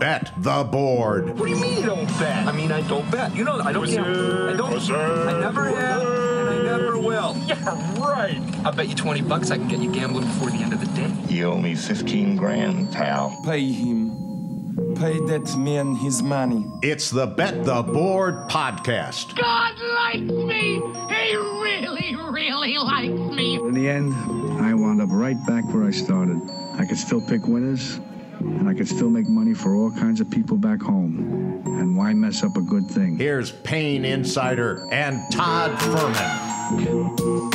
Bet the Board. What do you mean you don't bet? I mean, I don't bet. You know, I don't gamble. I don't. I never have, and I never will. Yeah, right. I bet you 20 bucks I can get you gambling before the end of the day. You owe me 15 grand, pal. Pay him. Pay that man his money. It's the Bet the Board podcast. God likes me. He really, really likes me. In the end, I wound up right back where I started. I could still pick winners, and I could still make money for all kinds of people back home. And why mess up a good thing? Here's Payne Insider and Todd Fuhrman.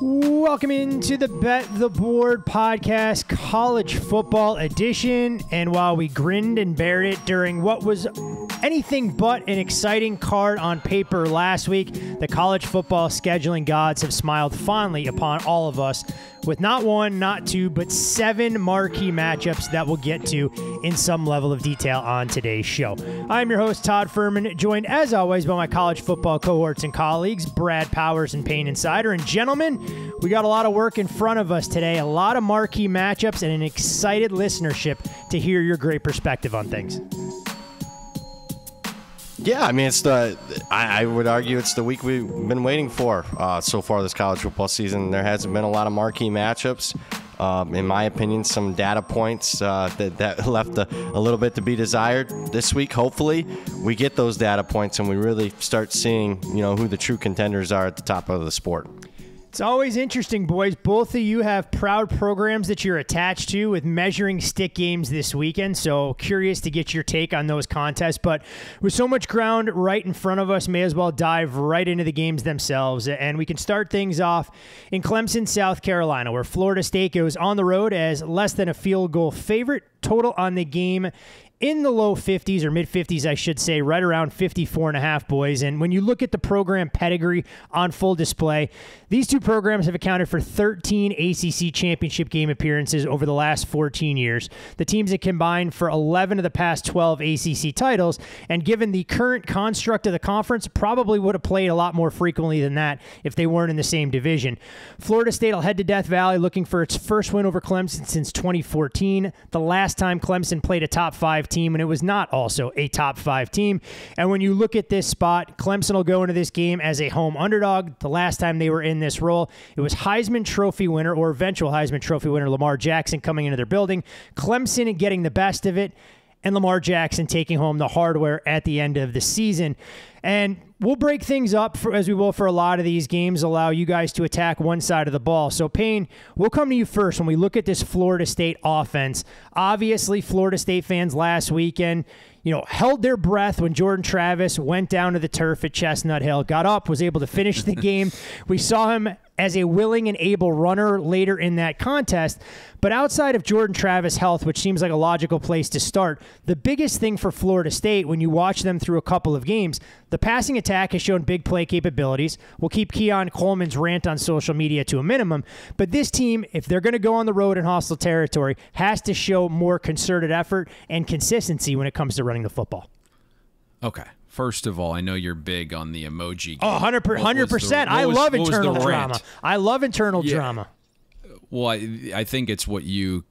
Welcome into the Bet the Board podcast, college football edition. And while we grinned and bared it during what was anything but an exciting card on paper last week, the college football scheduling gods have smiled fondly upon all of us with not one, not two, but seven marquee matchups that we'll get to in some level of detail on today's show. I'm your host, Todd Fuhrman, joined as always by my college football cohorts and colleagues, Brad Powers and Payne Insider. And gentlemen, we got a lot of work in front of us today, a lot of marquee matchups, and an excited listenership to hear your great perspective on things. Yeah, I mean, it's the, I, I would argue it's the week we've been waiting for uh, so far this college football season. There hasn't been a lot of marquee matchups. Um, in my opinion, some data points uh, that, that left a, a little bit to be desired this week. Hopefully, we get those data points and we really start seeing, you know, who the true contenders are at the top of the sport. It's always interesting, boys. Both of you have proud programs that you're attached to with measuring stick games this weekend. So curious to get your take on those contests. But with so much ground right in front of us, may as well dive right into the games themselves. And we can start things off in Clemson, South Carolina, where Florida State goes on the road as less than a field goal favorite. Total on the game in the low 50s or mid 50s, I should say, right around 54 and a half boys. And when you look at the program pedigree on full display, these two programs have accounted for 13 ACC championship game appearances over the last 14 years. The teams have combined for 11 of the past 12 ACC titles, and given the current construct of the conference, probably would have played a lot more frequently than that if they weren't in the same division. Florida State will head to Death Valley looking for its first win over Clemson since 2014, the last time Clemson played a top five team, and it was not also a top five team. And when you look at this spot, Clemson will go into this game as a home underdog. The last time they were in this role, it was Heisman Trophy winner or eventual Heisman Trophy winner Lamar Jackson coming into their building. Clemson and getting the best of it, and Lamar Jackson taking home the hardware at the end of the season. And we'll break things up for, as we will for a lot of these games, allow you guys to attack one side of the ball. So, Payne, we'll come to you first when we look at this Florida State offense. Obviously, Florida State fans last weekend, you know, held their breath when Jordan Travis went down to the turf at Chestnut Hill, got up, was able to finish the game. we saw him as a willing and able runner later in that contest. But outside of Jordan Travis' health, which seems like a logical place to start, the biggest thing for Florida State when you watch them through a couple of games, the passing attack has shown big play capabilities. We'll keep Keon Coleman's rant on social media to a minimum. But this team, if they're going to go on the road in hostile territory, has to show more concerted effort and consistency when it comes to running the football. Okay. First of all, I know you're big on the emoji. Game. Oh, 100 percent. I was, love what was the internal drama. I love internal Yeah. drama. Well, I, I think it's what you.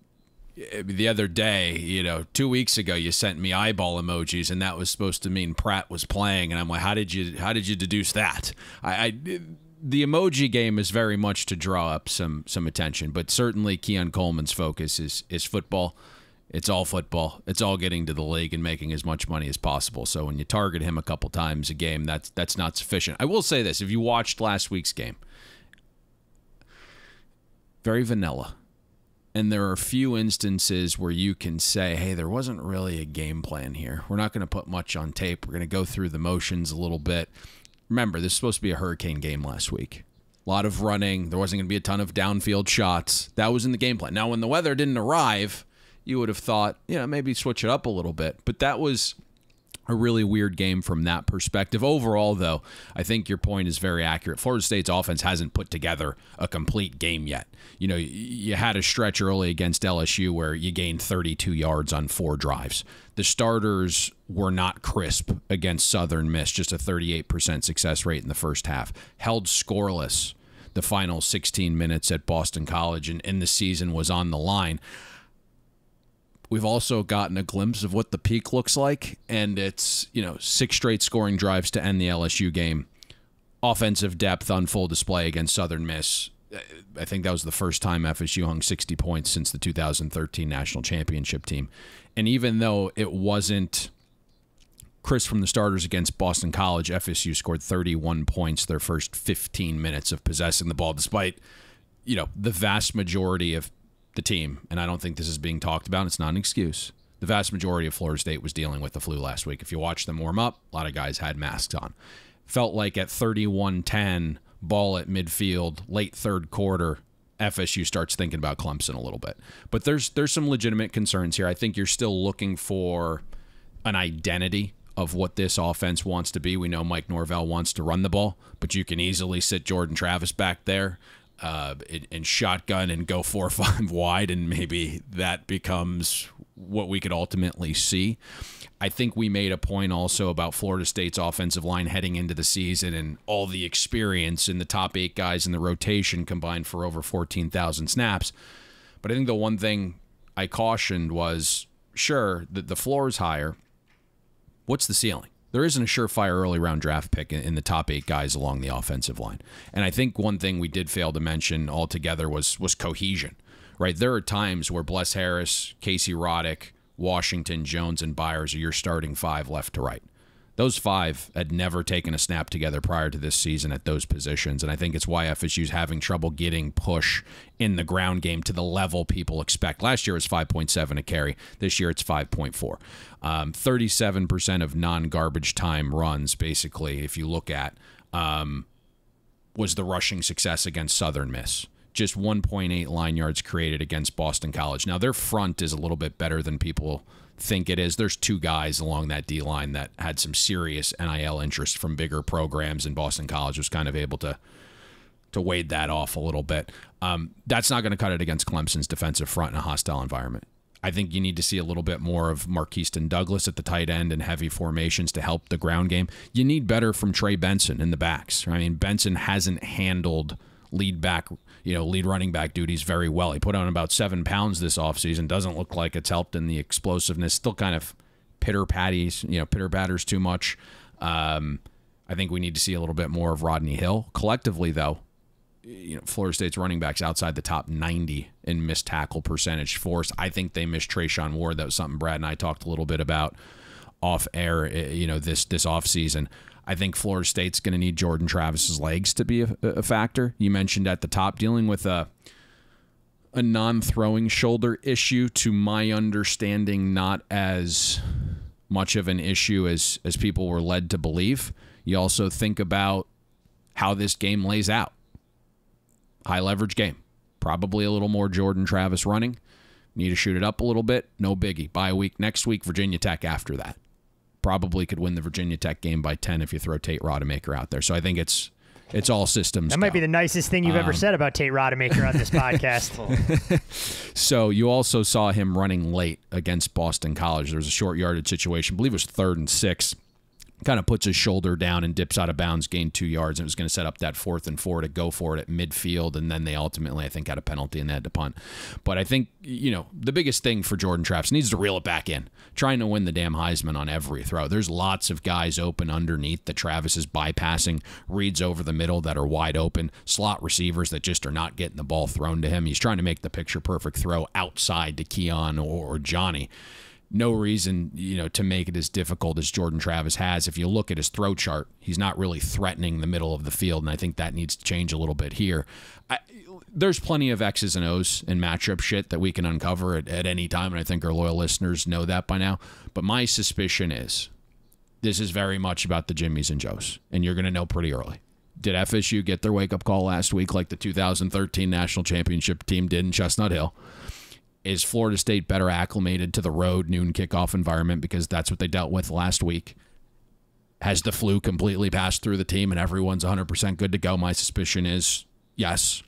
The other day, you know, two weeks ago, you sent me eyeball emojis, and that was supposed to mean Pratt was playing. And I'm like, how did you how did you deduce that? I, I the emoji game is very much to draw up some some attention, but certainly Keon Coleman's focus is is football. It's all football. It's all getting to the league and making as much money as possible. So when you target him a couple times a game, that's that's not sufficient. I will say this: if you watched last week's game, very vanilla. And there are a few instances where you can say, hey, there wasn't really a game plan here. We're not going to put much on tape. We're going to go through the motions a little bit. Remember, this is supposed to be a hurricane game last week. A lot of running. There wasn't going to be a ton of downfield shots. That was in the game plan. Now, when the weather didn't arrive, you would have thought, you know, maybe switch it up a little bit. But that was a really weird game from that perspective. Overall, though, I think your point is very accurate. Florida State's offense hasn't put together a complete game yet. You know, you had a stretch early against LSU where you gained 32 yards on four drives. The starters were not crisp against Southern Miss, just a 38% success rate in the first half. Held scoreless the final 16 minutes at Boston College, and, and the season was on the line. We've also gotten a glimpse of what the peak looks like, and it's you know six straight scoring drives to end the LSU game, offensive depth on full display against Southern Miss. I think that was the first time FSU hung 60 points since the 2013 national championship team, and even though it wasn't Chris from the starters against Boston College, FSU scored 31 points their first 15 minutes of possessing the ball, despite you know the vast majority of the team, and I don't think this is being talked about. It's not an excuse. The vast majority of Florida State was dealing with the flu last week. If you watch them warm up, a lot of guys had masks on. Felt like at 31 10, ball at midfield, late third quarter, FSU starts thinking about Clemson a little bit. But there's there's some legitimate concerns here. I think you're still looking for an identity of what this offense wants to be. We know Mike Norvell wants to run the ball, but you can easily sit Jordan Travis back there uh, and shotgun and go four or five wide, and maybe that becomes what we could ultimately see. I think we made a point also about Florida State's offensive line heading into the season and all the experience in the top eight guys in the rotation combined for over 14,000 snaps. But I think the one thing I cautioned was sure that the floor is higher. What's the ceiling? There isn't a surefire early round draft pick in, the top eight guys along the offensive line. And I think one thing we did fail to mention altogether was was cohesion. Right, there are times where Bless Harris, Casey Roddick, Washington, Jones, and Byers are your starting five left to right. Those five had never taken a snap together prior to this season at those positions, and I think it's why FSU's having trouble getting push in the ground game to the level people expect. Last year it was 5.7 a carry. This year it's 5.4. Um, 37% of non-garbage time runs, basically, if you look at, um, was the rushing success against Southern Miss just 1.8 line yards created against Boston College. Now their front is a little bit better than people think it is. There's two guys along that D line that had some serious NIL interest from bigger programs, and Boston College was kind of able to to wade that off a little bit. Um, that's not going to cut it against Clemson's defensive front in a hostile environment. I think you need to see a little bit more of Markeston Douglas at the tight end and heavy formations to help the ground game. You need better from Trey Benson in the backs. I mean, Benson hasn't handled lead back you know, lead running back duties very well. He put on about seven pounds this offseason. Doesn't look like it's helped in the explosiveness. Still kind of pitter patties, you know, pitter patters too much. Um, I think we need to see a little bit more of Rodney Hill. Collectively, though, you know, Florida State's running backs outside the top 90 in missed tackle percentage force. I think they missed Treshaun Ward. That was something Brad and I talked a little bit about off air, eh, you know, this this off season. I think Florida State's going to need Jordan Travis's legs to be a, a, factor. You mentioned at the top dealing with a a non-throwing shoulder issue to my understanding not as much of an issue as as people were led to believe. You also think about how this game lays out. High leverage game. Probably a little more Jordan Travis running. Need to shoot it up a little bit. No biggie. By a week next week, Virginia Tech after that probably could win the Virginia Tech game by 10 if you throw Tate Rodemaker out there. So I think it's it's all systems. That might be the nicest thing you've um, ever said about Tate Rodemaker on this podcast. so you also saw him running late against Boston College. There was a short yardage situation. I believe it was third and six kind of puts his shoulder down and dips out of bounds, gained two yards, and was going to set up that fourth and four to go for it at midfield. And then they ultimately, I think, got a penalty and they had to punt. But I think, you know, the biggest thing for Jordan Travis needs to reel it back in, trying to win the damn Heisman on every throw. There's lots of guys open underneath that Travis is bypassing, reads over the middle that are wide open, slot receivers that just are not getting the ball thrown to him. He's trying to make the picture perfect throw outside to Keon or Johnny no reason, you know, to make it as difficult as Jordan Travis has. If you look at his throw chart, he's not really threatening the middle of the field, and I think that needs to change a little bit here. I, there's plenty of X's and O's and matchup shit that we can uncover at, at any time, and I think our loyal listeners know that by now. But my suspicion is this is very much about the Jimmies and Joes, and you're going to know pretty early. Did FSU get their wake up call last week like the 2013 national championship team did in Chestnut Hill? Is Florida State better acclimated to the road noon kickoff environment because that's what they dealt with last week? Has the flu completely passed through the team and everyone's 100% good to go? My suspicion is yes.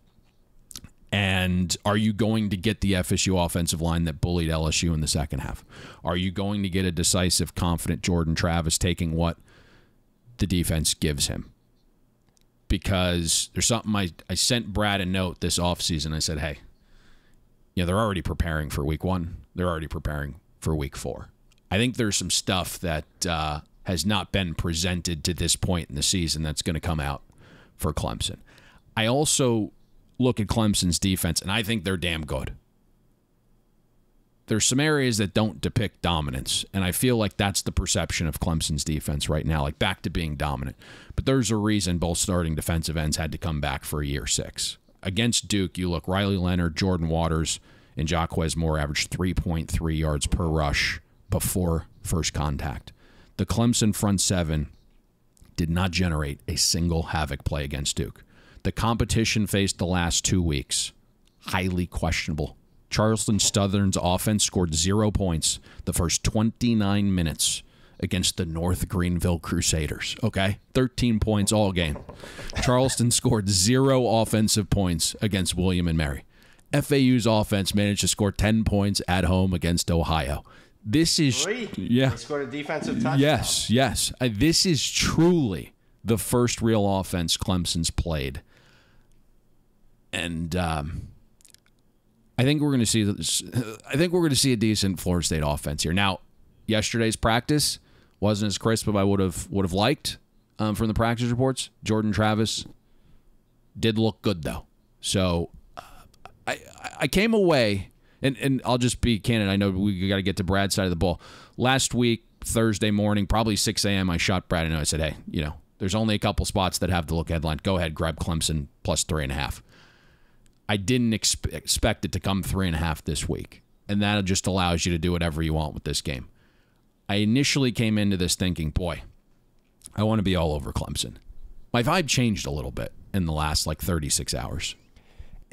And are you going to get the FSU offensive line that bullied LSU in the second half? Are you going to get a decisive, confident Jordan Travis taking what the defense gives him? Because there's something I, I sent Brad a note this offseason. I said, hey, you know, they're already preparing for week one. They're already preparing for week four. I think there's some stuff that uh, has not been presented to this point in the season that's going to come out for Clemson. I also look at Clemson's defense, and I think they're damn good. There's some areas that don't depict dominance, and I feel like that's the perception of Clemson's defense right now, like back to being dominant. But there's a reason both starting defensive ends had to come back for year six. Against Duke, you look Riley Leonard, Jordan Waters, and Jaquez Moore averaged 3.3 yards per rush before first contact. The Clemson front seven did not generate a single havoc play against Duke. The competition faced the last two weeks, highly questionable. Charleston Southern's offense scored zero points the first 29 minutes against the North Greenville Crusaders. Okay. 13 points all game. Charleston scored zero offensive points against William and Mary. FAU's offense managed to score 10 points at home against Ohio. This is Three. yeah. They scored a defensive touchdown. Yes, yes. Uh, this is truly the first real offense Clemson's played, and um, I think we're going to see. I think we're going to see a decent Florida State offense here. Now, yesterday's practice wasn't as crisp as I would have would have liked um, from the practice reports. Jordan Travis did look good though, so uh, I I came away and and I'll just be candid. I know we got to get to Brad's side of the ball. Last week, Thursday morning, probably 6 a.m., I shot Brad and I said, hey, you know, there's only a couple spots that have the look headline. Go ahead, grab Clemson plus three and a half. I didn't expe- expect it to come three and a half this week, and that just allows you to do whatever you want with this game. I initially came into this thinking, boy, I want to be all over Clemson. My vibe changed a little bit in the last like 36 hours.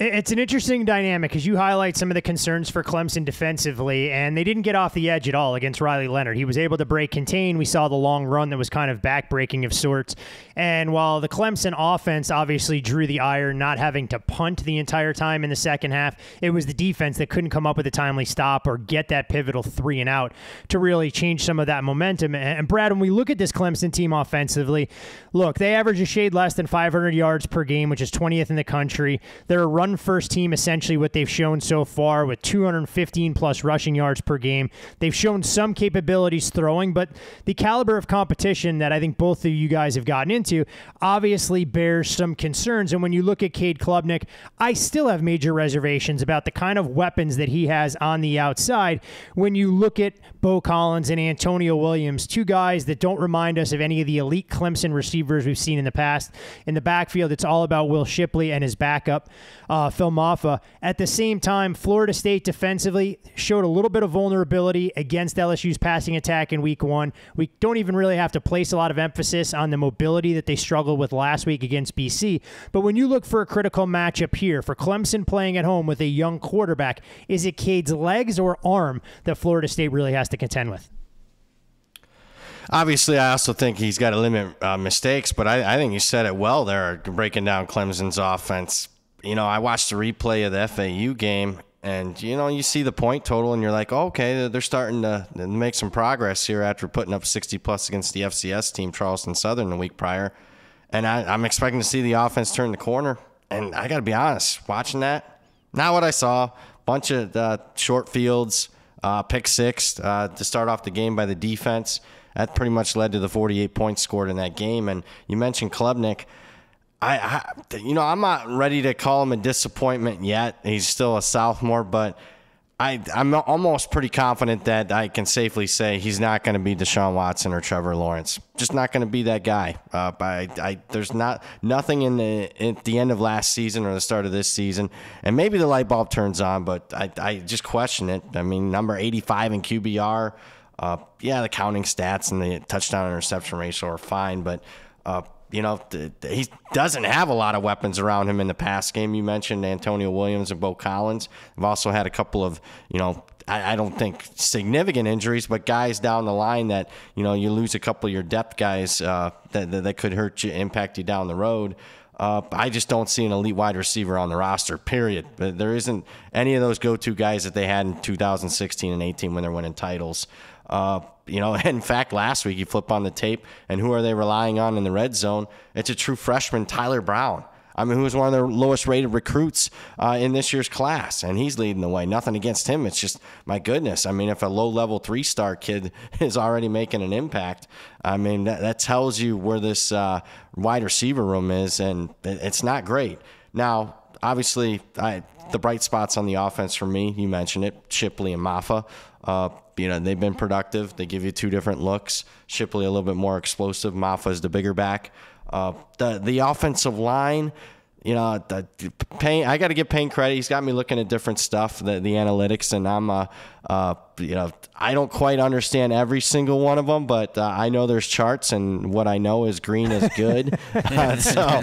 It's an interesting dynamic because you highlight some of the concerns for Clemson defensively, and they didn't get off the edge at all against Riley Leonard. He was able to break contain. We saw the long run that was kind of backbreaking of sorts. And while the Clemson offense obviously drew the ire, not having to punt the entire time in the second half, it was the defense that couldn't come up with a timely stop or get that pivotal three and out to really change some of that momentum. And Brad, when we look at this Clemson team offensively, look, they average a shade less than 500 yards per game, which is 20th in the country. They're a run first team, essentially, what they've shown so far with 215 plus rushing yards per game. They've shown some capabilities throwing, but the caliber of competition that I think both of you guys have gotten into obviously bears some concerns. And when you look at Cade Klubnik, I still have major reservations about the kind of weapons that he has on the outside. When you look at Beaux Collins and Antonio Williams, two guys that don't remind us of any of the elite Clemson receivers we've seen in the past. In the backfield, it's all about Will Shipley and his backup uh, Phil Mafah. At the same time, Florida State defensively showed a little bit of vulnerability against LSU's passing attack in week one. We don't even really have to place a lot of emphasis on the mobility that they struggled with last week against BC. But when you look for a critical matchup here, for Clemson playing at home with a young quarterback, is it Cade's legs or arm that Florida State really has to contend with? Obviously, I also think he's got to limit uh, mistakes, but I, I, think you said it well there, breaking down Clemson's offense you know, I watched the replay of the FAU game, and you know, you see the point total, and you're like, oh, okay, they're starting to make some progress here after putting up 60 plus against the FCS team, Charleston Southern, the week prior. And I, am expecting to see the offense turn the corner. And I got to be honest, watching that, not what I saw. Bunch of uh, short fields, uh, pick six uh, to start off the game by the defense. That pretty much led to the 48 points scored in that game. And you mentioned Klubnik. I, I, you know, I'm not ready to call him a disappointment yet. He's still a sophomore, but I, I'm almost pretty confident that I can safely say he's not going to be Deshaun Watson or Trevor Lawrence. Just not going to be that guy. Uh, I, I, there's not nothing in the at the end of last season or the start of this season, and maybe the light bulb turns on, but I, I just question it. I mean, number 85 in QBR. Uh, yeah, the counting stats and the touchdown interception ratio are fine, but. Uh, you know, he doesn't have a lot of weapons around him in the pass game. You mentioned Antonio Williams and Beaux Collins. I've also had a couple of, you know, I, don't think significant injuries, but guys down the line that, you know, you lose a couple of your depth guys uh, that, that could hurt you, impact you down the road. Uh, I just don't see an elite wide receiver on the roster, period. But there isn't any of those go to guys that they had in 2016 and 18 when they're winning titles. Uh, you know, in fact, last week you flip on the tape, and who are they relying on in the red zone? It's a true freshman, Tyler Brown. I mean, who was one of their lowest rated recruits uh, in this year's class, and he's leading the way. Nothing against him. It's just, my goodness. I mean, if a low level three star kid is already making an impact, I mean, that, that tells you where this uh, wide receiver room is, and it's not great. Now, obviously, I, the bright spots on the offense for me, you mentioned it, Shipley and Mafah. Uh, you know, they've been productive. They give you two different looks. Shipley a little bit more explosive. Mafah is the bigger back. Uh, the the offensive line, you know, the, Payne. I got to give Payne credit. He's got me looking at different stuff, the, the analytics, and I'm, uh, uh, you know, I don't quite understand every single one of them, but uh, I know there's charts, and what I know is green is good. so,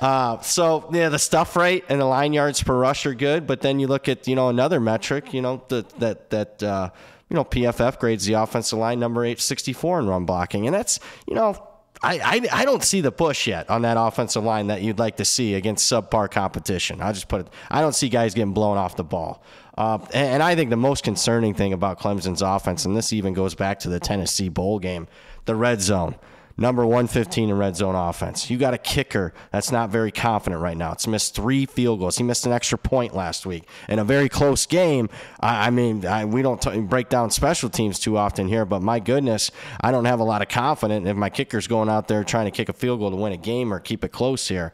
uh, so yeah, the stuff rate and the line yards per rush are good, but then you look at you know another metric, you know, the, that that. Uh, you know, PFF grades the offensive line number 864 in run blocking. And that's, you know, I, I, I, don't see the push yet on that offensive line that you'd like to see against subpar competition. I'll just put it. I don't see guys getting blown off the ball. Uh, and, and, I think the most concerning thing about Clemson's offense, and this even goes back to the Tennessee bowl game, the red zone number 115 in red zone offense. You got a kicker that's not very confident right now. It's missed three field goals. He missed an extra point last week in a very close game. I, I mean, I, we don't break down special teams too often here, but my goodness, I don't have a lot of confidence if my kicker's going out there trying to kick a field goal to win a game or keep it close here.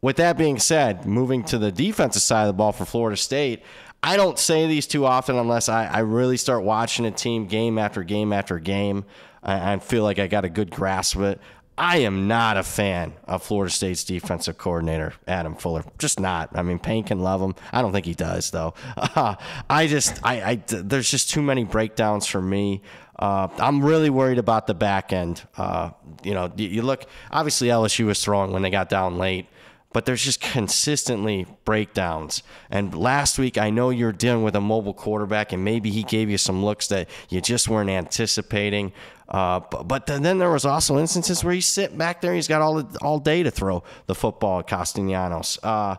With that being said, moving to the defensive side of the ball for Florida State, I don't say these too often unless I, I really start watching a team game after game after game. I, I feel like I got a good grasp of it. I am not a fan of Florida State's defensive coordinator, Adam Fuller. Just not. I mean, Payne can love him. I don't think he does, though. Uh, I just, I, I, there's just too many breakdowns for me. Uh, I'm really worried about the back end. Uh, you know, you, you, look, obviously LSU was throwing when they got down late but there's just consistently breakdowns. And last week, I know you're dealing with a mobile quarterback, and maybe he gave you some looks that you just weren't anticipating. Uh, but, but, then there was also instances where he's sitting back there, he's got all all day to throw the football at Castellanos. Uh,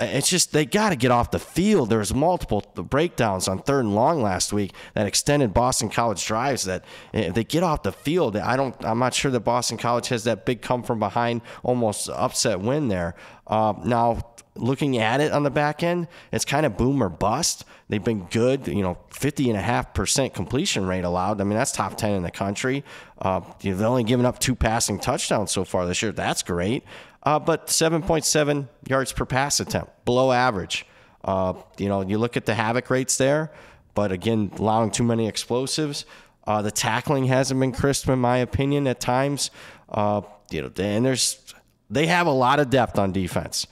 it's just they got to get off the field. There was multiple breakdowns on third and long last week that extended Boston College drives. That if they get off the field, I don't. I'm not sure that Boston College has that big come from behind, almost upset win there. Uh, now looking at it on the back end, it's kind of boom or bust. They've been good, you know, 50 and a half percent completion rate allowed. I mean, that's top 10 in the country. Uh, they've only given up two passing touchdowns so far this year. That's great uh, but 7.7 yards per pass attempt, below average. Uh, you know, you look at the havoc rates there, but again, allowing too many explosives. Uh, the tackling hasn't been crisp, in my opinion, at times. Uh, you know, and there's they have a lot of depth on defense.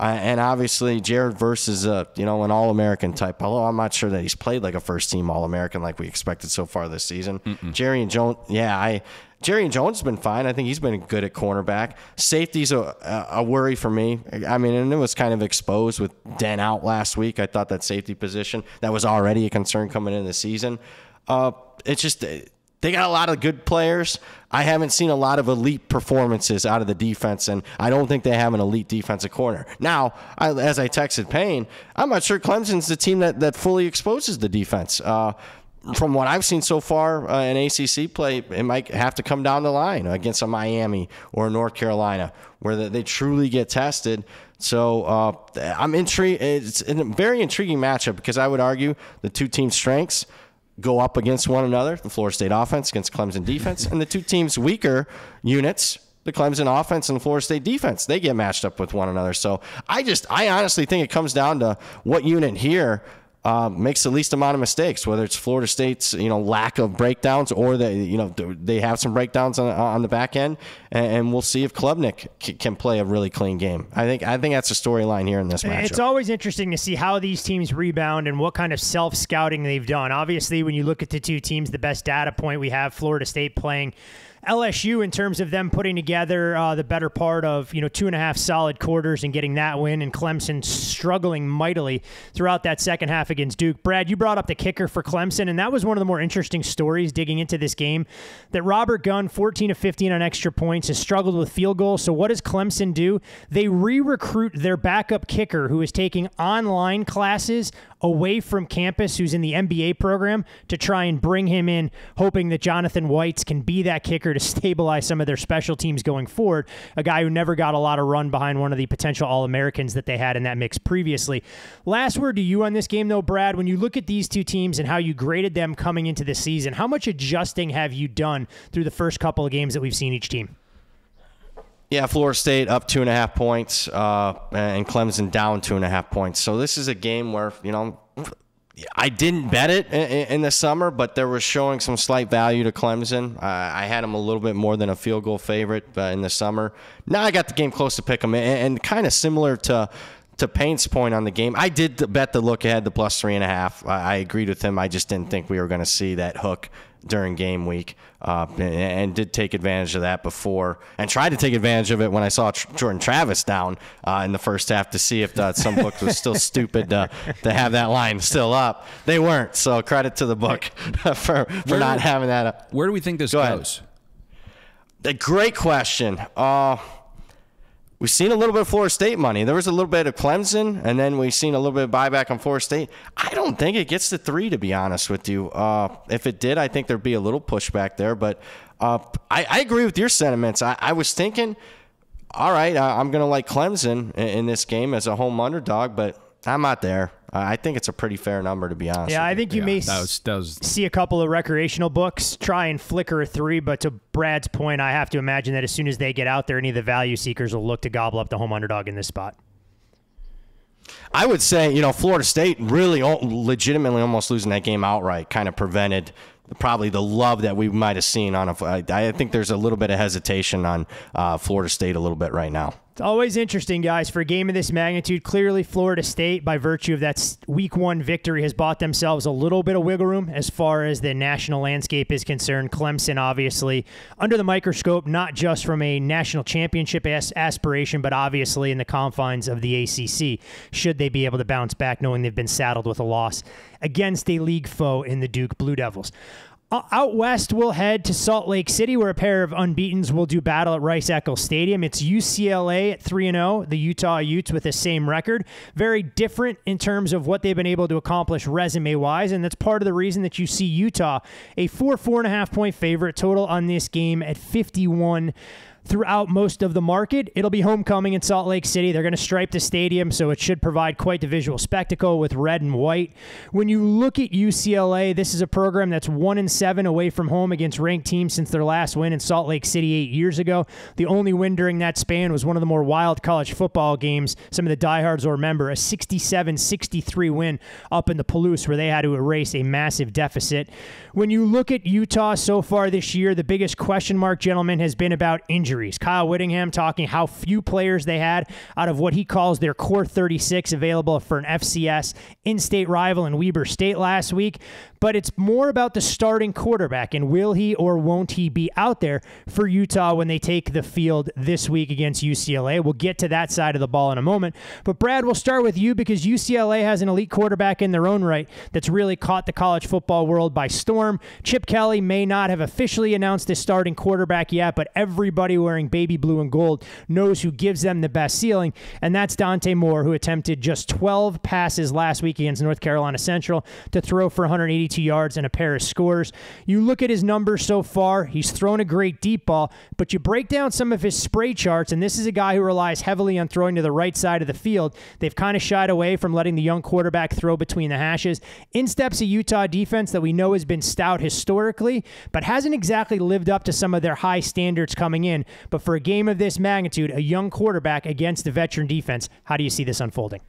Uh, and obviously, Jared versus a you know an All American type. Although I'm not sure that he's played like a first team All American like we expected so far this season. Mm-mm. Jarrian Jones, yeah, I Jarrian Jones has been fine. I think he's been good at cornerback. Safety's a, a worry for me. I mean, and it was kind of exposed with Dent out last week. I thought that safety position that was already a concern coming into the season. Uh, it's just they got a lot of good players. I haven't seen a lot of elite performances out of the defense, and I don't think they have an elite defensive corner. Now, I, as I texted Payne, I'm not sure Clemson's the team that, that fully exposes the defense. Uh, from what I've seen so far uh, in ACC play, it might have to come down the line against a Miami or North Carolina where they, they truly get tested. So uh, I'm intrigued. It's a very intriguing matchup because I would argue the two teams' strengths go up against one another the Florida State offense against Clemson defense, and the two teams' weaker units the Clemson offense and the Florida State defense. They get matched up with one another. So I just, I honestly think it comes down to what unit here uh, makes the least amount of mistakes, whether it's Florida State's you know lack of breakdowns or they you know they have some breakdowns on, on the back end, and, and we'll see if Klubnik c- can play a really clean game. I think I think that's a storyline here in this match. It's always interesting to see how these teams rebound and what kind of self scouting they've done. Obviously, when you look at the two teams, the best data point we have Florida State playing LSU in terms of them putting together uh, the better part of you know two and a half solid quarters and getting that win, and Clemson struggling mightily throughout that second half against Duke. Brad, you brought up the kicker for Clemson, and that was one of the more interesting stories digging into this game. That Robert Gunn, 14 of 15 on extra points, has struggled with field goals. So what does Clemson do? They re-recruit their backup kicker, who is taking online classes away from campus who's in the MBA program to try and bring him in, hoping that Jonathan Weitz can be that kicker to stabilize some of their special teams going forward. A guy who never got a lot of run behind one of the potential All Americans that they had in that mix previously. Last word to you on this game, though, Brad. When you look at these two teams and how you graded them coming into the season, how much adjusting have you done through the first couple of games that we've seen each team? Yeah, Florida State up two and a half points, uh, and Clemson down two and a half points. So this is a game where you know I didn't bet it in the summer, but there was showing some slight value to Clemson. I had them a little bit more than a field goal favorite in the summer. Now I got the game close to pick them, and kind of similar to to Payne's point on the game, I did bet the look ahead, the plus three and a half. I agreed with him. I just didn't think we were going to see that hook during game week, uh, and, and, did take advantage of that before, and tried to take advantage of it when I saw Jordan Travis down uh, in the first half to see if uh, some book was still stupid to, to have that line still up. They weren't, so credit to the book for for where, not having that up. Where do we think this Go goes? Ahead. A great question. Uh, We've seen a little bit of Florida State money. There was a little bit of Clemson, and then we've seen a little bit of buyback on Florida State. I don't think it gets to three, to be honest with you. Uh, if it did, I think there'd be a little pushback there. But uh, I, I, agree with your sentiments. I, I was thinking, all right, I'm going to like Clemson in, in this game as a home underdog, but I'm not there. I think it's a pretty fair number, to be honest. Yeah, I think you yeah, may that was, that was... see a couple of recreational books try and flicker a three, but to Brad's point, I have to imagine that as soon as they get out there, any of the value seekers will look to gobble up the home underdog in this spot. I would say, you know, Florida State really legitimately almost losing that game outright kind of prevented probably the love that we might have seen on a. I think there's a little bit of hesitation on uh, Florida State a little bit right now. It's always interesting, guys. For a game of this magnitude, clearly Florida State, by virtue of that week one victory, has bought themselves a little bit of wiggle room as far as the national landscape is concerned. Clemson, obviously, under the microscope, not just from a national championship as- aspiration, but obviously in the confines of the ACC, should they be able to bounce back, knowing they've been saddled with a loss against a league foe in the Duke Blue Devils. Uh, out west, we'll head to Salt Lake City, where a pair of unbeaten's will do battle at Rice Eccles Stadium. It's UCLA at 3 0, the Utah Utes with the same record. Very different in terms of what they've been able to accomplish resume wise, and that's part of the reason that you see Utah a four, four and a half point favorite total on this game at 51 throughout most of the market. It'll be homecoming in Salt Lake City. They're going to stripe the stadium, so it should provide quite the visual spectacle with red and white. When you look at UCLA, this is a program that's one in seven away from home against ranked teams since their last win in Salt Lake City eight years ago. The only win during that span was one of the more wild college football games. Some of the diehards will remember a 67-63 win up in the Palouse where they had to erase a massive deficit. When you look at Utah so far this year, the biggest question mark, gentlemen, has been about injury injuries. Kyle Whittingham talking how few players they had out of what he calls their core 36 available for an FCS in state rival in Weber State last week but it's more about the starting quarterback and will he or won't he be out there for Utah when they take the field this week against UCLA. We'll get to that side of the ball in a moment. But Brad, we'll start with you because UCLA has an elite quarterback in their own right that's really caught the college football world by storm. Chip Kelly may not have officially announced his starting quarterback yet, but everybody wearing baby blue and gold knows who gives them the best ceiling, and that's Dante Moore, who attempted just 12 passes last week against North Carolina Central to throw for 180 182 yards and a pair of scores. You look at his numbers so far, he's thrown a great deep ball, but you break down some of his spray charts, and this is a guy who relies heavily on throwing to the right side of the field. They've kind of shied away from letting the young quarterback throw between the hashes. In steps a Utah defense that we know has been stout historically, but hasn't exactly lived up to some of their high standards coming in. But for a game of this magnitude, a young quarterback against a veteran defense, how do you see this unfolding?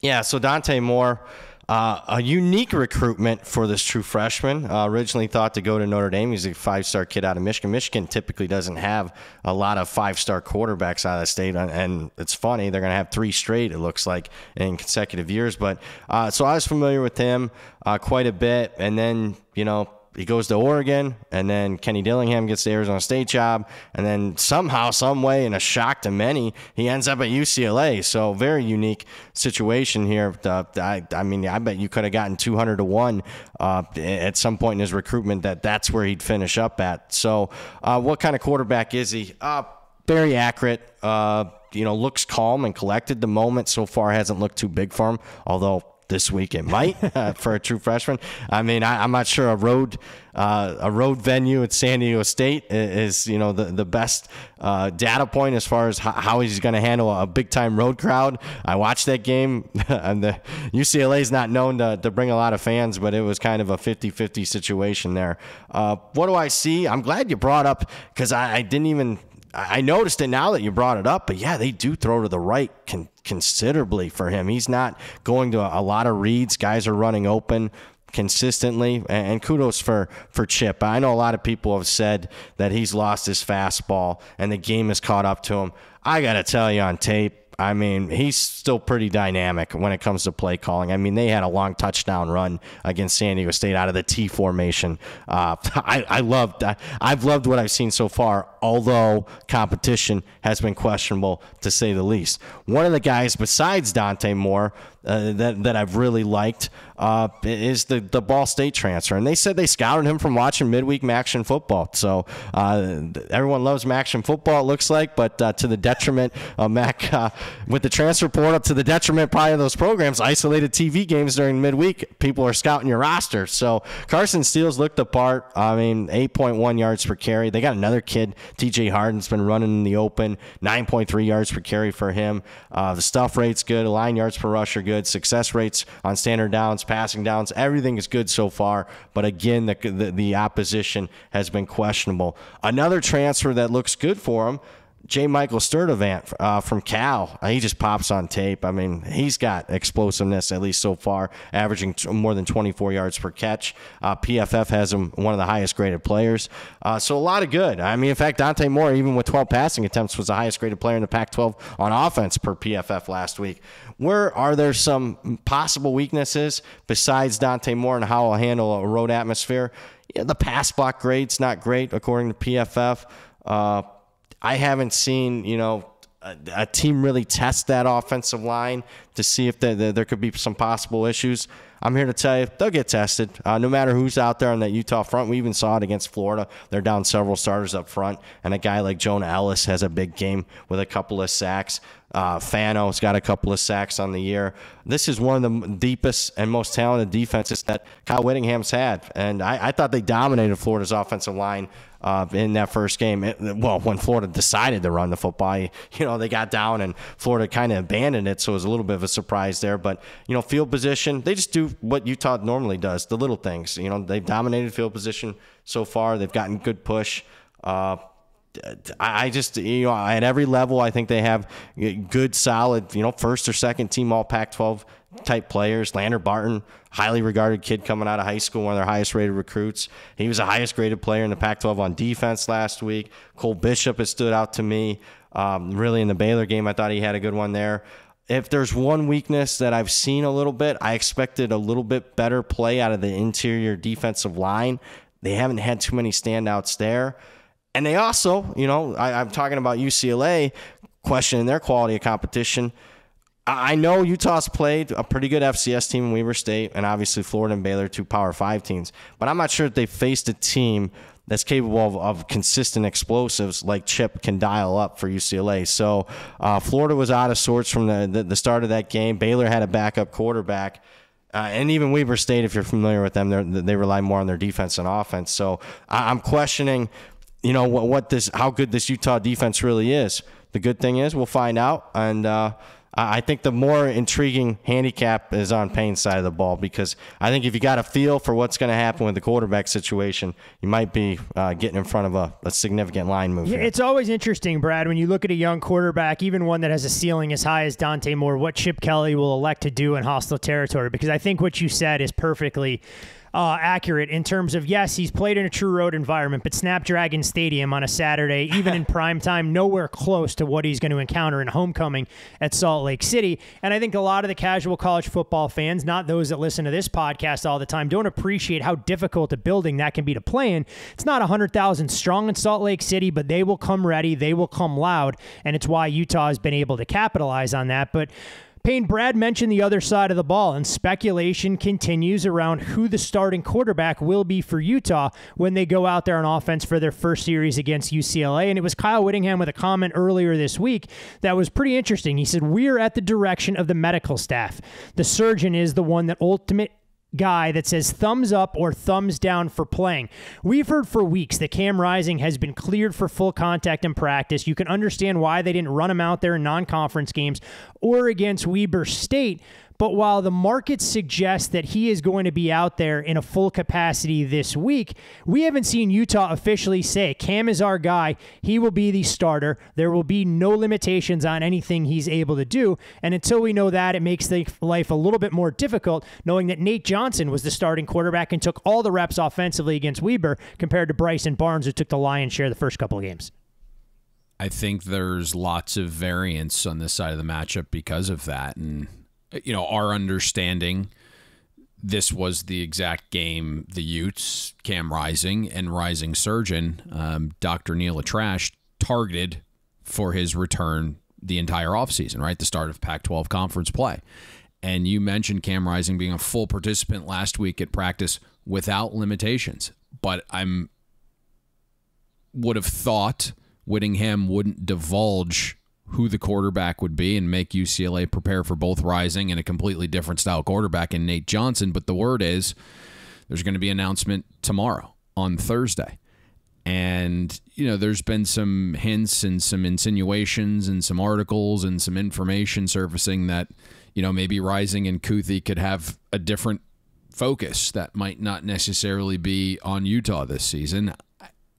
Yeah, so Dante Moore uh, a unique recruitment for this true freshman. Uh, originally thought to go to Notre Dame. He's a five star kid out of Michigan. Michigan typically doesn't have a lot of five star quarterbacks out of the state. And it's funny, they're going to have three straight, it looks like, in consecutive years. But uh, so I was familiar with him uh, quite a bit. And then, you know, he goes to Oregon, and then Kenny Dillingham gets the Arizona State job, and then somehow, some way, in a shock to many, he ends up at UCLA. So very unique situation here. Uh, I, I mean, I bet you could have gotten 200 to one uh, at some point in his recruitment that that's where he'd finish up at. So, uh, what kind of quarterback is he? Uh, very accurate. Uh, you know, looks calm and collected. The moment so far hasn't looked too big for him, although this week. It might for a true freshman. I mean, I, am not sure a road uh, a road venue at San Diego State is, you know the the best uh, data point as far as how, how he's going to handle a big time road crowd. I watched that game, and the UCLA is not known to, to bring a lot of fans, but it was kind of a 50-50 situation there. Uh, what do I see? I'm glad you brought up because I, I didn't even I noticed it now that you brought it up, but yeah, they do throw to the right con- considerably for him. He's not going to a, a lot of reads. Guys are running open consistently and kudos for for Chip. I know a lot of people have said that he's lost his fastball and the game has caught up to him. I got to tell you on tape I mean, he's still pretty dynamic when it comes to play calling. I mean, they had a long touchdown run against San Diego State out of the T formation. Uh, I, I loved, I've loved what I've seen so far, although competition has been questionable to say the least. One of the guys besides Dante Moore uh, that that I've really liked uh, is the the Ball State transfer, and they said they scouted him from watching midweek MACtion football. So uh, everyone loves MACtion football, it looks like, but uh, to the detriment of Mac uh, with the transfer portal, up to the detriment probably of those programs. Isolated TV games during midweek, people are scouting your roster. So Carson Steele's looked the part. I mean, 8.1 yards per carry. They got another kid, T.J. Harden's been running in the open, 9.3 yards per carry for him. Uh, the stuff rate's good, line yards per rush are good good. Success rates on standard downs, passing downs, everything is good so far. But again, the, the, the opposition has been questionable. Another transfer that looks good for him J. Michael Sturdivant uh, from Cal, uh, he just pops on tape. I mean, he's got explosiveness at least so far, averaging t- more than 24 yards per catch. Uh, PFF has him one of the highest graded players, uh, so a lot of good. I mean, in fact, Dante Moore, even with 12 passing attempts, was the highest graded player in the Pac-12 on offense per PFF last week. Where are there some possible weaknesses besides Dante Moore and how he'll handle a road atmosphere? Yeah, the pass block grade's not great according to PFF. Uh, I haven't seen, you know, a, a team really test that offensive line to see if the, the, there could be some possible issues. I'm here to tell you they'll get tested. Uh, no matter who's out there on that Utah front, we even saw it against Florida. They're down several starters up front, and a guy like Jonah Elliss has a big game with a couple of sacks. Uh, Fano's got a couple of sacks on the year. This is one of the deepest and most talented defenses that Kyle Whittingham's had, and I, I thought they dominated Florida's offensive line uh, in that first game. It, well, when Florida decided to run the football, you know, they got down and Florida kind of abandoned it, so it was a little bit of a surprise there. But you know, field position, they just do what Utah normally does, the little things. You know, they've dominated field position so far. They've gotten good push. Uh, I just, you know, at every level, I think they have good, solid, you know, first or second team All Pac-12 type players. Lander Barton, highly regarded kid coming out of high school, one of their highest rated recruits. He was the highest graded player in the Pac 12 on defense last week. Cole Bishop has stood out to me. Um, really, in the Baylor game, I thought he had a good one there. If there's one weakness that I've seen a little bit, I expected a little bit better play out of the interior defensive line. They haven't had too many standouts there. And they also, you know, I, I'm talking about UCLA questioning their quality of competition. I know Utah's played a pretty good FCS team in Weber State, and obviously Florida and Baylor, two Power Five teams. But I'm not sure that they faced a team that's capable of, of consistent explosives like Chip can dial up for UCLA. So uh, Florida was out of sorts from the, the, the, start of that game. Baylor had a backup quarterback. Uh, and even Weber State, if you're familiar with them, they rely more on their defense and offense. So I'm questioning, you know, what, what this, how good this Utah defense really is. The good thing is we'll find out, and uh, I think the more intriguing handicap is on Payne's side of the ball because I think if you got a feel for what's going to happen with the quarterback situation, you might be uh, getting in front of a, a significant line move. Yeah, it's always interesting, Brad, when you look at a young quarterback, even one that has a ceiling as high as Dante Moore, what Chip Kelly will elect to do in hostile territory. Because I think what you said is perfectly uh, accurate in terms of yes, he's played in a true road environment, but Snapdragon Stadium on a Saturday, even in prime time, nowhere close to what he's going to encounter in homecoming at Salt Lake City. And I think a lot of the casual college football fans, not those that listen to this podcast all the time, don't appreciate how difficult a building that can be to play in. It's not 100,000 strong in Salt Lake City, but they will come ready, they will come loud, and it's why Utah has been able to capitalize on that. But Payne, Brad mentioned the other side of the ball, and speculation continues around who the starting quarterback will be for Utah when they go out there on offense for their first series against UCLA. And it was Kyle Whittingham with a comment earlier this week that was pretty interesting. He said, We're at the direction of the medical staff. The surgeon is the one that ultimate guy that says thumbs up or thumbs down for playing. We've heard for weeks that Cam Rising has been cleared for full contact in practice. You can understand why they didn't run him out there in non conference games or against Weber State. But while the market suggests that he is going to be out there in a full capacity this week, we haven't seen Utah officially say Cam is our guy. He will be the starter. There will be no limitations on anything he's able to do. And until we know that, it makes the life a little bit more difficult knowing that Nate Johnson was the starting quarterback and took all the reps offensively against Weber compared to Bryson Barnes, who took the lion's share the first couple of games. I think there's lots of variance on this side of the matchup because of that. And you know, our understanding this was the exact game the Utes, Cam Rising, and Rising Surgeon, um, Dr. Neal ElAttrache, targeted for his return the entire offseason, right? The start of Pac 12 conference play. And you mentioned Cam Rising being a full participant last week at practice without limitations. But I'm would have thought Whittingham wouldn't divulge who the quarterback would be and make UCLA prepare for both Rising and a completely different style quarterback in Nate Johnson. But the word is there's going to be an announcement tomorrow on Thursday. And, you know, there's been some hints and some insinuations and some articles and some information surfacing that, you know, maybe Rising and Kuithe could have a different focus that might not necessarily be on Utah this season.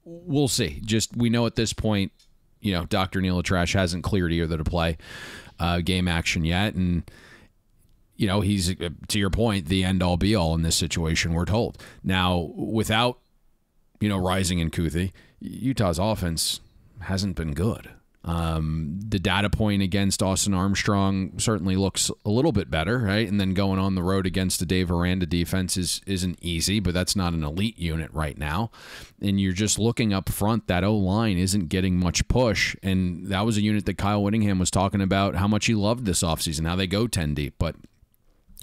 We'll see. Just we know at this point you know, Dr. Neal ElAttrache hasn't cleared either to play uh, game action yet. And, you know, he's, uh, to your point, the end all be all in this situation, we're told. Now, without, you know, Rising and Kuithe, Utah's offense hasn't been good. Um, the data point against Austin Armstrong certainly looks a little bit better, right? And then going on the road against the Dave Aranda defense is isn't easy, but that's not an elite unit right now. And you're just looking up front, that O line isn't getting much push. And that was a unit that Kyle Whittingham was talking about how much he loved this offseason, how they go 10 deep. But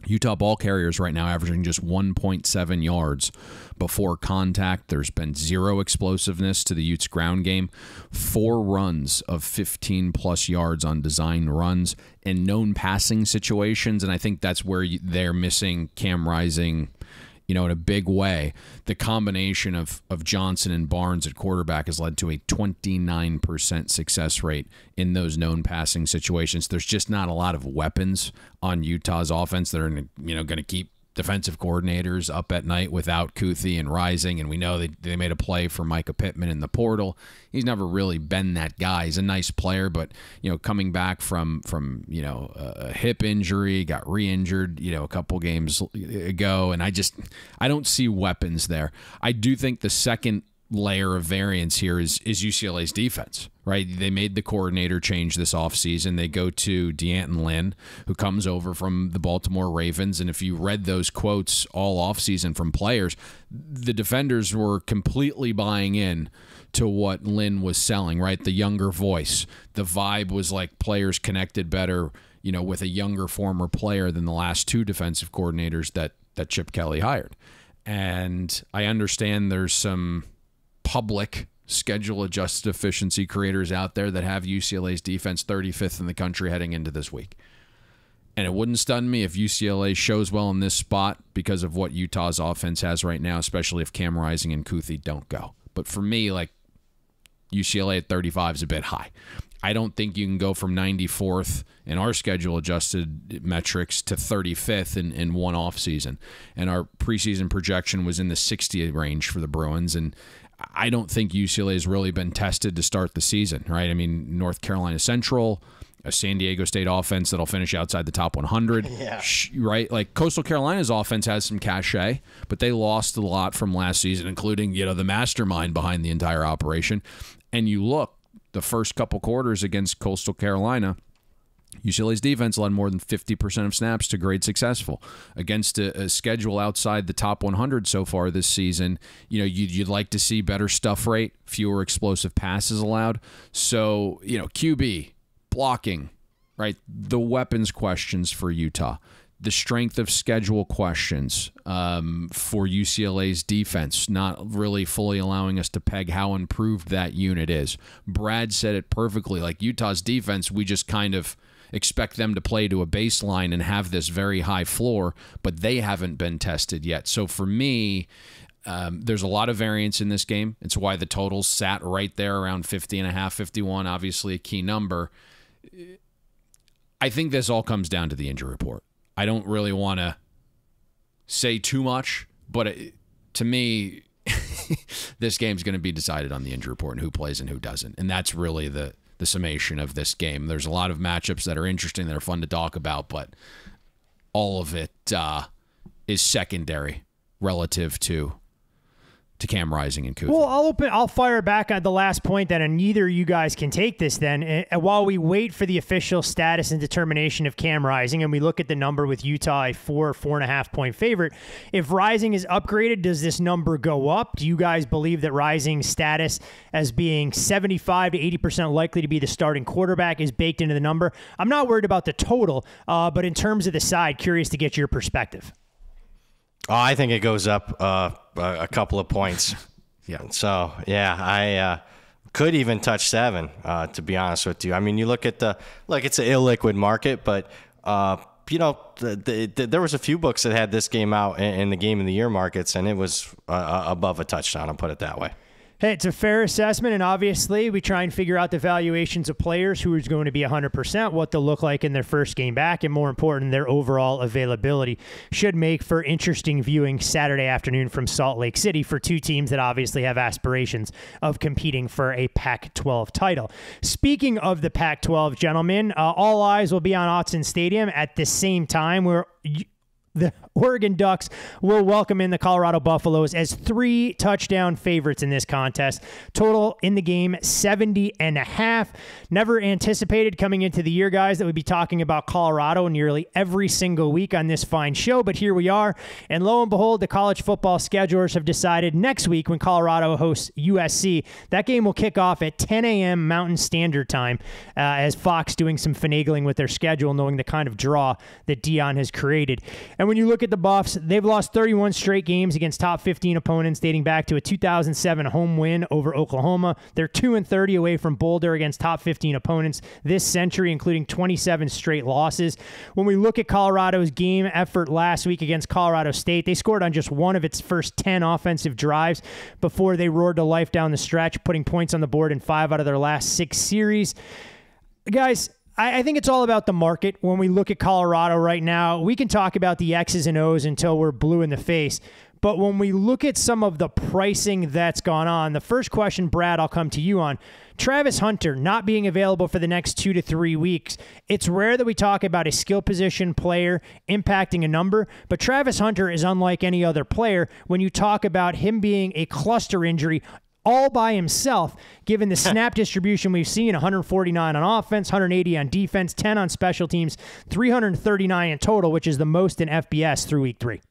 Utah ball carriers right now averaging just 1.7 yards before contact. There's been zero explosiveness to the Utes ground game, four runs of 15 plus yards on design runs, and known passing situations. And I think that's where they're missing Cam Rising you know, in a big way. The combination of, of Johnson and Barnes at quarterback has led to a 29% success rate in those known passing situations. There's just not a lot of weapons on Utah's offense that are, you know, going to keep defensive coordinators up at night without Kuithe and Rising, and we know they, they made a play for Mycah Pittman in the portal. He's never really been that guy. He's a nice player, but you know, coming back from from you know a hip injury, got re-injured, you know, a couple games ago, and I just I don't see weapons there. I do think the second layer of variance here is is UCLA's defense, right? They made the coordinator change this offseason. They go to D'Anton Lynn, who comes over from the Baltimore Ravens. And if you read those quotes all offseason from players, the defenders were completely buying in to what Lynn was selling, right? The younger voice. The vibe was like players connected better, you know, with a younger former player than the last two defensive coordinators that that Chip Kelly hired. And I understand there's some public schedule adjusted efficiency creators out there that have UCLA's defense 35th in the country heading into this week. And it wouldn't stun me if UCLA shows well in this spot because of what Utah's offense has right now, especially if Cam Rising and Kuithe don't go. But for me, like UCLA at 35 is a bit high. I don't think you can go from 94th in our schedule adjusted metrics to 35th in, in one off season. And our preseason projection was in the 60 range for the Bruins. And I don't think UCLA has really been tested to start the season, right? I mean, North Carolina Central, a San Diego State offense that'll finish outside the top 100, yeah. right? Like Coastal Carolina's offense has some cachet, but they lost a lot from last season, including you know the mastermind behind the entire operation. And you look the first couple quarters against Coastal Carolina UCLA's defense allowed more than 50% of snaps to grade successful against a, a, schedule outside the top 100 so far this season. You know, you'd, you'd like to see better stuff rate, fewer explosive passes allowed. So, you know, QB, blocking, right? The weapons questions for Utah, the strength of schedule questions um, for UCLA's defense, not really fully allowing us to peg how improved that unit is. Brad said it perfectly. Like Utah's defense, we just kind of expect them to play to a baseline and have this very high floor, but they haven't been tested yet. So for me, um, there's a lot of variance in this game. It's why the totals sat right there around 50 and a half, 51, obviously a key number. I think this all comes down to the injury report. I don't really want to say too much, but it, to me, this game's going to be decided on the injury report and who plays and who doesn't. And that's really the the summation of this game. There's a lot of matchups that are interesting that are fun to talk about, but all of it uh, is secondary relative to to Cam Rising and Kuth. Well, I'll open. I'll fire back at the last point then, and neither you guys can take this. Then, and while we wait for the official status and determination of Cam Rising, and we look at the number with Utah a four four and a half point favorite, if Rising is upgraded, does this number go up? Do you guys believe that Rising's status as being seventy five to eighty percent likely to be the starting quarterback is baked into the number? I'm not worried about the total, uh, but in terms of the side, curious to get your perspective. Oh, I think it goes up uh, a couple of points. yeah. So yeah, I uh, could even touch seven. Uh, to be honest with you, I mean, you look at the look. It's an illiquid market, but uh, you know, the, the, the, there was a few books that had this game out in, in the game of the year markets, and it was uh, above a touchdown. I'll put it that way. Hey, it's a fair assessment, and obviously, we try and figure out the valuations of players who is going to be 100%, what they'll look like in their first game back, and more important, their overall availability. Should make for interesting viewing Saturday afternoon from Salt Lake City for two teams that obviously have aspirations of competing for a Pac 12 title. Speaking of the Pac 12, gentlemen, uh, all eyes will be on Autzen Stadium at the same time where the Oregon Ducks will welcome in the Colorado Buffaloes as three touchdown favorites in this contest. Total in the game 70 and a half. Never anticipated coming into the year, guys, that we'd be talking about Colorado nearly every single week on this fine show, but here we are. And lo and behold, the college football schedulers have decided next week when Colorado hosts USC, that game will kick off at 10 a.m. Mountain Standard Time uh, as Fox doing some finagling with their schedule, knowing the kind of draw that Deion has created. And when you look at the Buffs, they've lost 31 straight games against top 15 opponents dating back to a 2007 home win over Oklahoma. They're 2 and 30 away from Boulder against top 15 opponents this century, including 27 straight losses. When we look at Colorado's game effort last week against Colorado State, they scored on just one of its first 10 offensive drives before they roared to life down the stretch, putting points on the board in five out of their last six series. Guys, I, think it's all about the market. When we look at Colorado right now, we can talk about the X's and O's until we're blue in the face. But when we look at some of the pricing that's gone on, the first question, Brad, I'll come to you on. Travis Hunter not being available for the next two to three weeks. It's rare that we talk about a skill position player impacting a number, but Travis Hunter is unlike any other player when you talk about him being a cluster injury all by himself, given the snap distribution we've seen 149 on offense, 180 on defense, 10 on special teams, 339 in total, which is the most in FBS through week three.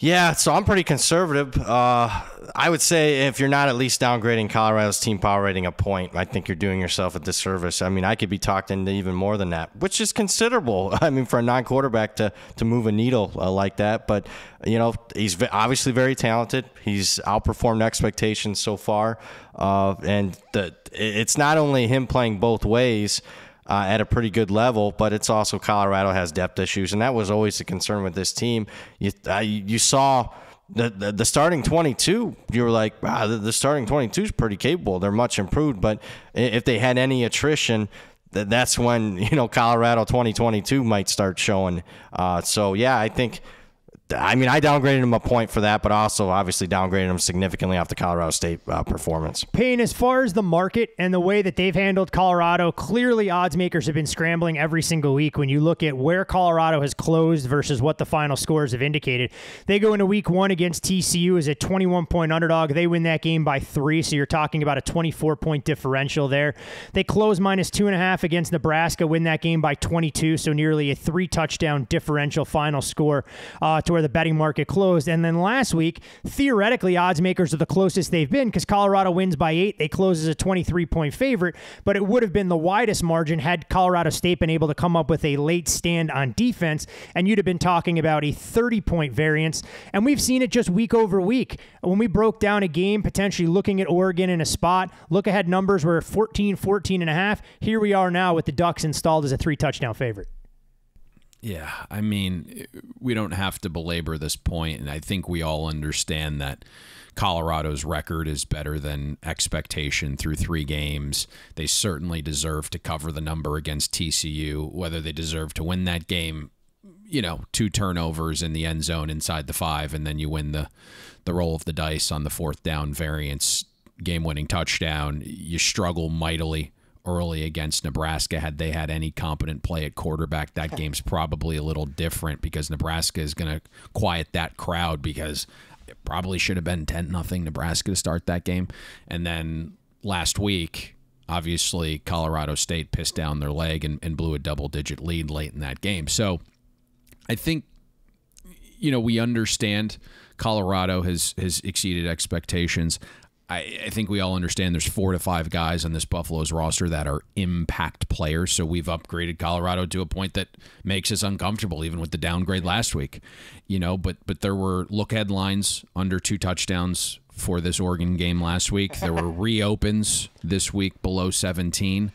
Yeah, so I'm pretty conservative. Uh, I would say if you're not at least downgrading Colorado's team power rating a point, I think you're doing yourself a disservice. I mean, I could be talked into even more than that, which is considerable. I mean, for a non-quarterback to to move a needle uh, like that, but you know, he's obviously very talented. He's outperformed expectations so far, uh, and the, it's not only him playing both ways uh, at a pretty good level, but it's also Colorado has depth issues, and that was always a concern with this team. You uh, you saw. The, the, the starting 22, you were like, wow, the, the starting 22 is pretty capable. They're much improved, but if they had any attrition, that's when you know Colorado 2022 might start showing. Uh, so yeah, I think I mean, I downgraded him a point for that, but also obviously downgraded him significantly off the Colorado State uh, performance. Payne, as far as the market and the way that they've handled Colorado, clearly odds makers have been scrambling every single week. When you look at where Colorado has closed versus what the final scores have indicated, they go into week one against TCU as a 21 point underdog. They win that game by three, so you're talking about a 24 point differential there. They close minus two and a half against Nebraska, win that game by 22, so nearly a three touchdown differential final score uh, to where the betting market closed. And then last week, theoretically, odds makers are the closest they've been because Colorado wins by eight. They close as a 23 point favorite, but it would have been the widest margin had Colorado State been able to come up with a late stand on defense. And you'd have been talking about a 30 point variance. And we've seen it just week over week. When we broke down a game, potentially looking at Oregon in a spot, look ahead numbers were 14, 14 and a half. Here we are now with the Ducks installed as a three touchdown favorite. Yeah, I mean, we don't have to belabor this point, and I think we all understand that Colorado's record is better than expectation through three games. They certainly deserve to cover the number against TCU. Whether they deserve to win that game, you know, two turnovers in the end zone inside the five, and then you win the the roll of the dice on the fourth down variance game winning touchdown. You struggle mightily early against Nebraska. Had they had any competent play at quarterback, that game's probably a little different because Nebraska is going to quiet that crowd because it probably should have been 10 nothing Nebraska to start that game. And then last week, obviously, Colorado State pissed down their leg and, and blew a double digit lead late in that game. So I think, you know, we understand Colorado has, has exceeded expectations. I, I, think we all understand there's four to five guys on this Buffalo's roster that are impact players. So we've upgraded Colorado to a point that makes us uncomfortable, even with the downgrade last week. You know, but but there were look headlines under two touchdowns for this Oregon game last week. There were reopens this week below 17.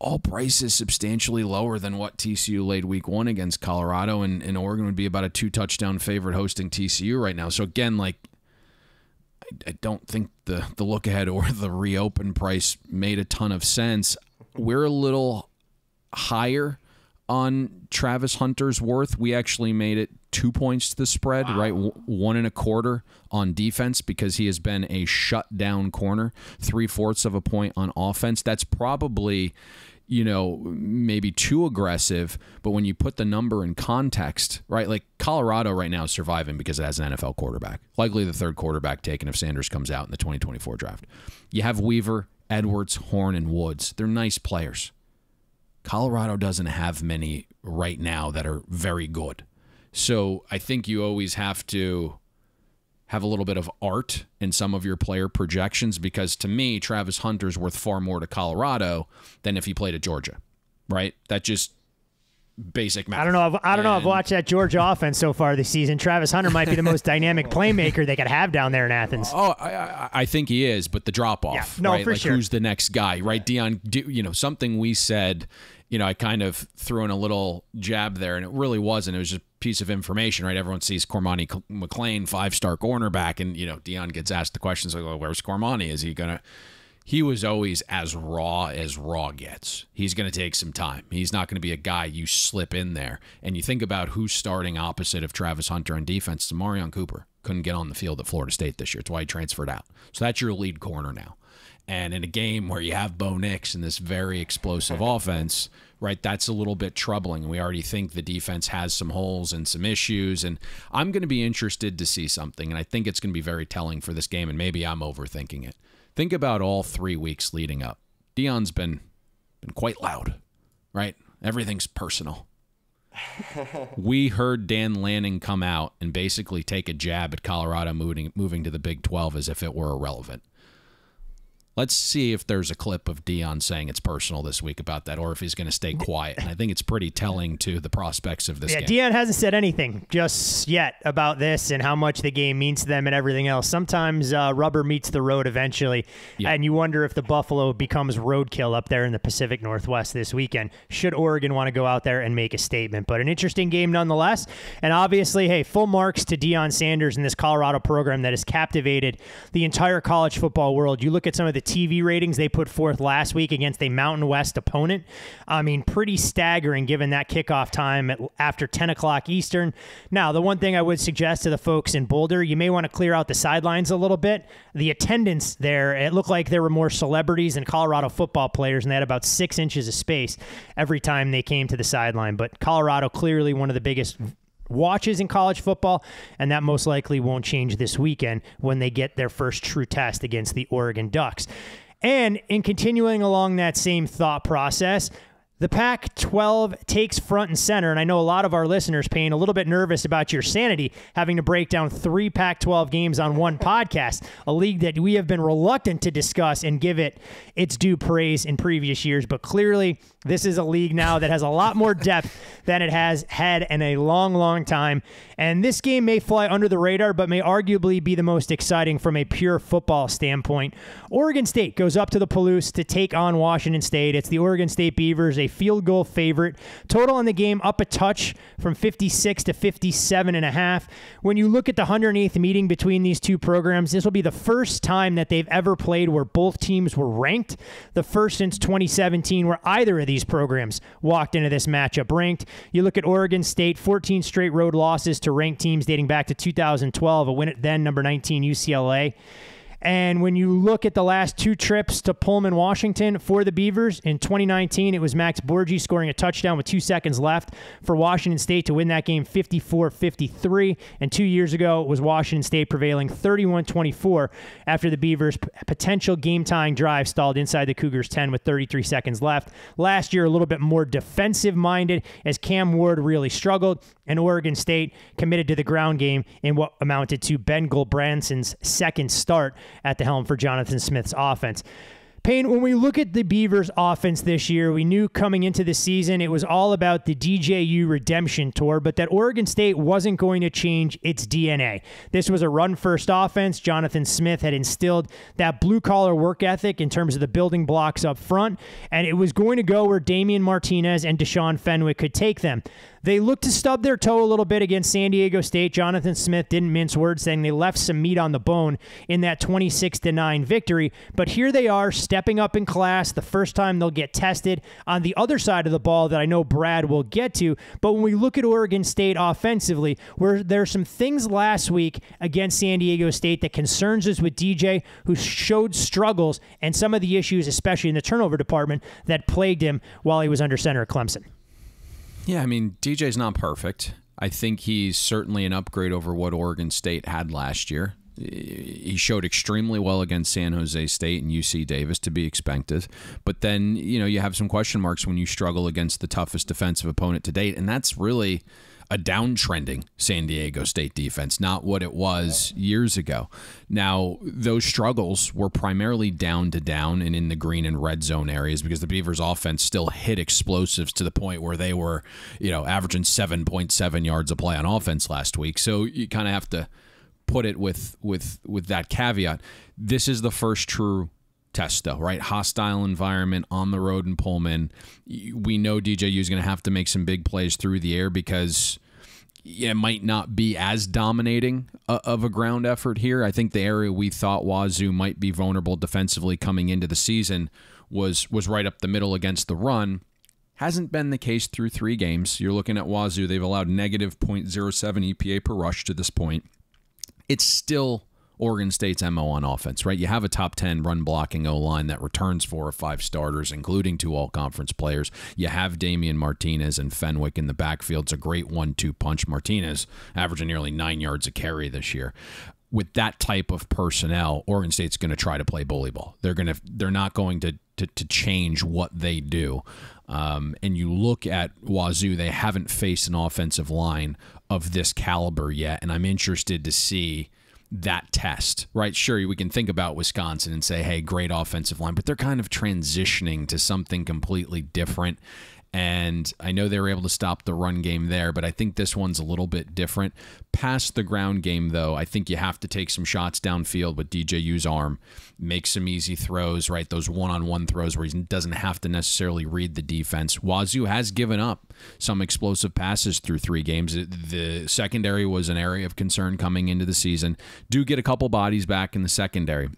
All prices substantially lower than what TCU laid week one against Colorado, and, and Oregon would be about a two touchdown favorite hosting TCU right now. So again, like I, I don't think the the look ahead or the reopen price made a ton of sense. We're a little higher on Travis Hunter's worth. We actually made it two points to the spread, wow. right? One and a quarter on defense because he has been a shutdown corner, three fourths of a point on offense. That's probably you know, maybe too aggressive. But when you put the number in context, right? Like Colorado right now is surviving because it has an NFL quarterback, likely the third quarterback taken if Sanders comes out in the 2024 draft. You have Weaver, Edwards, Horn, and Woods. They're nice players. Colorado doesn't have many right now that are very good. So I think you always have to have a little bit of art in some of your player projections because to me, Travis Hunter's worth far more to Colorado than if he played at Georgia, right? That just basic math. I don't know. I've, I don't and, know. I've watched that Georgia offense so far this season. Travis Hunter might be the most dynamic playmaker they could have down there in Athens. Oh, I, I think he is, but the drop off, yeah, no, right? for like sure. Who's the next guy, right? Deion, you know, something we said you know, I kind of threw in a little jab there, and it really wasn't. It was just a piece of information, right? Everyone sees Cormani McClain, five star cornerback, and you know, Deion gets asked the questions like, well, "Where's Cormani? Is he gonna?" He was always as raw as raw gets. He's going to take some time. He's not going to be a guy you slip in there. And you think about who's starting opposite of Travis Hunter on defense. To Marion Cooper couldn't get on the field at Florida State this year. It's why he transferred out. So that's your lead corner now. And in a game where you have Bo Nix and this very explosive offense, right, that's a little bit troubling. We already think the defense has some holes and some issues. And I'm going to be interested to see something. And I think it's going to be very telling for this game. And maybe I'm overthinking it. Think about all three weeks leading up. Deion's been been quite loud, right? Everything's personal. we heard Dan Lanning come out and basically take a jab at Colorado moving moving to the Big 12 as if it were irrelevant. Let's see if there's a clip of Deion saying it's personal this week about that, or if he's going to stay quiet. And I think it's pretty telling to the prospects of this yeah, game. Deion hasn't said anything just yet about this and how much the game means to them and everything else. Sometimes uh, rubber meets the road eventually, yeah. and you wonder if the Buffalo becomes roadkill up there in the Pacific Northwest this weekend. Should Oregon want to go out there and make a statement? But an interesting game nonetheless. And obviously, hey, full marks to Deion Sanders in this Colorado program that has captivated the entire college football world. You look at some of the TV ratings they put forth last week against a Mountain West opponent. I mean, pretty staggering given that kickoff time at, after 10 o'clock Eastern. Now, the one thing I would suggest to the folks in Boulder, you may want to clear out the sidelines a little bit. The attendance there, it looked like there were more celebrities than Colorado football players, and they had about six inches of space every time they came to the sideline. But Colorado, clearly one of the biggest watches in college football, and that most likely won't change this weekend when they get their first true test against the Oregon Ducks. And in continuing along that same thought process, The Pac 12 takes front and center, and I know a lot of our listeners paying a little bit nervous about your sanity having to break down three Pac 12 games on one podcast, a league that we have been reluctant to discuss and give it its due praise in previous years. But clearly, this is a league now that has a lot more depth than it has had in a long, long time. And this game may fly under the radar, but may arguably be the most exciting from a pure football standpoint. Oregon State goes up to the Palouse to take on Washington State. It's the Oregon State Beavers, a field goal favorite. Total on the game up a touch from 56 to 57 and a half. When you look at the 108th meeting between these two programs, this will be the first time that they've ever played where both teams were ranked. The first since 2017 where either of these programs walked into this matchup ranked. You look at Oregon State, 14 straight road losses to ranked teams dating back to 2012, a win at then number 19 UCLA. And when you look at the last two trips to Pullman, Washington for the Beavers, in 2019, it was Max Borghi scoring a touchdown with two seconds left for Washington State to win that game 54 53. And two years ago, it was Washington State prevailing 31 24 after the Beavers' potential game tying drive stalled inside the Cougars' 10 with 33 seconds left. Last year, a little bit more defensive minded as Cam Ward really struggled, and Oregon State committed to the ground game in what amounted to Ben Gulbranson's second start at the helm for Jonathan Smith's offense. Payne, when we look at the Beavers' offense this year, we knew coming into the season it was all about the DJU redemption tour, but that Oregon State wasn't going to change its DNA. This was a run first offense. Jonathan Smith had instilled that blue collar work ethic in terms of the building blocks up front, and it was going to go where Damian Martinez and Deshaun Fenwick could take them. They looked to stub their toe a little bit against San Diego State. Jonathan Smith didn't mince words, saying they left some meat on the bone in that 26 9 victory. But here they are, stepping up in class. The first time they'll get tested on the other side of the ball that I know Brad will get to. But when we look at Oregon State offensively, where there's some things last week against San Diego State that concerns us with DJ, who showed struggles and some of the issues, especially in the turnover department, that plagued him while he was under center at Clemson. Yeah, I mean, DJ's not perfect. I think he's certainly an upgrade over what Oregon State had last year. He showed extremely well against San Jose State and UC Davis to be expected. But then, you know, you have some question marks when you struggle against the toughest defensive opponent to date. And that's really a downtrending San Diego State defense, not what it was years ago. Now, those struggles were primarily down to down and in the green and red zone areas because the Beavers offense still hit explosives to the point where they were, you know, averaging 7.7 yards a play on offense last week. So you kind of have to put it with with with that caveat. This is the first true test though, right? Hostile environment on the road in Pullman. We know DJU is going to have to make some big plays through the air because it might not be as dominating of a ground effort here. I think the area we thought Wazoo might be vulnerable defensively coming into the season was was right up the middle against the run. Hasn't been the case through three games. You're looking at Wazoo; they've allowed negative 0.07 EPA per rush to this point. It's still Oregon State's MO on offense, right? You have a top 10 run blocking O line that returns four or five starters, including two all conference players. You have Damian Martinez and Fenwick in the backfield. It's a great one two punch. Martinez averaging nearly nine yards a carry this year. With that type of personnel, Oregon State's going to try to play bully ball. They're going to they're not going to to, to change what they do. Um, and you look at Wazoo, they haven't faced an offensive line of this caliber yet, and I'm interested to see that test, right? Sure, we can think about Wisconsin and say, hey, great offensive line, but they're kind of transitioning to something completely different. And I know they were able to stop the run game there, but I think this one's a little bit different. Past the ground game, though, I think you have to take some shots downfield with DJU's arm, make some easy throws, right? Those one on one throws where he doesn't have to necessarily read the defense. Wazoo has given up some explosive passes through three games. The secondary was an area of concern coming into the season. Do get a couple bodies back in the secondary.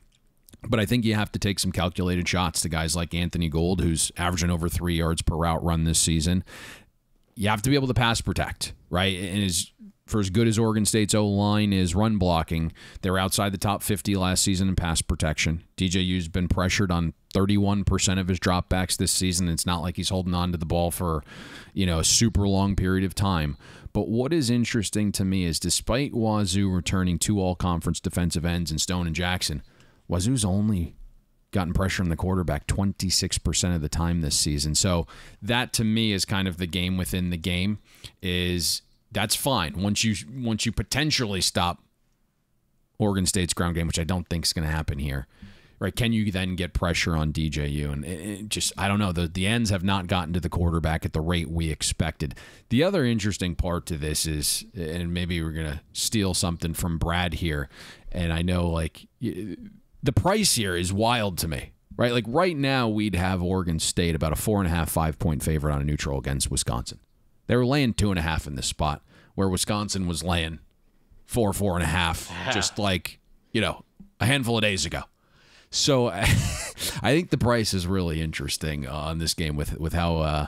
But I think you have to take some calculated shots to guys like Anthony Gould, who's averaging over three yards per route run this season. You have to be able to pass protect, right? And as for as good as Oregon State's O line is run blocking, they're outside the top 50 last season in pass protection. DJU's been pressured on 31% of his dropbacks this season. It's not like he's holding on to the ball for, you know, a super long period of time. But what is interesting to me is despite Wazoo returning two all conference defensive ends in Stone and Jackson, Wazoo's only gotten pressure on the quarterback 26% of the time this season. So that to me is kind of the game within the game is that's fine. Once you once you potentially stop Oregon State's ground game, which I don't think is going to happen here. Right? Can you then get pressure on DJU? And it, just I don't know. The the ends have not gotten to the quarterback at the rate we expected. The other interesting part to this is, and maybe we're gonna steal something from Brad here, and I know like the price here is wild to me. Right? Like right now, we'd have Oregon State about a four and a half, five point favorite on a neutral against Wisconsin. They were laying two and a half in this spot, where Wisconsin was laying four, four and a half, just like, you know, a handful of days ago. So I think the price is really interesting uh, on this game with with how uh,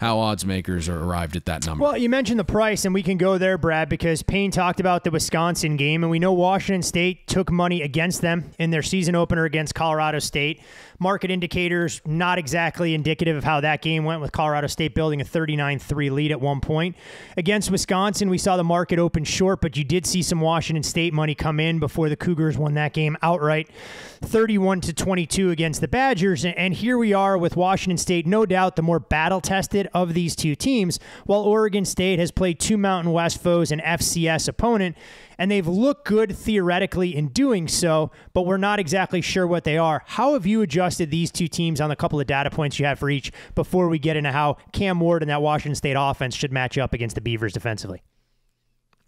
how odds makers are arrived at that number. Well, you mentioned the price, and we can go there, Brad, because Payne talked about the Wisconsin game, and we know Washington State took money against them in their season opener against Colorado State. Market indicators not exactly indicative of how that game went with Colorado State building a 39-3 lead at one point. Against Wisconsin, we saw the market open short, but you did see some Washington State money come in before the Cougars won that game outright, 31 to 22 against the Badgers. And here we are with Washington State, no doubt the more battle tested of these two teams, while Oregon State has played two Mountain West foes and FCS opponent and they've looked good theoretically in doing so, but we're not exactly sure what they are. How have you adjusted these two teams on the couple of data points you have for each before we get into how Cam Ward and that Washington State offense should match up against the Beavers defensively?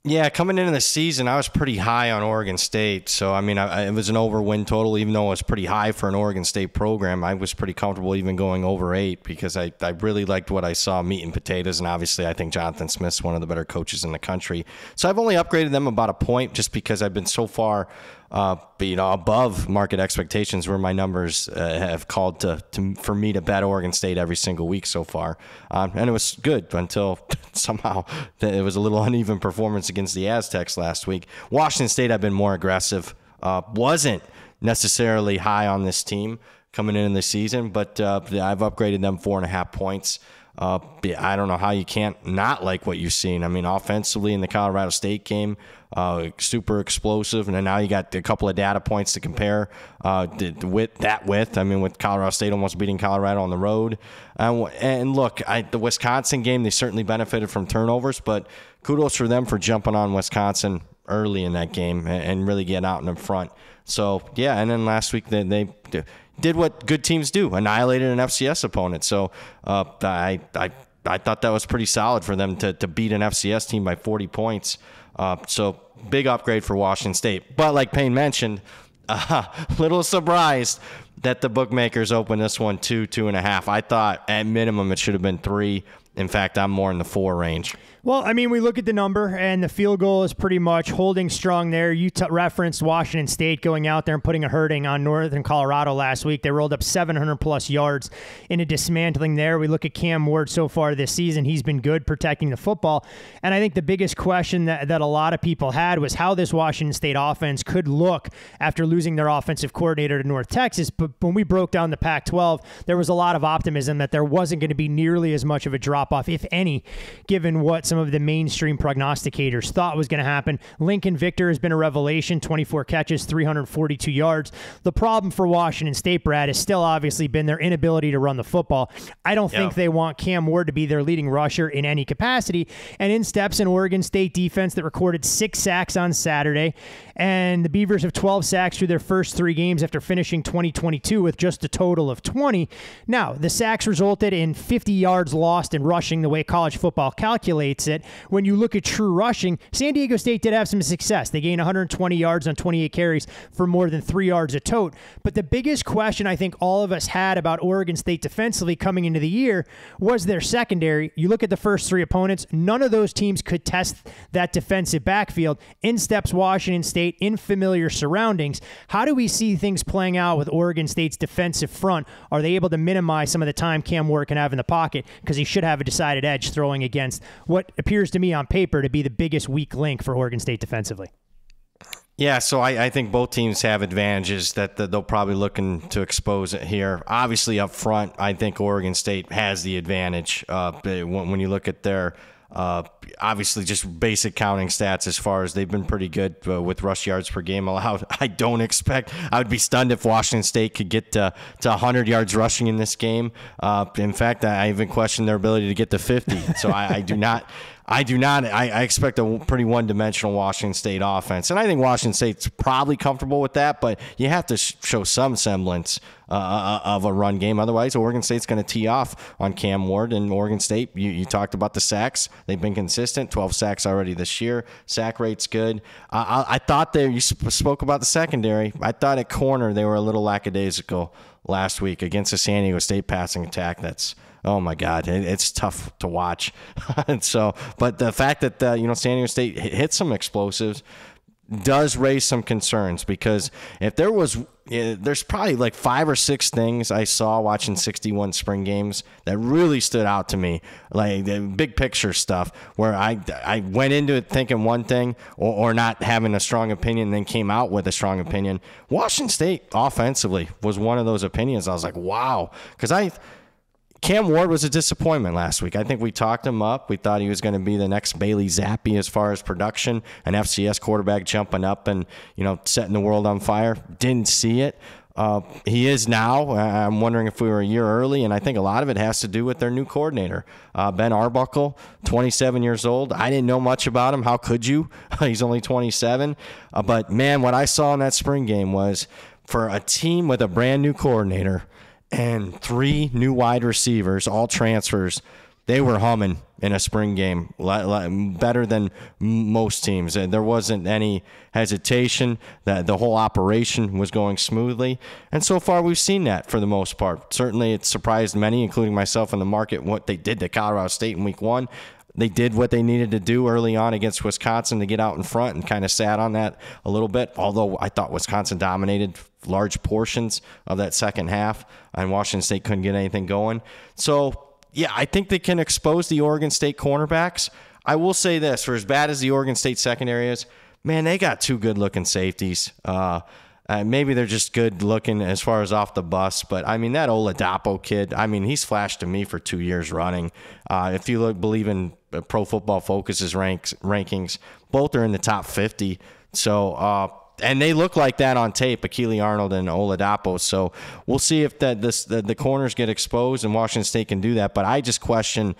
Yeah, coming into the season, I was pretty high on Oregon State. So, I mean, I, it was an over win total, even though it was pretty high for an Oregon State program. I was pretty comfortable even going over eight because I, I really liked what I saw meat and potatoes. And obviously, I think Jonathan Smith's one of the better coaches in the country. So, I've only upgraded them about a point just because I've been so far uh, you know, above market expectations, where my numbers uh, have called to, to for me to bet Oregon State every single week so far, um, and it was good until somehow it was a little uneven performance against the Aztecs last week. Washington State, I've been more aggressive. Uh, wasn't necessarily high on this team coming in the season, but uh, I've upgraded them four and a half points. Uh, I don't know how you can't not like what you've seen. I mean, offensively in the Colorado State game, uh, super explosive, and now you got a couple of data points to compare uh, with that with. I mean, with Colorado State almost beating Colorado on the road, and look, I, the Wisconsin game they certainly benefited from turnovers, but kudos for them for jumping on Wisconsin early in that game and, really getting out in the front. So yeah, and then last week they, they did what good teams do, annihilated an FCS opponent. So uh, I, I, I thought that was pretty solid for them to, to beat an FCS team by 40 points. Uh, so big upgrade for Washington State. But like Payne mentioned, a uh, little surprised that the bookmakers opened this one two, two and a half. I thought at minimum it should have been three. In fact, I'm more in the four range. Well, I mean, we look at the number, and the field goal is pretty much holding strong there. You t- referenced Washington State going out there and putting a hurting on Northern Colorado last week. They rolled up 700 plus yards in a dismantling there. We look at Cam Ward so far this season. He's been good protecting the football. And I think the biggest question that, that a lot of people had was how this Washington State offense could look after losing their offensive coordinator to North Texas. But when we broke down the Pac 12, there was a lot of optimism that there wasn't going to be nearly as much of a drop off, if any, given what some of the mainstream prognosticators thought was going to happen. Lincoln Victor has been a revelation 24 catches, 342 yards. The problem for Washington State, Brad, has still obviously been their inability to run the football. I don't think they want Cam Ward to be their leading rusher in any capacity. And in steps an Oregon State defense that recorded six sacks on Saturday. And the Beavers have 12 sacks through their first three games after finishing 2022 with just a total of 20. Now, the sacks resulted in 50 yards lost in rushing the way college football calculates it. When you look at true rushing, San Diego State did have some success. They gained 120 yards on 28 carries for more than three yards a tote. But the biggest question I think all of us had about Oregon State defensively coming into the year was their secondary. You look at the first three opponents, none of those teams could test that defensive backfield. In steps Washington State in familiar surroundings. How do we see things playing out with Oregon State's defensive front? Are they able to minimize some of the time Cam Ward can have in the pocket? Because he should have a decided edge throwing against what appears to me on paper to be the biggest weak link for Oregon State defensively. Yeah, so I, I, think both teams have advantages that, they'll probably looking to expose here. Obviously, up front, I think Oregon State has the advantage. Uh, when, when you look at their Uh, obviously, just basic counting stats as far as they've been pretty good uh, with rush yards per game allowed. I don't expect, I would be stunned if Washington State could get to, to 100 yards rushing in this game. Uh, in fact, I even question their ability to get to 50. So I, I do not. I do not. I, I expect a pretty one-dimensional Washington State offense, and I think Washington State's probably comfortable with that. But you have to sh- show some semblance uh, uh of a run game. Otherwise, Oregon State's going to tee off on Cam Ward. And Oregon State, you, you, talked about the sacks; they've been consistent. Twelve sacks already this year. Sack rate's good. Uh, I, I, thought they. You spoke about the secondary. I thought at corner they were a little lackadaisical last week against the San Diego State passing attack. That's oh my God, it's tough to watch. and so, but the fact that uh, you know San Diego State hit some explosives does raise some concerns because if there was there's probably like five or six things I saw watching 61 spring games that really stood out to me, like the big picture stuff, where I, I went into it thinking one thing or, or not having a strong opinion, then came out with a strong opinion. Washington State offensively was one of those opinions. I was like, wow, because I Cam Ward was a disappointment last week. I think we talked him up. We thought he was going to be the next Bailey Zappe as far as production, an FCS quarterback jumping up and you know setting the world on fire. Didn't see it. Uh, he is now. I'm wondering if we were a year early, and I think a lot of it has to do with their new coordinator, uh, Ben Arbuckle, 27 years old. I didn't know much about him. How could you? He's only 27. Uh, but man, what I saw in that spring game was for a team with a brand new coordinator and three new wide receivers, all transfers. They were humming in a spring game, better than most teams. And There wasn't any hesitation. That the whole operation was going smoothly, and so far we've seen that for the most part. Certainly, it surprised many, including myself in the market, what they did to Colorado State in Week One they did what they needed to do early on against Wisconsin to get out in front and kind of sat on that a little bit. Although I thought Wisconsin dominated large portions of that second half and Washington State couldn't get anything going. So, yeah, I think they can expose the Oregon State cornerbacks. I will say this for as bad as the Oregon State secondary is, man, they got two good looking safeties. Uh, uh, maybe they're just good looking as far as off the bus, but I mean that Oladapo kid. I mean he's flashed to me for two years running. Uh, if you look, believe in uh, Pro Football Focus's ranks rankings, both are in the top fifty. So uh, and they look like that on tape, Akili Arnold and Oladapo. So we'll see if that this the, the corners get exposed and Washington State can do that. But I just question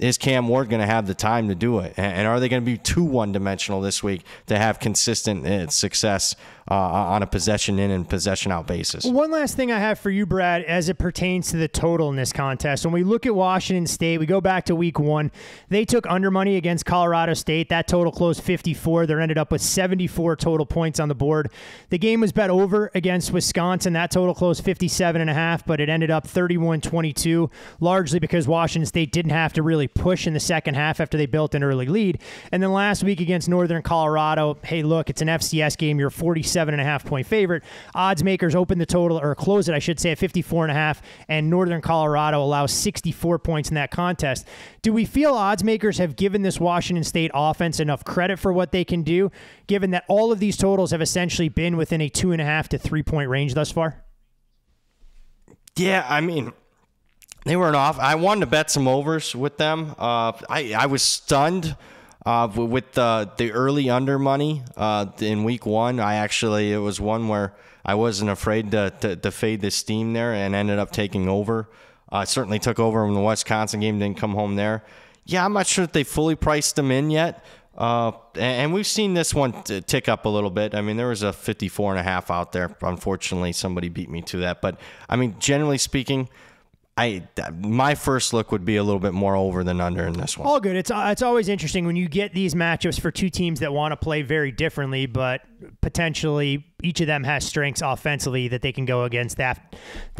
is Cam Ward going to have the time to do it? And are they going to be too one dimensional this week to have consistent uh, success uh, on a possession in and possession out basis. One last thing I have for you, Brad, as it pertains to the total in this contest. When we look at Washington State, we go back to week one. They took under money against Colorado State. That total closed 54. They ended up with 74 total points on the board. The game was bet over against Wisconsin. That total closed 57 and a half, but it ended up 31-22, largely because Washington State didn't have to really push in the second half after they built an early lead. And then last week against Northern Colorado, hey, look, it's an FCS game. You're 46 seven and a half point favorite. Odds makers open the total or close it, I should say, at 54 and a half, and Northern Colorado allows 64 points in that contest. Do we feel odds makers have given this Washington State offense enough credit for what they can do, given that all of these totals have essentially been within a two and a half to three point range thus far? Yeah, I mean, they weren't off. I wanted to bet some overs with them. Uh, I I was stunned uh, with the the early under money uh, in week one, I actually it was one where I wasn't afraid to, to, to fade the steam there and ended up taking over. Uh, certainly took over when the Wisconsin game didn't come home there. Yeah, I'm not sure if they fully priced them in yet. Uh, and we've seen this one tick up a little bit. I mean, there was a 54 and a half out there. Unfortunately, somebody beat me to that. But I mean, generally speaking, I my first look would be a little bit more over than under in this one. All good. It's uh, it's always interesting when you get these matchups for two teams that want to play very differently, but potentially each of them has strengths offensively that they can go against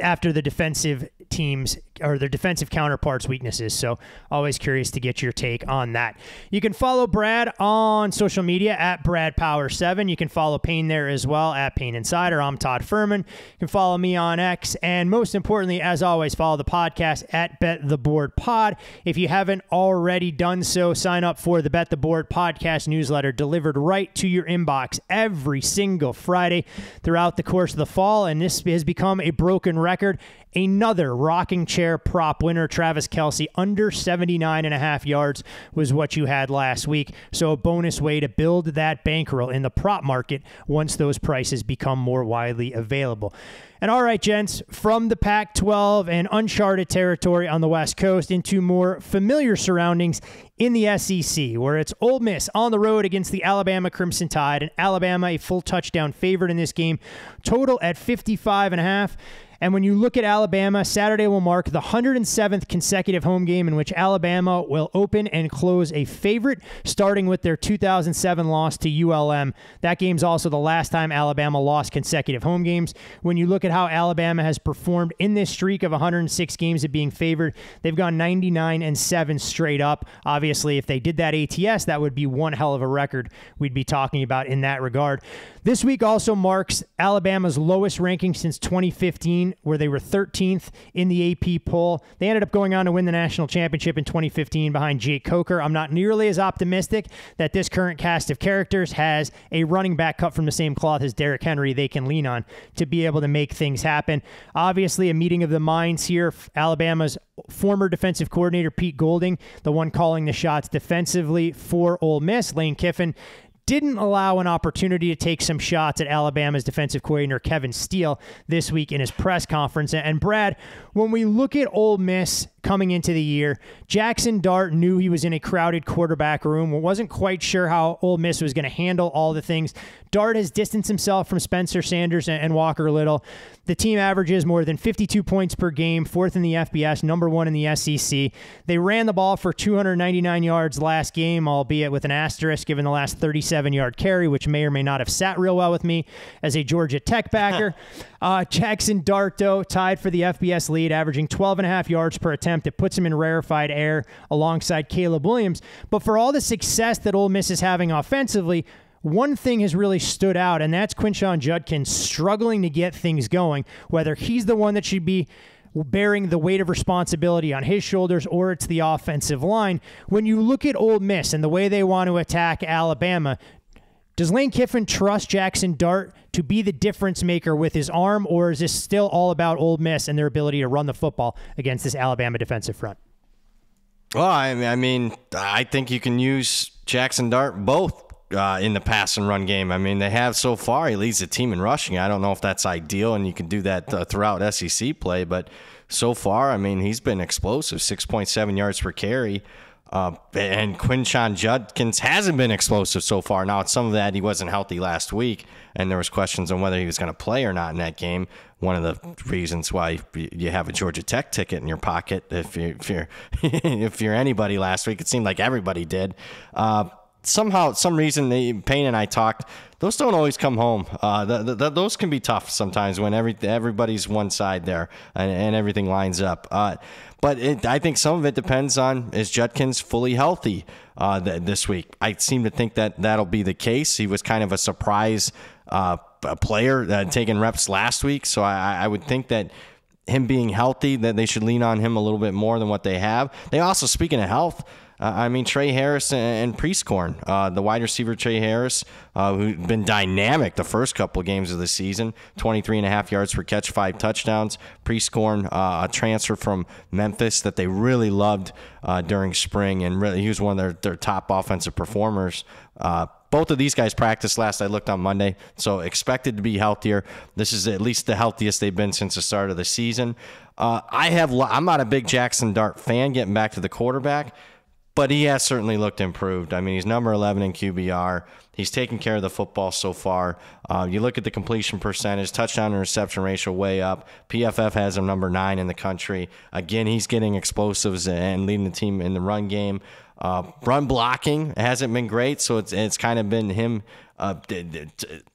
after the defensive teams or their defensive counterparts' weaknesses. So, always curious to get your take on that. You can follow Brad on social media at Brad Powers 7 You can follow Payne there as well at Payne Insider. I'm Todd Fuhrman. You can follow me on X. And most importantly, as always, follow the podcast at Bet the Board Pod. If you haven't already done so, sign up for the Bet the Board podcast newsletter delivered right to your inbox every single Friday throughout the course of the fall. And this has become a broken record another rocking chair prop winner, Travis Kelce, under 79 and a half yards was what you had last week. So a bonus way to build that bankroll in the prop market once those prices become more widely available. And all right, gents, from the Pac 12 and uncharted territory on the West Coast into more familiar surroundings in the SEC, where it's Ole Miss on the road against the Alabama Crimson Tide, and Alabama a full touchdown favorite in this game, total at 55 and a half. And when you look at Alabama, Saturday will mark the 107th consecutive home game in which Alabama will open and close a favorite, starting with their 2007 loss to ULM. That game's also the last time Alabama lost consecutive home games. When you look at how Alabama has performed in this streak of 106 games of being favored, they've gone 99 and 7 straight up. Obviously, if they did that ATS, that would be one hell of a record we'd be talking about in that regard. This week also marks Alabama's lowest ranking since 2015, where they were 13th in the AP poll. They ended up going on to win the national championship in 2015 behind Jake Coker. I'm not nearly as optimistic that this current cast of characters has a running back cut from the same cloth as Derrick Henry they can lean on to be able to make things happen. Obviously, a meeting of the minds here. Alabama's former defensive coordinator Pete Golding, the one calling the shots defensively for Ole Miss, Lane Kiffin didn't allow an opportunity to take some shots at Alabama's defensive coordinator Kevin Steele this week in his press conference. And Brad, when we look at Ole Miss coming into the year, Jaxson Dart knew he was in a crowded quarterback room. wasn't quite sure how Ole Miss was going to handle all the things. Dart has distanced himself from Spencer Sanders and Walker a Little. The team averages more than 52 points per game, fourth in the FBS, number one in the SEC. They ran the ball for 299 yards last game, albeit with an asterisk given the last 37 yard carry, which may or may not have sat real well with me as a Georgia Tech backer. uh, Jaxson Dart, though, tied for the FBS lead, averaging 12 and a half yards per attempt. It puts him in rarefied air alongside Caleb Williams. But for all the success that Ole Miss is having offensively, one thing has really stood out, and that's Quinshon Judkins struggling to get things going, whether he's the one that should be bearing the weight of responsibility on his shoulders or it's the offensive line. When you look at Ole Miss and the way they want to attack Alabama, does Lane Kiffin trust Jaxson Dart to be the difference maker with his arm, or is this still all about Ole Miss and their ability to run the football against this Alabama defensive front? Well, I mean, I think you can use Jaxson Dart both uh, in the pass and run game. I mean, they have so far. He leads the team in rushing. I don't know if that's ideal, and you can do that uh, throughout SEC play, but so far, I mean, he's been explosive 6.7 yards per carry. Uh, and Quinshon Judkins hasn't been explosive so far. Now, some of that he wasn't healthy last week, and there was questions on whether he was going to play or not in that game. One of the reasons why you have a Georgia Tech ticket in your pocket, if you're if you're, if you're anybody last week, it seemed like everybody did. Uh, somehow, some reason, Payne and I talked. Those don't always come home. Uh, the, the, those can be tough sometimes when every everybody's one side there and, and everything lines up. Uh, but it, I think some of it depends on is Judkins fully healthy uh, th- this week. I seem to think that that'll be the case. He was kind of a surprise uh, player taking reps last week, so I, I would think that him being healthy, that they should lean on him a little bit more than what they have. They also, speaking of health, uh, I mean, Tre Harris and, and Prieskorn, uh, the wide receiver Tre Harris, uh, who's been dynamic the first couple of games of the season 23 and a half yards per catch, five touchdowns. Prieskorn, uh, a transfer from Memphis that they really loved uh, during spring, and really, he was one of their, their top offensive performers. Uh, both of these guys practiced last I looked on Monday, so expected to be healthier. This is at least the healthiest they've been since the start of the season. I have I'm not a big Jaxson Dart fan. Getting back to the quarterback but he has certainly looked improved. I mean, he's number 11 in QBR. He's taken care of the football so far. Uh, you look at the completion percentage, touchdown and reception ratio way up. PFF has him number nine in the country. Again, he's getting explosives and leading the team in the run game. Uh, run blocking hasn't been great, so it's it's kind of been him. Uh,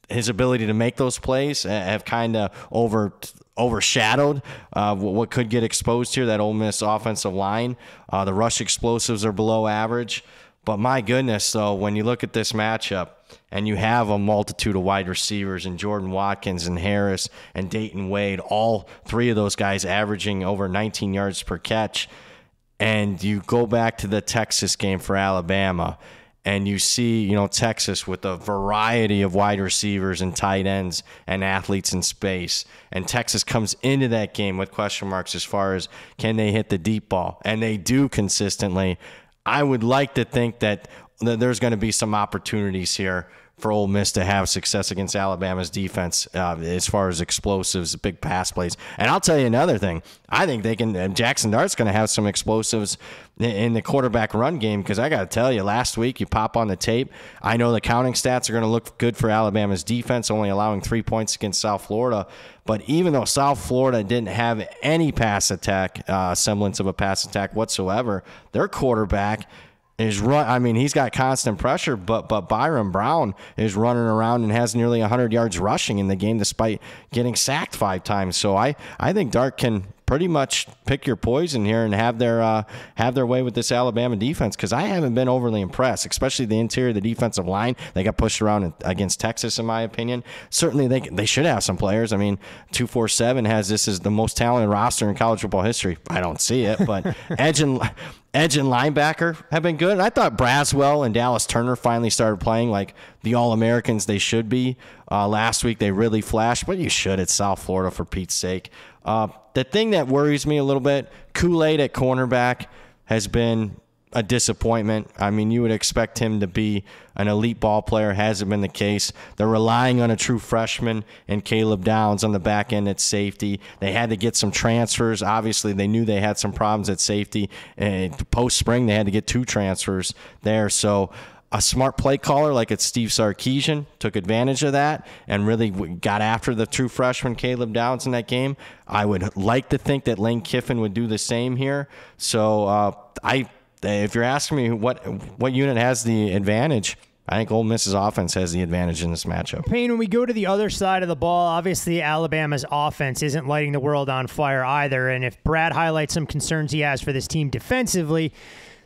his ability to make those plays have kind of over overshadowed uh, what could get exposed here. That Ole Miss offensive line, uh, the rush explosives are below average. But my goodness, though, when you look at this matchup and you have a multitude of wide receivers and Jordan Watkins and Harris and Dayton Wade, all three of those guys averaging over 19 yards per catch, and you go back to the Texas game for Alabama and you see, you know, Texas with a variety of wide receivers and tight ends and athletes in space. And Texas comes into that game with question marks as far as can they hit the deep ball? And they do consistently. I would like to think that there's going to be some opportunities here for Ole Miss to have success against Alabama's defense uh, as far as explosives, big pass plays. And I'll tell you another thing. I think they can. Uh, Jaxson Dart's going to have some explosives in the quarterback run game because I got to tell you, last week you pop on the tape. I know the counting stats are going to look good for Alabama's defense, only allowing three points against South Florida. But even though South Florida didn't have any pass attack, uh, semblance of a pass attack whatsoever, their quarterback is run. I mean, he's got constant pressure, but but Byron Brown is running around and has nearly 100 yards rushing in the game, despite getting sacked five times. So I I think Dart can pretty much pick your poison here and have their uh, have their way with this Alabama defense because I haven't been overly impressed, especially the interior, of the defensive line. They got pushed around against Texas, in my opinion. Certainly, they they should have some players. I mean, two four seven has this as the most talented roster in college football history. I don't see it, but edge and edge and linebacker have been good. I thought Braswell and Dallas Turner finally started playing like the All Americans they should be. Uh, last week they really flashed, but you should at South Florida for Pete's sake. Uh, the thing that worries me a little bit, Kool Aid at cornerback has been a disappointment. I mean, you would expect him to be an elite ball player. Hasn't been the case. They're relying on a true freshman and Caleb Downs on the back end at safety. They had to get some transfers. Obviously, they knew they had some problems at safety. And post spring, they had to get two transfers there. So a smart play caller like it's Steve Sarkisian took advantage of that and really got after the true freshman Caleb Downs in that game. I would like to think that Lane Kiffin would do the same here. So uh, I, if you're asking me what what unit has the advantage. I think Ole Miss's offense has the advantage in this matchup. Payne, when we go to the other side of the ball, obviously Alabama's offense isn't lighting the world on fire either. And if Brad highlights some concerns he has for this team defensively,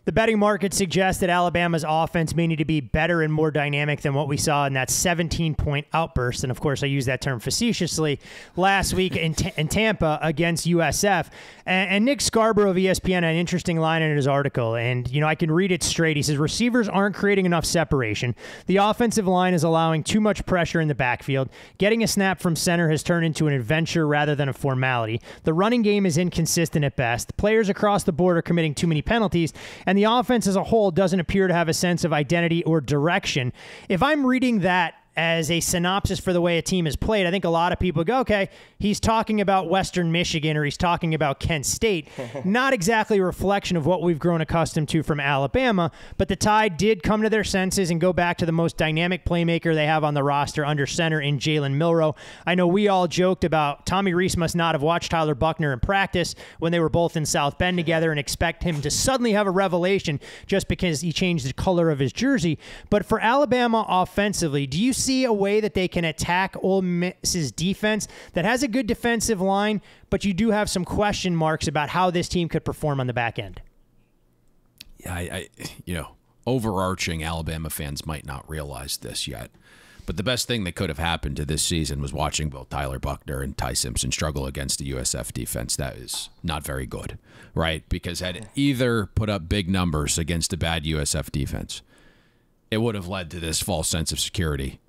the betting market suggests that Alabama's offense may need to be better and more dynamic than what we saw in that 17 point outburst. And of course, I use that term facetiously last week in, T- in Tampa against USF. And, and, Nick Scarborough of ESPN had an interesting line in his article. And, you know, I can read it straight. He says receivers aren't creating enough separation. The offensive line is allowing too much pressure in the backfield. Getting a snap from center has turned into an adventure rather than a formality. The running game is inconsistent at best. Players across the board are committing too many penalties. And and the offense as a whole doesn't appear to have a sense of identity or direction. If I'm reading that as a synopsis for the way a team is played, I think a lot of people go, okay, he's talking about Western Michigan or he's talking about Kent State. Not exactly a reflection of what we've grown accustomed to from Alabama, but the Tide did come to their senses and go back to the most dynamic playmaker they have on the roster under center in Jalen Milroe. I know we all joked about Tommy Rees must not have watched Tyler Buchner in practice when they were both in South Bend together and expect him to suddenly have a revelation just because he changed the color of his jersey. But for Alabama offensively, do you see a way that they can attack Ole Miss's defense that has a good defensive line, but you do have some question marks about how this team could perform on the back end? Yeah, I, I you know, overarching Alabama fans might not realize this yet. But the best thing that could have happened to this season was watching both Tyler Buchner and Ty Simpson struggle against the USF defense. That is not very good, right? Because had either put up big numbers against a bad USF defense, it would have led to this false sense of security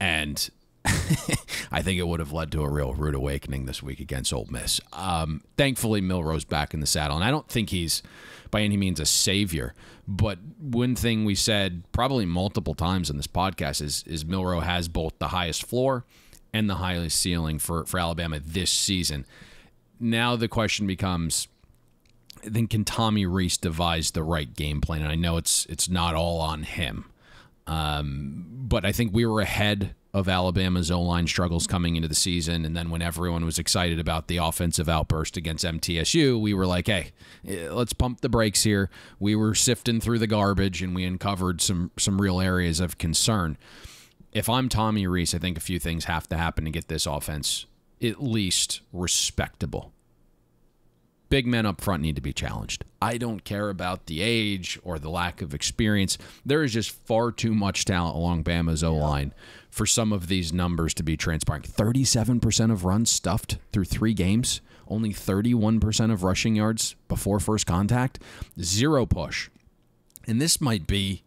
and I think it would have led to a real rude awakening this week against Ole Miss. Um, thankfully, Milroe's back in the saddle, and I don't think he's by any means a savior. But one thing we said probably multiple times in this podcast is is Milroe has both the highest floor and the highest ceiling for for Alabama this season. Now the question becomes. Then can Tommy Rees devise the right game plan? And I know it's it's not all on him. Um, but I think we were ahead of Alabama's O line struggles coming into the season. And then when everyone was excited about the offensive outburst against MTSU, we were like, hey, eh, let's pump the brakes here. We were sifting through the garbage and we uncovered some, some real areas of concern. If I'm Tommy Rees, I think a few things have to happen to get this offense at least respectable big men up front need to be challenged. I don't care about the age or the lack of experience. There is just far too much talent along Bama's O line for some of these numbers to be transparent. 37% of runs stuffed through three games, only 31% of rushing yards before first contact, zero push. And this might be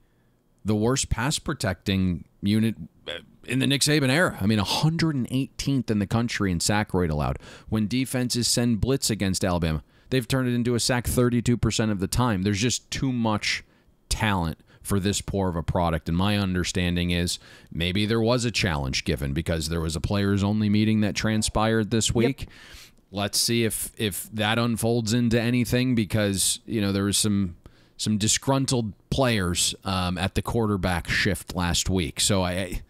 the worst pass protecting unit uh, in the Nick Saban era. I mean, 118th in the country in sack rate allowed. When defenses send blitz against Alabama, they've turned it into a sack 32% of the time. There's just too much talent for this poor of a product. And my understanding is maybe there was a challenge given because there was a players only meeting that transpired this week. Yep. Let's see if if that unfolds into anything because you know there was some some disgruntled players um, at the quarterback shift last week. So I, I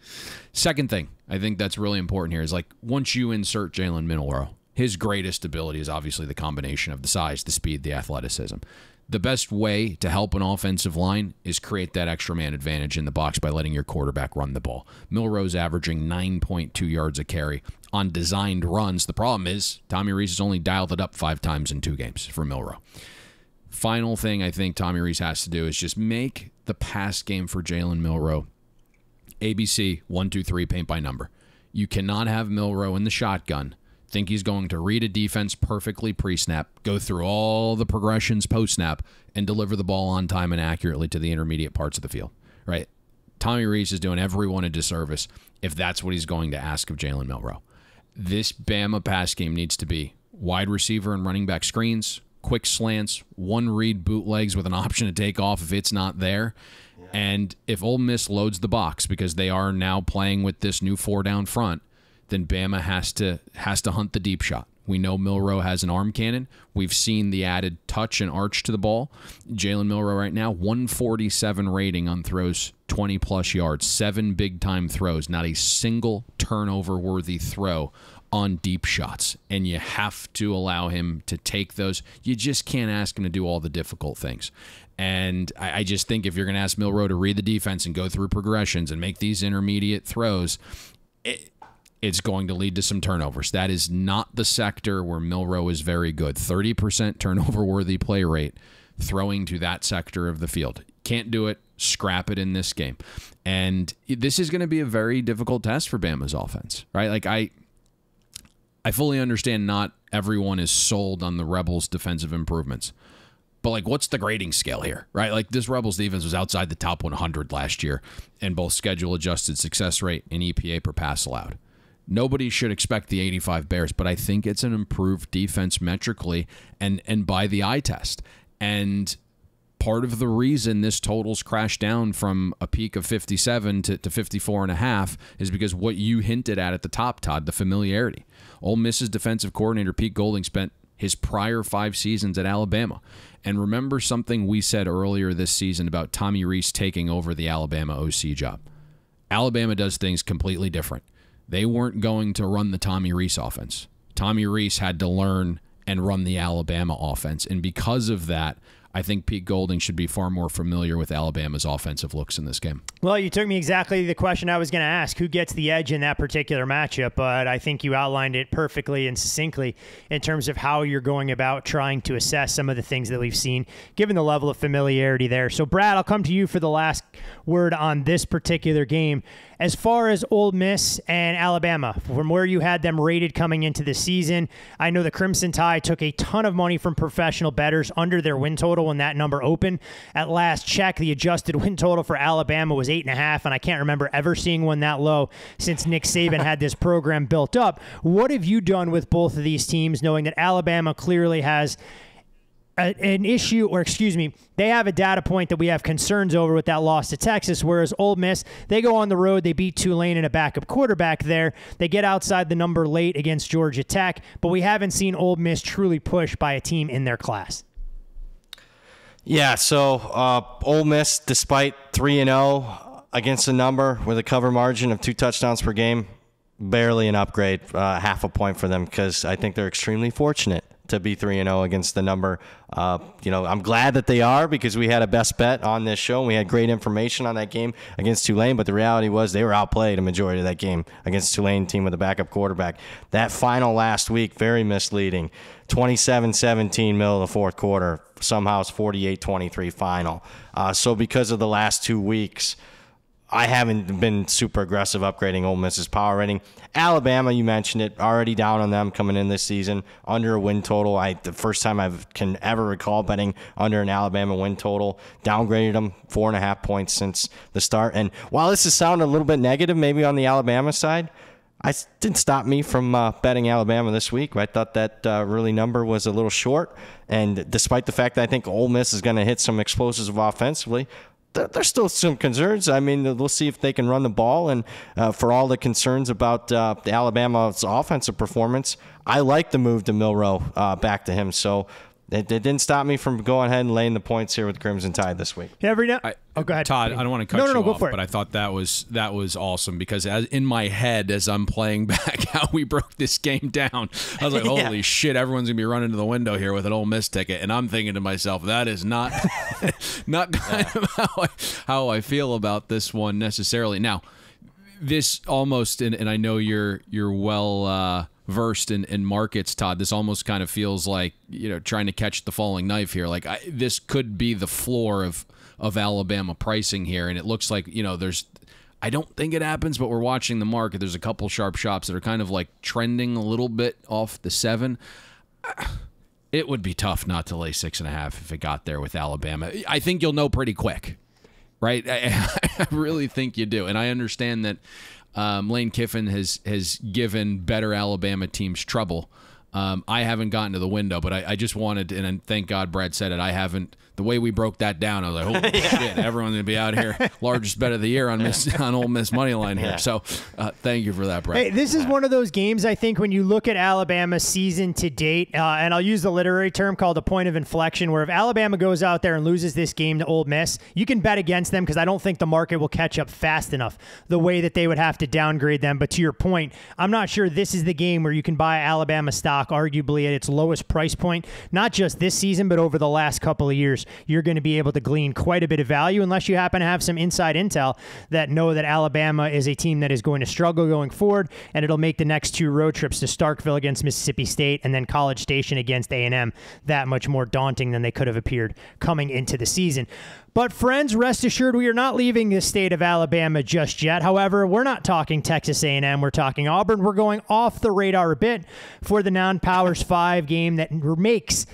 second thing I think that's really important here is like once you insert Jalen Milroe, his greatest ability is obviously the combination of the size, the speed, the athleticism the best way to help an offensive line is create that extra man advantage in the box by letting your quarterback run the ball. Milroe's averaging 9.2 yards a carry on designed runs. The problem is Tommy Rees has only dialed it up five times in two games for Milroe. Final thing I think Tommy Rees has to do is just make the pass game for Jalen Milroe ABC one two three paint by number. You cannot have Milroe in the shotgun think he's going to read a defense perfectly pre snap, go through all the progressions post snap, and deliver the ball on time and accurately to the intermediate parts of the field, right? Tommy Rees is doing everyone a disservice if that's what he's going to ask of Jalen Milroe. This Bama pass game needs to be wide receiver and running back screens, quick slants, one read bootlegs with an option to take off if it's not there. And if Ole Miss loads the box because they are now playing with this new four down front, then Bama has to has to hunt the deep shot. We know Milroe has an arm cannon. We've seen the added touch and arch to the ball. Jalen Milroe right now, 147 rating on throws, 20 plus yards, seven big time throws, not a single turnover worthy throw on deep shots. And you have to allow him to take those. You just can't ask him to do all the difficult things. And I, just think if you're going to ask Milroe to read the defense and go through progressions and make these intermediate throws, it, it's going to lead to some turnovers. That is not the sector where Milroe is very good. 30% turnover worthy play rate throwing to that sector of the field. Can't do it. Scrap it in this game. And this is going to be a very difficult test for Bama's offense, right? Like I I fully understand not everyone is sold on the Rebels defensive improvements. But like what's the grading scale here, right? Like this Rebels defense was outside the top 100 last year in both schedule adjusted success rate and EPA per pass allowed. Nobody should expect the 85 Bears, but I think it's an improved defense metrically and and by the eye test. And part of the reason this totals crashed down from a peak of 57 to, to 54 and a half is because what you hinted at at the top, Todd, the familiarity. Ole Miss's defensive coordinator Pete Golding spent his prior five seasons at Alabama. And remember something we said earlier this season about Tommy Rees taking over the Alabama OC job. Alabama does things completely different. They weren't going to run the Tommy Rees offense. Tommy Rees had to learn and run the Alabama offense. And because of that, I think Pete Golding should be far more familiar with Alabama's offensive looks in this game. Well, you took me exactly the question I was going to ask who gets the edge in that particular matchup? But I think you outlined it perfectly and succinctly in terms of how you're going about trying to assess some of the things that we've seen, given the level of familiarity there. So, Brad, I'll come to you for the last word on this particular game. As far as Ole Miss and Alabama, from where you had them rated coming into the season, I know the Crimson Tide took a ton of money from professional bettors under their win total when that number opened. At last check, the adjusted win total for Alabama was eight and a half, and I can't remember ever seeing one that low since Nick Saban had this program built up. What have you done with both of these teams, knowing that Alabama clearly has a, an issue, or excuse me, they have a data point that we have concerns over with that loss to Texas. Whereas Ole Miss, they go on the road, they beat Tulane and a backup quarterback there. They get outside the number late against Georgia Tech, but we haven't seen Ole Miss truly pushed by a team in their class. Yeah, so uh, Ole Miss, despite three and zero oh against a number with a cover margin of two touchdowns per game, barely an upgrade, uh, half a point for them because I think they're extremely fortunate to be 3 and 0 against the number. Uh, you know, I'm glad that they are because we had a best bet on this show and we had great information on that game against Tulane, but the reality was they were outplayed a majority of that game against Tulane team with a backup quarterback. That final last week very misleading. 27-17 middle of the fourth quarter. Somehow it's 48-23 final. Uh, so because of the last two weeks, I haven't been super aggressive upgrading Ole Miss's power rating. Alabama, you mentioned it, already down on them coming in this season under a win total. I the first time I can ever recall betting under an Alabama win total. Downgraded them four and a half points since the start. And while this is sounding a little bit negative, maybe on the Alabama side, I didn't stop me from uh, betting Alabama this week. I thought that uh, really number was a little short, and despite the fact that I think Ole Miss is going to hit some explosives offensively, there's still some concerns. I mean, we'll see if they can run the ball. And uh, for all the concerns about uh, the Alabama's offensive performance, I like the move to Milroe uh, back to him. So it, it, didn't stop me from going ahead and laying the points here with Crimson Tide this week. Yeah, Every now, I, oh, go ahead, Todd. I don't want to cut no, no, you no, go off, for it. but I thought that was that was awesome because as, in my head, as I'm playing back how we broke this game down, I was like, "Holy Yeah. shit! Everyone's gonna be running to the window here with an Ole Miss ticket," and I'm thinking to myself, "That is not not kind of how I, how I feel about this one necessarily." Now, this almost, and, and I know you're you're well. Uh, versed in, in markets, Todd. This almost kind of feels like you know trying to catch the falling knife here. Like I, this could be the floor of of Alabama pricing here, and it looks like you know there's. I don't think it happens, but we're watching the market. There's a couple sharp shops that are kind of like trending a little bit off the seven. It would be tough not to lay six and a half if it got there with Alabama. I think you'll know pretty quick, right? I, I really think you do, and I understand that um, Lane Kiffin has has given better Alabama teams trouble. Um, I haven't gotten to the window, but I, I just wanted, and thank God Brad said it. I haven't. The way we broke that down, I was like, "Holy shit! Everyone's gonna be out here, largest bet of the year on Miss on Ole Miss money line here." Yeah. So, uh, thank you for that, Brad. Hey, this is one of those games I think when you look at Alabama season to date, uh, and I'll use the literary term called a point of inflection, where if Alabama goes out there and loses this game to Old Miss, you can bet against them because I don't think the market will catch up fast enough the way that they would have to downgrade them. But to your point, I'm not sure this is the game where you can buy Alabama stock arguably at its lowest price point, not just this season, but over the last couple of years. You're going to be able to glean quite a bit of value unless you happen to have some inside intel that know that Alabama is a team that is going to struggle going forward, and it'll make the next two road trips to Starkville against Mississippi State and then College Station against A&M that much more daunting than they could have appeared coming into the season. But friends, rest assured we are not leaving the state of Alabama just yet. However, we're not talking Texas A&M, we're talking Auburn. We're going off the radar a bit for the non-powers 5 game that makes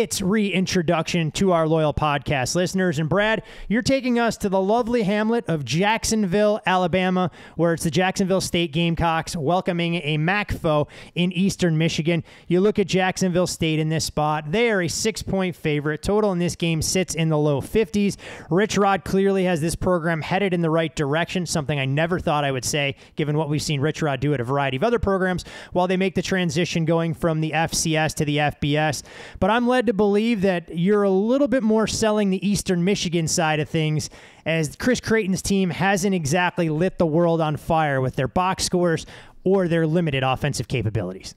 its reintroduction to our loyal podcast listeners. And Brad, you're taking us to the lovely hamlet of Jacksonville, Alabama, where it's the Jacksonville State Gamecocks welcoming a MAC foe in Eastern Michigan. You look at Jacksonville State in this spot, they are a six point favorite. Total in this game sits in the low 50s. Rich Rod clearly has this program headed in the right direction, something I never thought I would say, given what we've seen Rich Rod do at a variety of other programs while they make the transition going from the FCS to the FBS. But I'm led to believe that you're a little bit more selling the Eastern Michigan side of things, as Chris Creighton's team hasn't exactly lit the world on fire with their box scores or their limited offensive capabilities.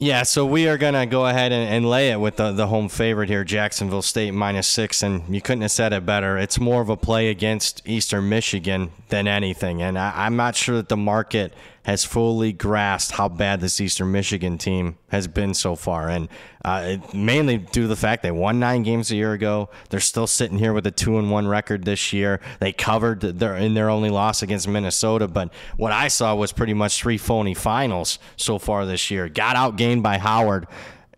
Yeah, so we are going to go ahead and, and lay it with the, the home favorite here, Jacksonville State minus six. And you couldn't have said it better. It's more of a play against Eastern Michigan than anything. And I, I'm not sure that the market has fully grasped how bad this Eastern Michigan team has been so far. And uh, mainly due to the fact they won nine games a year ago. They're still sitting here with a two and one record this year. They covered their in their only loss against Minnesota. But what I saw was pretty much three phony finals so far this year. Got outgained by Howard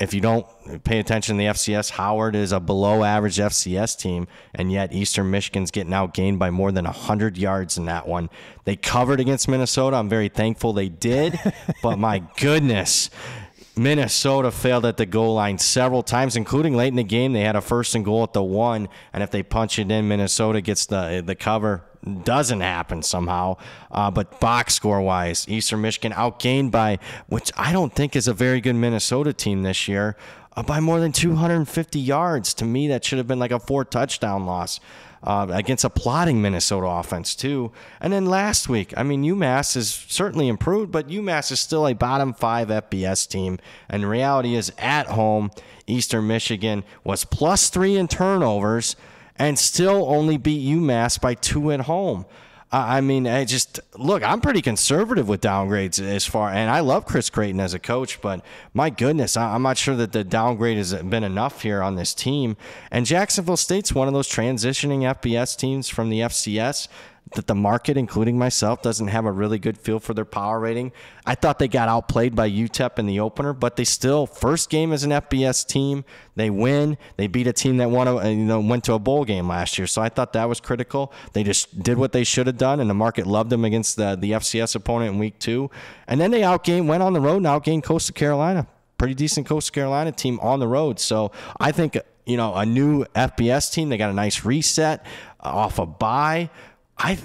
if you don't pay attention to the FCS, Howard is a below average FCS team, and yet Eastern Michigan's getting outgained by more than 100 yards in that one. They covered against Minnesota. I'm very thankful they did, but my goodness. Minnesota failed at the goal line several times, including late in the game. They had a first and goal at the one, and if they punch it in, Minnesota gets the the cover. Doesn't happen somehow. Uh, but box score wise, Eastern Michigan outgained by, which I don't think is a very good Minnesota team this year, uh, by more than 250 yards. To me, that should have been like a four touchdown loss. Uh, against a plotting Minnesota offense too. And then last week, I mean, UMass has certainly improved, but UMass is still a bottom five FBS team. And reality is, at home, Eastern Michigan was plus three in turnovers and still only beat UMass by two at home. I mean, I just look. I'm pretty conservative with downgrades as far, and I love Chris Creighton as a coach, but my goodness, I'm not sure that the downgrade has been enough here on this team. And Jacksonville State's one of those transitioning FBS teams from the FCS. That the market, including myself, doesn't have a really good feel for their power rating. I thought they got outplayed by UTEP in the opener, but they still first game as an FBS team. They win. They beat a team that won, a, you know, went to a bowl game last year. So I thought that was critical. They just did what they should have done, and the market loved them against the the FCS opponent in week two. And then they outgained, went on the road and outgained Coastal Carolina. Pretty decent Coastal Carolina team on the road. So I think you know a new FBS team. They got a nice reset uh, off a bye. I,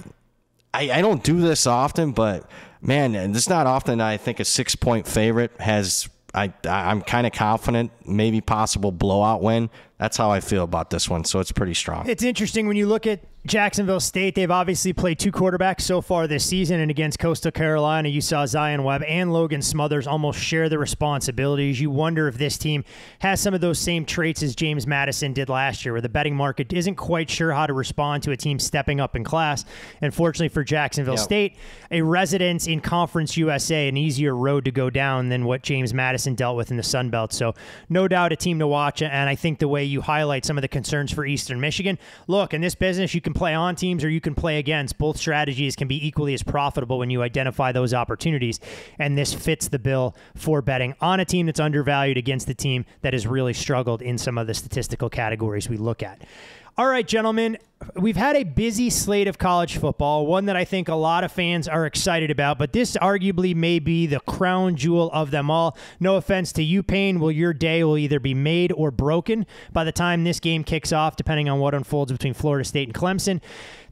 I, I don't do this often, but man, it's not often I think a six point favorite has. I, I'm kind of confident, maybe possible blowout win. That's how I feel about this one. So it's pretty strong. It's interesting when you look at Jacksonville State, they've obviously played two quarterbacks so far this season, and against Coastal Carolina, you saw Zion Webb and Logan Smothers almost share the responsibilities. You wonder if this team has some of those same traits as James Madison did last year, where the betting market isn't quite sure how to respond to a team stepping up in class. And fortunately for Jacksonville yep. State, a residence in Conference USA, an easier road to go down than what James Madison dealt with in the Sun Belt. So, no doubt a team to watch, and I think the way you highlight some of the concerns for Eastern Michigan. Look, in this business, you can play on teams or you can play against. Both strategies can be equally as profitable when you identify those opportunities. And this fits the bill for betting on a team that's undervalued against the team that has really struggled in some of the statistical categories we look at. All right, gentlemen, we've had a busy slate of college football, one that I think a lot of fans are excited about, but this arguably may be the crown jewel of them all. No offense to you, Payne. Will your day will either be made or broken by the time this game kicks off, depending on what unfolds between Florida State and Clemson.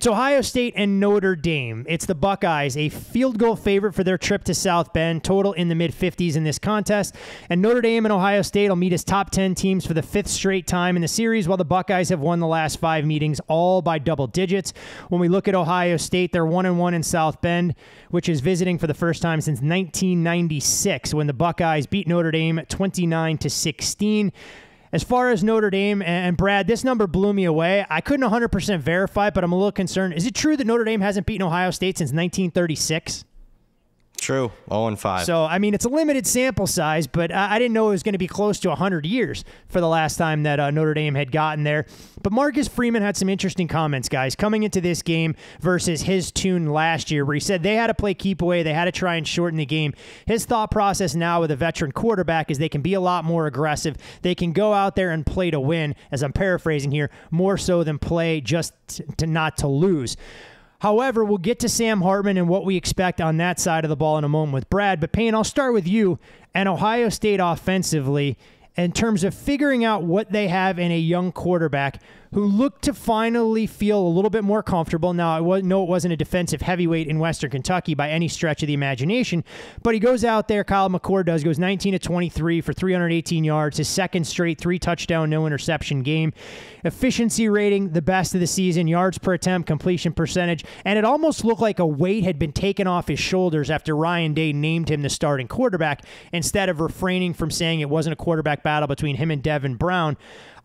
It's Ohio State and Notre Dame. It's the Buckeyes, a field goal favorite for their trip to South Bend, total in the mid 50s in this contest. And Notre Dame and Ohio State will meet as top 10 teams for the fifth straight time in the series, while the Buckeyes have won the last five meetings all by double digits. When we look at Ohio State, they're 1 and 1 in South Bend, which is visiting for the first time since 1996 when the Buckeyes beat Notre Dame 29 to 16. As far as Notre Dame and Brad, this number blew me away. I couldn't 100% verify, but I'm a little concerned. Is it true that Notre Dame hasn't beaten Ohio State since 1936? True. 0 and 5. So, I mean, it's a limited sample size, but I, I didn't know it was going to be close to 100 years for the last time that uh, Notre Dame had gotten there. But Marcus Freeman had some interesting comments, guys, coming into this game versus his tune last year, where he said they had to play keep away, they had to try and shorten the game. His thought process now with a veteran quarterback is they can be a lot more aggressive. They can go out there and play to win, as I'm paraphrasing here, more so than play just to not to lose. However, we'll get to Sam Hartman and what we expect on that side of the ball in a moment with Brad. But Payne, I'll start with you and Ohio State offensively in terms of figuring out what they have in a young quarterback who looked to finally feel a little bit more comfortable. Now, I know it wasn't a defensive heavyweight in Western Kentucky by any stretch of the imagination, but he goes out there, Kyle McCord does, goes 19 to 23 for 318 yards, his second straight three touchdown, no interception game. Efficiency rating, the best of the season, yards per attempt, completion percentage, and it almost looked like a weight had been taken off his shoulders after Ryan Day named him the starting quarterback instead of refraining from saying it wasn't a quarterback battle between him and Devin Brown.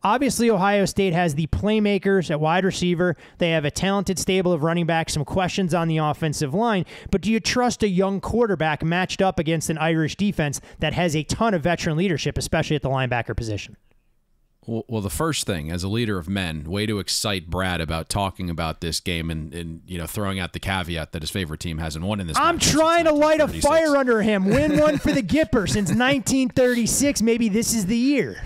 Obviously, Ohio State has the playmakers at wide receiver. They have a talented stable of running backs, some questions on the offensive line. But do you trust a young quarterback matched up against an Irish defense that has a ton of veteran leadership, especially at the linebacker position? Well, the first thing, as a leader of men, way to excite Brad about talking about this game and, and you know throwing out the caveat that his favorite team hasn't won in this. I'm trying to light a fire under him. Win one for the Gipper since 1936. Maybe this is the year.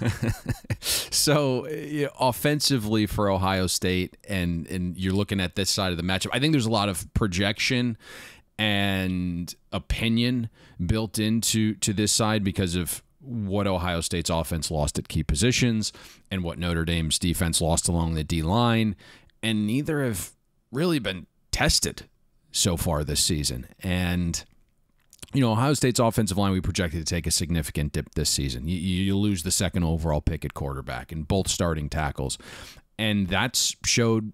so you know, offensively for Ohio State, and and you're looking at this side of the matchup. I think there's a lot of projection and opinion built into to this side because of what Ohio State's offense lost at key positions and what Notre Dame's defense lost along the D line, and neither have really been tested so far this season. And you know, Ohio State's offensive line, we projected to take a significant dip this season. You, you lose the second overall pick at quarterback and both starting tackles. And that's showed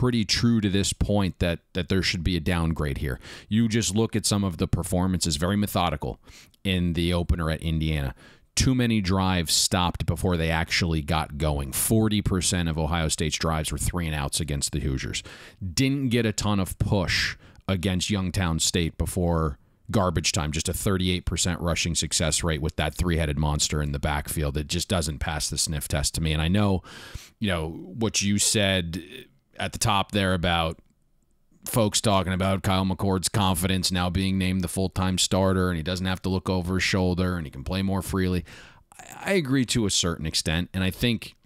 pretty true to this point that that there should be a downgrade here. You just look at some of the performances, very methodical in the opener at Indiana. Too many drives stopped before they actually got going. 40% of Ohio State's drives were three and outs against the Hoosiers. Didn't get a ton of push against Youngstown State before garbage time, just a 38% rushing success rate with that three headed monster in the backfield. It just doesn't pass the sniff test to me. And I know, you know, what you said at the top there about folks talking about Kyle McCord's confidence now being named the full time starter and he doesn't have to look over his shoulder and he can play more freely. I agree to a certain extent. And I think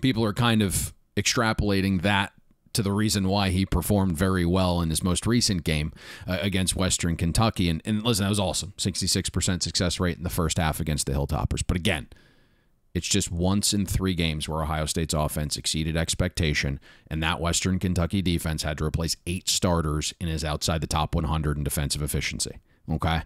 people are kind of extrapolating that to the reason why he performed very well in his most recent game uh, against Western Kentucky. And, and listen, that was awesome 66% success rate in the first half against the Hilltoppers. But again, it's just once in three games where Ohio State's offense exceeded expectation, and that Western Kentucky defense had to replace eight starters and is outside the top 100 in defensive efficiency. Okay.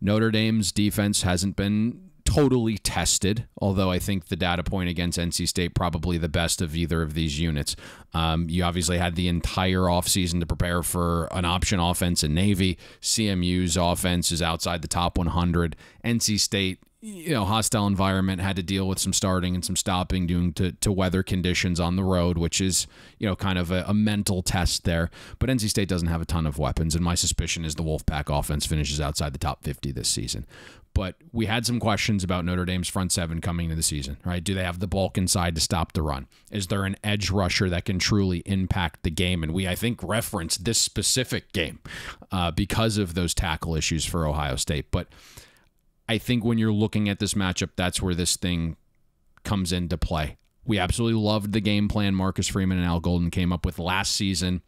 Notre Dame's defense hasn't been totally tested, although I think the data point against NC State probably the best of either of these units. Um, you obviously had the entire offseason to prepare for an option offense in Navy. CMU's offense is outside the top 100. NC State you know, hostile environment, had to deal with some starting and some stopping due to, to weather conditions on the road, which is, you know, kind of a, a, mental test there. But NC State doesn't have a ton of weapons, and my suspicion is the Wolfpack offense finishes outside the top 50 this season. But we had some questions about Notre Dame's front seven coming into the season, right? Do they have the bulk inside to stop the run? Is there an edge rusher that can truly impact the game? And we, I think, referenced this specific game uh, because of those tackle issues for Ohio State. But I think when you're looking at this matchup, that's where this thing comes into play. We absolutely loved the game plan Marcus Freeman and Al Golden came up with last season,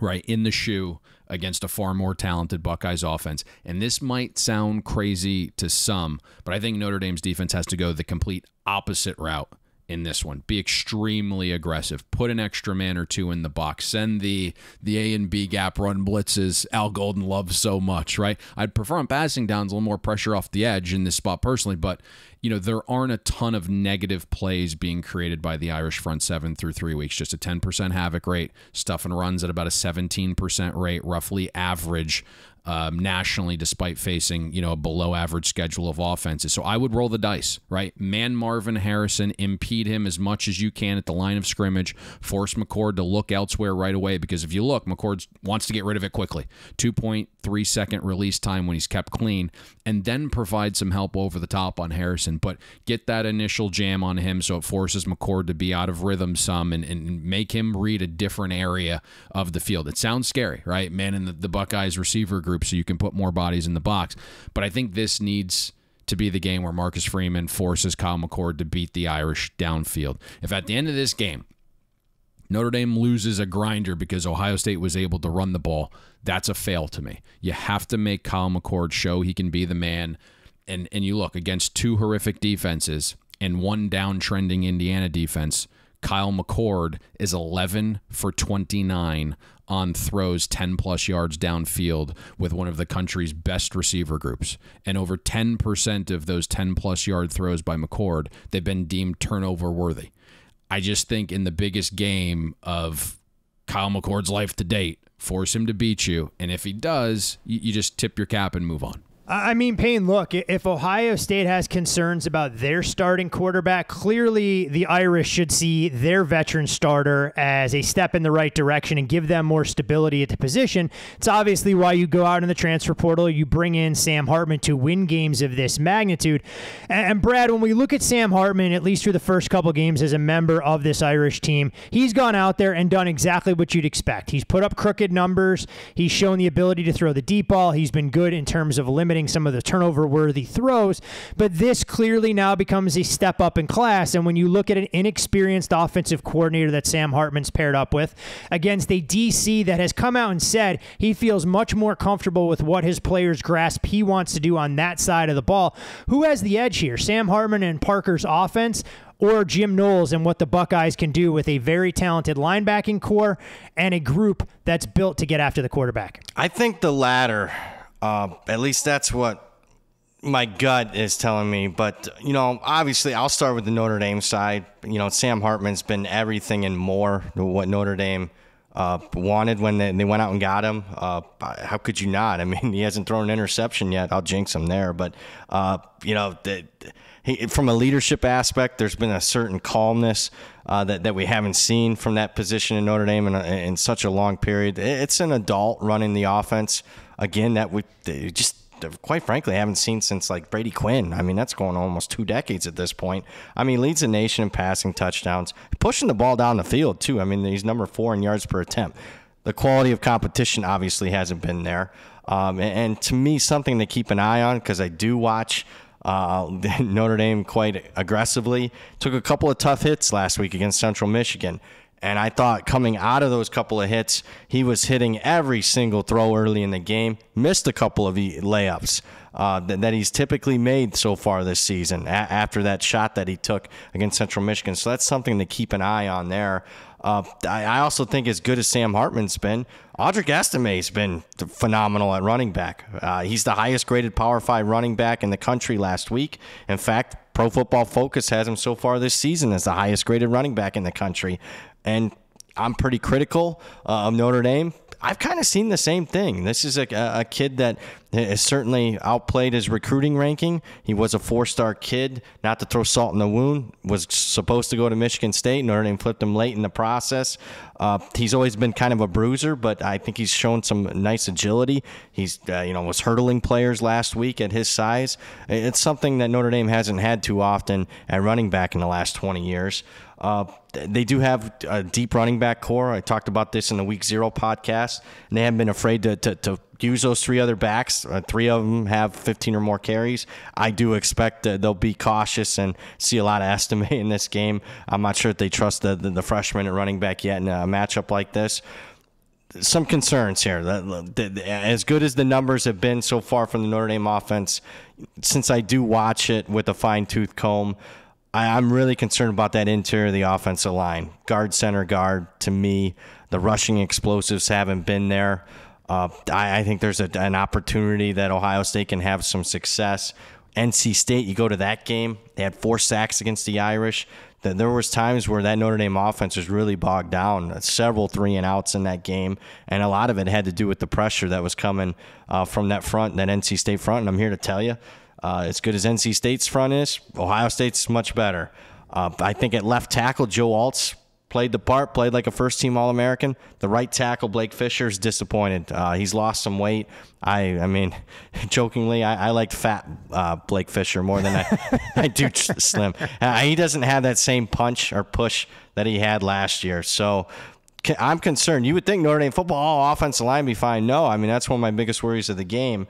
right in the shoe against a far more talented Buckeyes offense. And this might sound crazy to some, but I think Notre Dame's defense has to go the complete opposite route in this one. Be extremely aggressive. Put an extra man or two in the box. Send the the A and B gap run blitzes Al Golden loves so much, right? I'd prefer on passing downs a little more pressure off the edge in this spot personally, but you know, there aren't a ton of negative plays being created by the Irish front seven through three weeks. Just a 10% havoc rate, stuff and runs at about a 17% rate, roughly average um, nationally, despite facing you know a below average schedule of offenses. So I would roll the dice, right? Man Marvin Harrison, impede him as much as you can at the line of scrimmage. Force McCord to look elsewhere right away because if you look, McCord wants to get rid of it quickly. 2.3 second release time when he's kept clean, and then provide some help over the top on Harrison. But get that initial jam on him so it forces McCord to be out of rhythm some and, and make him read a different area of the field. It sounds scary, right? Man in the, the Buckeyes receiver group so you can put more bodies in the box. But I think this needs to be the game where Marcus Freeman forces Kyle McCord to beat the Irish downfield. If at the end of this game, Notre Dame loses a grinder because Ohio State was able to run the ball, that's a fail to me. You have to make Kyle McCord show he can be the man. And and you look against two horrific defenses and one downtrending Indiana defense. Kyle McCord is 11 for 29 on throws 10 plus yards downfield with one of the country's best receiver groups. And over 10% of those 10 plus yard throws by McCord, they've been deemed turnover worthy. I just think in the biggest game of Kyle McCord's life to date, force him to beat you. And if he does, you, you just tip your cap and move on. I mean, Payne, look, if Ohio State has concerns about their starting quarterback, clearly the Irish should see their veteran starter as a step in the right direction and give them more stability at the position. It's obviously why you go out in the transfer portal, you bring in Sam Hartman to win games of this magnitude. And Brad, when we look at Sam Hartman, at least through the first couple games as a member of this Irish team, he's gone out there and done exactly what you'd expect. He's put up crooked numbers, he's shown the ability to throw the deep ball, he's been good in terms of limiting limiting some of the turnover worthy throws. But this clearly now becomes a step up in class. And when you look at an inexperienced offensive coordinator that Sam Hartman's paired up with against a DC that has come out and said he feels much more comfortable with what his players grasp he wants to do on that side of the ball, who has the edge here? Sam Hartman and Parker's offense or Jim Knowles and what the Buckeyes can do with a very talented linebacking core and a group that's built to get after the quarterback? I think the latter. Uh, at least that's what my gut is telling me. But, you know, obviously, I'll start with the Notre Dame side. You know, Sam Hartman's been everything and more what Notre Dame uh, wanted when they, they, went out and got him. Uh, how could you not? I mean, he hasn't thrown an interception yet. I'll jinx him there. But, uh, you know, the, he, from a leadership aspect, there's been a certain calmness. Uh, that, that we haven't seen from that position in Notre Dame in, a, in such a long period. It's an adult running the offense again that we just quite frankly haven't seen since like Brady Quinn. I mean, that's going on almost two decades at this point. I mean, leads the nation in passing touchdowns, pushing the ball down the field too. I mean, he's number four in yards per attempt. the quality of competition obviously hasn't been there. Um, and, and, to me, something to keep an eye on because I do watch uh, Notre Dame quite aggressively. Took a couple of tough hits last week against Central Michigan. And I thought coming out of those couple of hits, he was hitting every single throw early in the game, missed a couple of layups. Uh, that, he's typically made so far this season after that shot that he took against Central Michigan. So that's something to keep an eye on there. Uh, I, I, also think as good as Sam Hartman's been, Audric Estime's been phenomenal at running back. Uh, he's the highest graded Power 5 running back in the country last week. In fact, Pro Football Focus has him so far this season as the highest graded running back in the country. And I'm pretty critical uh, of Notre Dame I've kind of seen the same thing. This is a, a kid that has certainly outplayed his recruiting ranking. He was a four star kid, not to throw salt in the wound, was supposed to go to Michigan State. Notre Dame flipped him late in the process. Uh, he's always been kind of a bruiser, but I think he's shown some nice agility. He's, uh, you know, was hurdling players last week at his size. It's something that Notre Dame hasn't had too often at running back in the last 20 years. Uh, they do have a deep running back core. I talked about this in the Week Zero podcast, and they haven't been afraid to, to, to use those three other backs. Uh, three of them have 15 or more carries. I do expect that they'll be cautious and see a lot of Estime in this game. I'm not sure if they trust the, the, the freshman at running back yet in a matchup like this some concerns here. As good as the numbers have been so far from the Notre Dame offense, since I do watch it with a fine tooth comb, I, am really concerned about that interior of the offensive line. Guard, center, guard. To me, the rushing explosives haven't been there. Uh, I, I, think there's a, an opportunity that Ohio State can have some success. NC State, you go to that game, they had four sacks against the Irish. There was times where that Notre Dame offense was really bogged down, several three and outs in that game, and a lot of it had to do with the pressure that was coming uh, from that front, that NC State front. And I'm here to tell you, uh, as good as NC State's front is, Ohio State's much better. Uh, I think at left tackle, Joe Alt's played the part, played like a first team All American. The right tackle, Blake Fisher's disappointed. Uh, he's lost some weight. I, I mean, jokingly, I, I liked fat uh, Blake Fisher more than I, I do slim. Uh, he doesn't have that same punch or push that he had last year. So I'm concerned. You would think Notre Dame football, all offensive line be fine. No, I mean, that's one of my biggest worries of the game.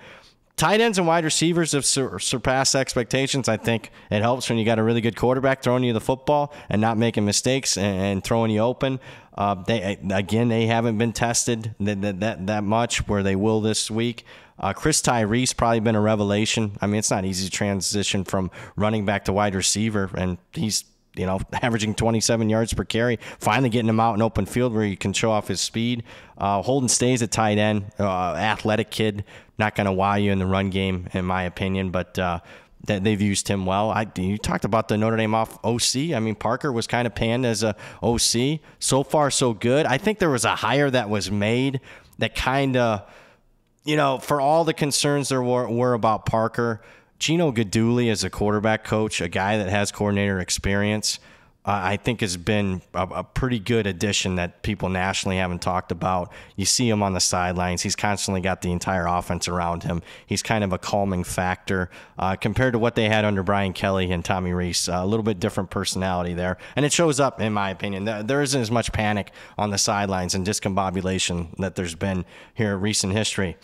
Tight ends and wide receivers have sur- surpassed expectations. I think it helps when you got a really good quarterback throwing you the football and not making mistakes and, and throwing you open. Uh, they again, they haven't been tested that, that, that, that much where they will this week. Uh, Chris Tyree's probably been a revelation. I mean, it's not easy to transition from running back to wide receiver, and he's you know, averaging 27 yards per carry. Finally getting him out in open field where he can show off his speed. Uh, Holden Staes at tight end, uh, athletic kid, not going to wow you in the run game, in my opinion, but. Uh, that they've used him well. I, you talked about the Notre Dame off OC. I mean, Parker was kind of panned as a OC. So far, so good. I think there was a hire that was made that kind of, you know, for all the concerns there were, were about Parker, Gino Guidugli as a quarterback coach, a guy that has coordinator experience, uh, I think has been a, a, pretty good addition that people nationally haven't talked about. You see him on the sidelines. He's constantly got the entire offense around him. He's kind of a calming factor uh, compared to what they had under Brian Kelly and Tommy Rees. Uh, a little bit different personality there. And it shows up, in my opinion. There isn't as much panic on the sidelines and discombobulation that there's been here in recent history.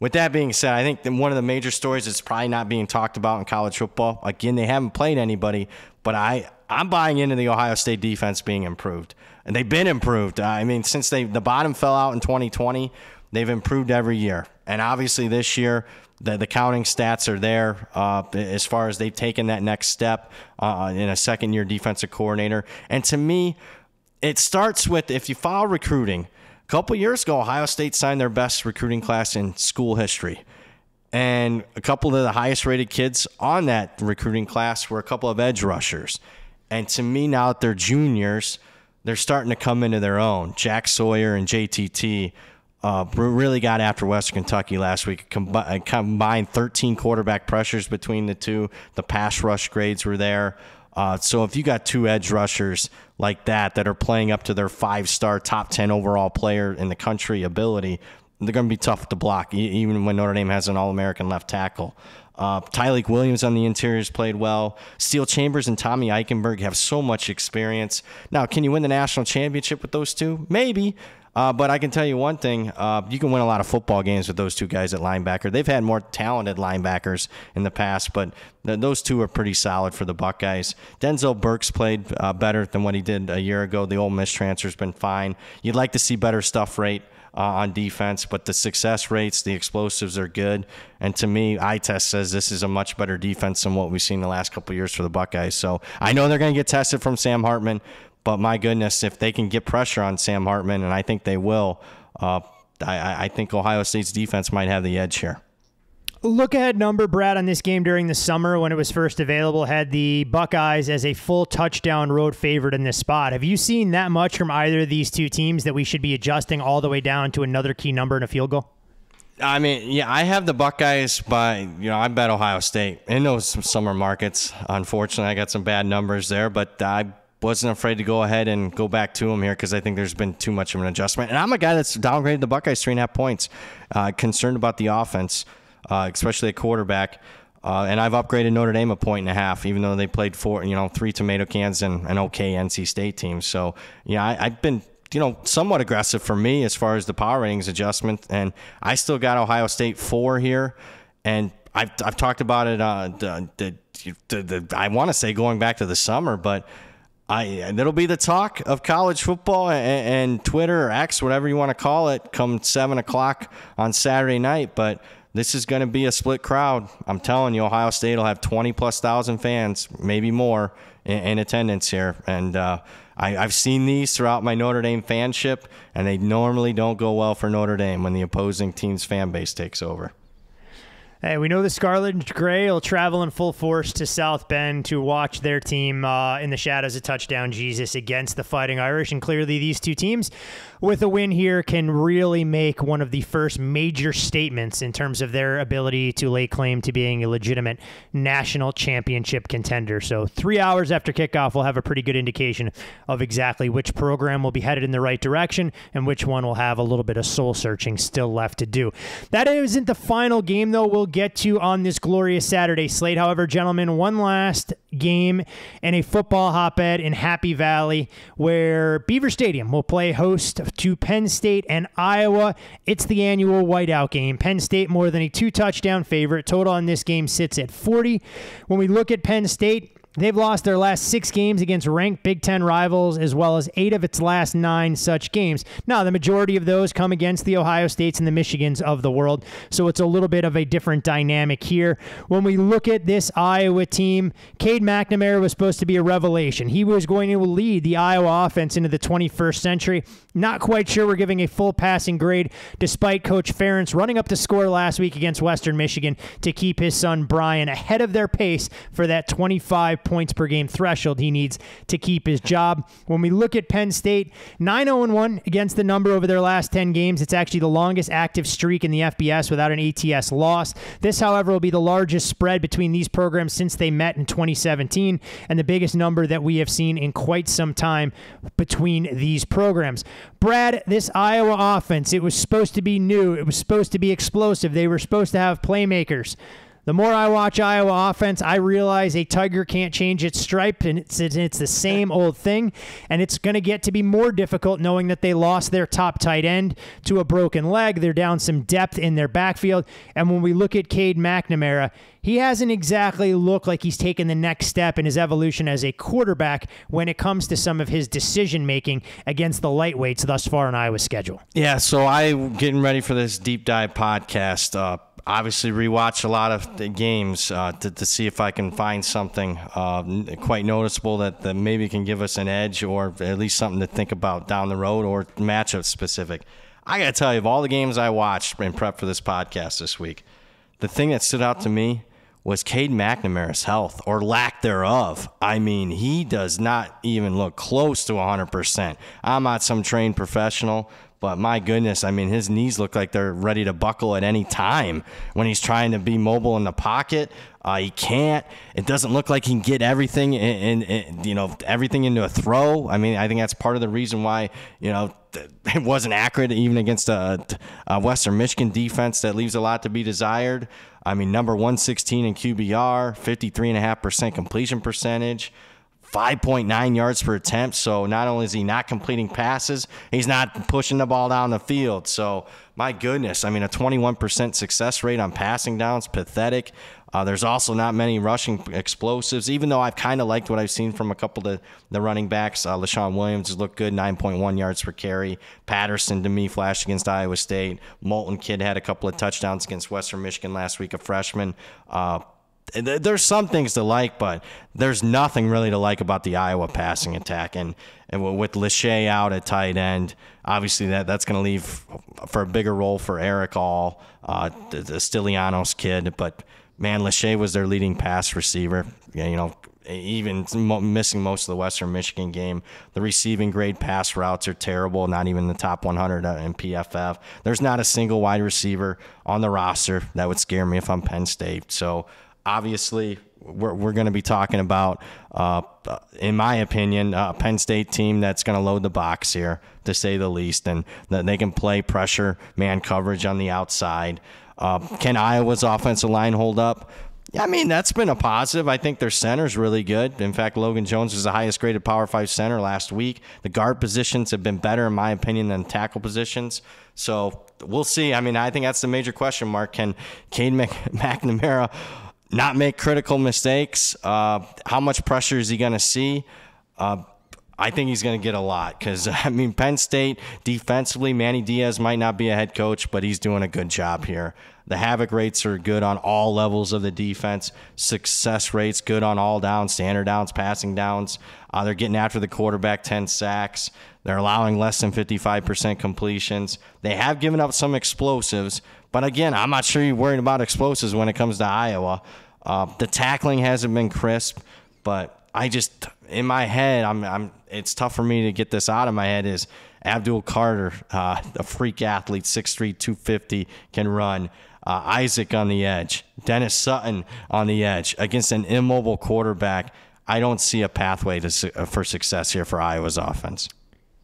With that being said, I think one of the major stories that's probably not being talked about in college football. Again, they haven't played anybody, but I I'm buying into the Ohio State defense being improved, and they've been improved. I mean, since they the bottom fell out in 2020, they've improved every year, and obviously this year. The, the counting stats are there uh, as far as they've taken that next step uh, in a second year defensive coordinator. And to me, it starts with if you follow recruiting, couple years ago, Ohio State signed their best recruiting class in school history. And a couple of the highest rated kids on that recruiting class were a couple of edge rushers. And to me, now that they're juniors, they're starting to come into their own. Jack Sawyer and JTT uh, really got after Western Kentucky last week. Uh, combined 13 quarterback pressures between the two. The pass rush grades were there. Uh, so if you got two edge rushers like that that are playing up to their five star top 10 overall player in the country ability, they're going to be tough to block, even when Notre Dame has an All American left tackle. Uh, Tyleik Williams on the interiors played well. Steele Chambers and Tommy Eichenberg have so much experience. Now, can you win the national championship with those two? Maybe. Uh, but I can tell you one thing: uh, you can win a lot of football games with those two guys at linebacker. They've had more talented linebackers in the past, but th- those two are pretty solid for the Buckeyes. Denzel Burks played uh, better than what he did a year ago. The Ole Miss transfer's been fine. You'd like to see better stuff rate. Uh, on defense, but the success rates, the explosives are good. And to me, eye test says this is a much better defense than what we've seen the last couple years for the Buckeyes. So I know they're going to get tested from Sam Hartman, but my goodness, if they can get pressure on Sam Hartman, and I think they will, uh, I, I think Ohio State's defense might have the edge here. Look ahead number, Brad, on this game during the summer when it was first available had the Buckeyes as a full touchdown road favorite in this spot. Have you seen that much from either of these two teams that we should be adjusting all the way down to another key number in a field goal? I mean, yeah, I have the Buckeyes by, you know, I bet Ohio State in those summer markets. Unfortunately, I got some bad numbers there, but I wasn't afraid to go ahead and go back to them here because I think there's been too much of an adjustment. And I'm a guy that's downgraded the Buckeyes three and a half points, uh, concerned about the offense uh, especially at quarterback. Uh, and I've upgraded Notre Dame a point and a half, even though they played four, you know, three tomato cans and an okay NC State team. So, yeah, I, I've been, you know, somewhat aggressive for me as far as the power ratings adjustment. And I still got Ohio State four here. And I've, I've talked about it. Uh, the, the, the I want to say going back to the summer, but I that'll be the talk of college football and, and Twitter or X, whatever you want to call it, come seven o'clock on Saturday night. But this is going to be a split crowd. I'm telling you, Ohio State will have 20 plus thousand fans, maybe more, in, in attendance here. And uh, I, have seen these throughout my Notre Dame fanship, and they normally don't go well for Notre Dame when the opposing team's fan base takes over. Hey, we know the Scarlet and Gray will travel in full force to South Bend to watch their team uh, in the shadows of touchdown Jesus against the Fighting Irish. And clearly, these two teams, with a win here, can really make one of the first major statements in terms of their ability to lay claim to being a legitimate national championship contender. So, three hours after kickoff, we'll have a pretty good indication of exactly which program will be headed in the right direction and which one will have a little bit of soul searching still left to do. That isn't the final game, though. We'll get to on this glorious Saturday slate. However, gentlemen, one last game and a football hotbed in Happy Valley where Beaver Stadium will play host to Penn State and Iowa. It's the annual whiteout game. Penn State more than a two touchdown favorite. Total on this game sits at 40. When we look at Penn State, They've lost their last six games against ranked Big Ten rivals, as well as eight of its last nine such games. Now, the majority of those come against the Ohio States and the Michigans of the world, so it's a little bit of a different dynamic here. When we look at this Iowa team, Cade McNamara was supposed to be a revelation. He was going to lead the Iowa offense into the 21st century. Not quite sure we're giving a full passing grade, despite Coach Ferentz running up the score last week against Western Michigan to keep his son Brian ahead of their pace for that 25 points per game threshold he needs to keep his job. When we look at Penn State, 9 0 1 against the number over their last 10 games. It's actually the longest active streak in the FBS without an ATS loss. This, however, will be the largest spread between these programs since they met in 2017 and the biggest number that we have seen in quite some time between these programs. Brad, this Iowa offense, it was supposed to be new, it was supposed to be explosive, they were supposed to have playmakers. The more I watch Iowa offense, I realize a tiger can't change its stripe, and it's it's the same old thing. And it's going to get to be more difficult knowing that they lost their top tight end to a broken leg. They're down some depth in their backfield. And when we look at Cade McNamara, he hasn't exactly looked like he's taken the next step in his evolution as a quarterback when it comes to some of his decision making against the lightweights thus far in Iowa's schedule. Yeah, so I'm getting ready for this deep dive podcast. Uh, obviously rewatch a lot of the games uh, to, to see if I can find something uh, quite noticeable that, that maybe can give us an edge or at least something to think about down the road or matchup specific. I got to tell you, of all the games I watched in prep for this podcast this week, the thing that stood out to me was Cade McNamara's health or lack thereof. I mean, he does not even look close to 100%. I'm not some trained professional, but my goodness, I mean, his knees look like they're ready to buckle at any time when he's trying to be mobile in the pocket. Uh, he can't. It doesn't look like he can get everything in, in, in, you know, everything into a throw. I mean, I think that's part of the reason why, you know, it wasn't accurate even against a, a Western Michigan defense that leaves a lot to be desired. I mean, number 116 in QBR, 53.5% completion percentage. 5.9 yards per attempt. So not only is he not completing passes, he's not pushing the ball down the field. So my goodness, I mean, a 21% success rate on passing downs, pathetic. Uh, there's also not many rushing explosives, even though I've kind of liked what I've seen from a couple of the, the running backs. Uh, Leshon Williams looked good, 9.1 yards per carry. Patterson, to me, flashed against Iowa State. Moulton Kid had a couple of touchdowns against Western Michigan last week, a freshman. Uh, there's some things to like, but there's nothing really to like about the Iowa passing attack. And, and with Lachey out at tight end, obviously that, that's going to leave for a bigger role for Erick All, uh, the, the Stilianos kid. But man, Lachey was their leading pass receiver. You know, even missing most of the Western Michigan game. The receiving grade pass routes are terrible, not even the top 100 uh, in PFF. There's not a single wide receiver on the roster that would scare me if I'm Penn State. So obviously we're, we're going to be talking about, uh, in my opinion, a Penn State team that's going to load the box here, to say the least, and that they can play pressure, man coverage on the outside. Uh, can Iowa's offensive line hold up? Yeah, I mean, that's been a positive. I think their center's really good. In fact, Logan Jones was the highest graded Power 5 center last week. The guard positions have been better, in my opinion, than tackle positions. So we'll see. I mean, I think that's the major question mark. Can Cade McNamara not make critical mistakes. Uh, how much pressure is he going to see? Uh, I think he's going to get a lot because, I mean, Penn State defensively, Manny Diaz might not be a head coach, but he's doing a good job here. The havoc rates are good on all levels of the defense. Success rates good on all downs, standard downs, passing downs. Uh, they're getting after the quarterback 10 sacks. They're allowing less than 55% completions. They have given up some explosives, but again, I'm not sure you're worried about explosives when it comes to Iowa. Uh, the tackling hasn't been crisp, but I just in my head, I'm, I'm. It's tough for me to get this out of my head. Is Abdul Carter, uh, a freak athlete, 6'3", 250, can run. Uh, Isaac on the edge, Dennis Sutton on the edge against an immobile quarterback. I don't see a pathway to, for success here for Iowa's offense.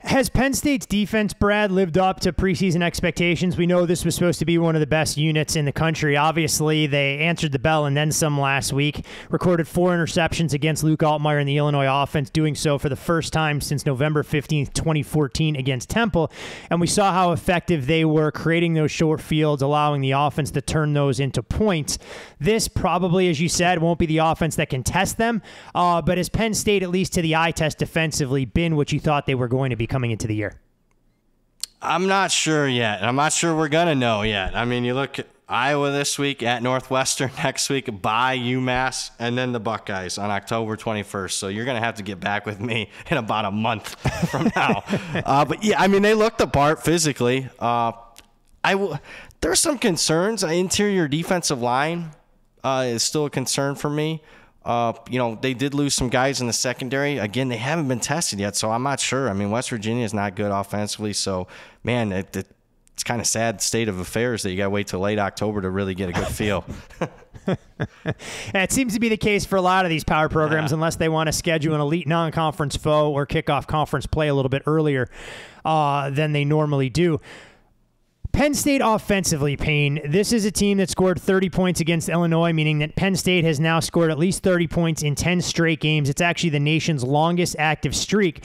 Has Penn State's defense, Brad, lived up to preseason expectations? We know this was supposed to be one of the best units in the country. Obviously, they answered the bell and then some last week. Recorded four interceptions against Luke Altmyer in the Illinois offense, doing so for the first time since November 15th, 2014, against Temple. And we saw how effective they were creating those short fields, allowing the offense to turn those into points. This probably, as you said, won't be the offense that can test them. Uh, but has Penn State, at least to the eye test defensively, been what you thought they were going to be? Coming into the year? I'm not sure yet. I'm not sure we're going to know yet. I mean, you look at Iowa this week, at Northwestern next week, by UMass, and then the Buckeyes on October 21st. So you're going to have to get back with me in about a month from now. uh, but yeah, I mean, they looked the part physically. Uh, I w- there's some concerns. Interior defensive line uh, is still a concern for me. Uh, you know, they did lose some guys in the secondary. Again, they haven't been tested yet, so I'm not sure. I mean, West Virginia is not good offensively, so man, it, it, it's kind of sad state of affairs that you got to wait till late October to really get a good feel. it seems to be the case for a lot of these power programs, yeah. unless they want to schedule an elite non-conference foe or kick off conference play a little bit earlier uh, than they normally do. Penn State offensively, Payne, this is a team that scored 30 points against Illinois, meaning that Penn State has now scored at least 30 points in 10 straight games. It's actually the nation's longest active streak.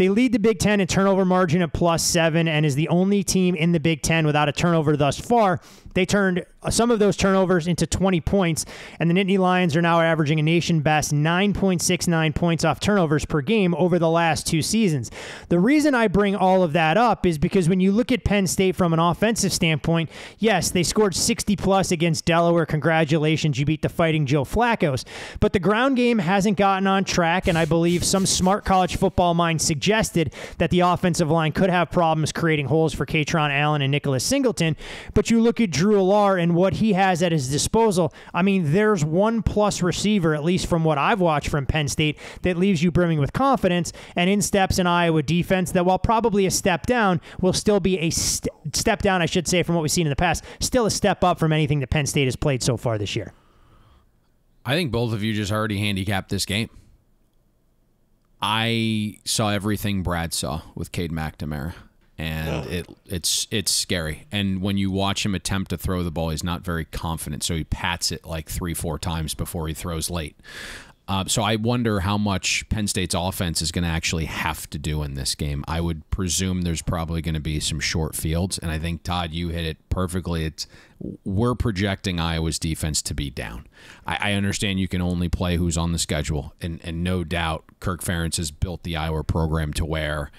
They lead the Big Ten in turnover margin at plus seven and is the only team in the Big Ten without a turnover thus far. They turned uh, some of those turnovers into 20 points, and the Nittany Lions are now averaging a nation best 9.69 points off turnovers per game over the last two seasons. The reason I bring all of that up is because when you look at Penn State from an offensive standpoint, yes, they scored 60 plus against Delaware. Congratulations, you beat the fighting Joe Flacco's. But the ground game hasn't gotten on track, and I believe some smart college football mind suggested that the offensive line could have problems creating holes for Kaytron Allen and Nicholas Singleton. But you look at Drew Allar and what he has at his disposal, I mean, there's one plus receiver, at least from what I've watched from Penn State, that leaves you brimming with confidence. And in steps an Iowa defense that, while probably a step down, will still be a st- step down, I should say, from what we've seen in the past, still a step up from anything that Penn State has played so far this year. I think both of you just already handicapped this game. I saw everything Brad saw with Cade McNamara and it it's it's scary. And when you watch him attempt to throw the ball, he's not very confident, so he pats it like three four times before he throws late. Uh, so I wonder how much Penn State's offense is going to actually have to do in this game. I would presume there's probably going to be some short fields, and I think Todd, you hit it perfectly. It's we're projecting Iowa's defense to be down. I, I understand you can only play who's on the schedule, and and no doubt Kirk Ferentz has built the Iowa program to where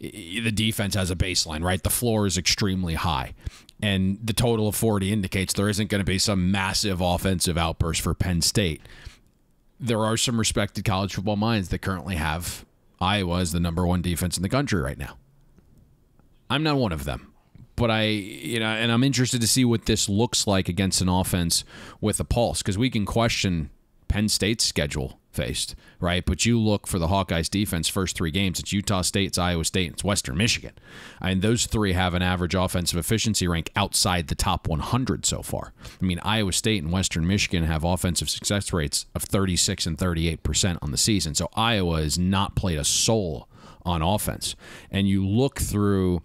the defense has a baseline, right? The floor is extremely high. And the total of 40 indicates there isn't going to be some massive offensive outburst for Penn State. There are some respected college football minds that currently have Iowa as the number one defense in the country right now. I'm not one of them. But I, you know, and I'm interested to see what this looks like against an offense with a pulse because we can question Penn State's schedule faced, right? But you look for the Hawkeyes defense first three games. It's Utah State, it's Iowa State, it's Western Michigan. And those three have an average offensive efficiency rank outside the top 100 so far. I mean, Iowa State and Western Michigan have offensive success rates of 36 and 38% on the season. So Iowa has not played a soul on offense. And you look through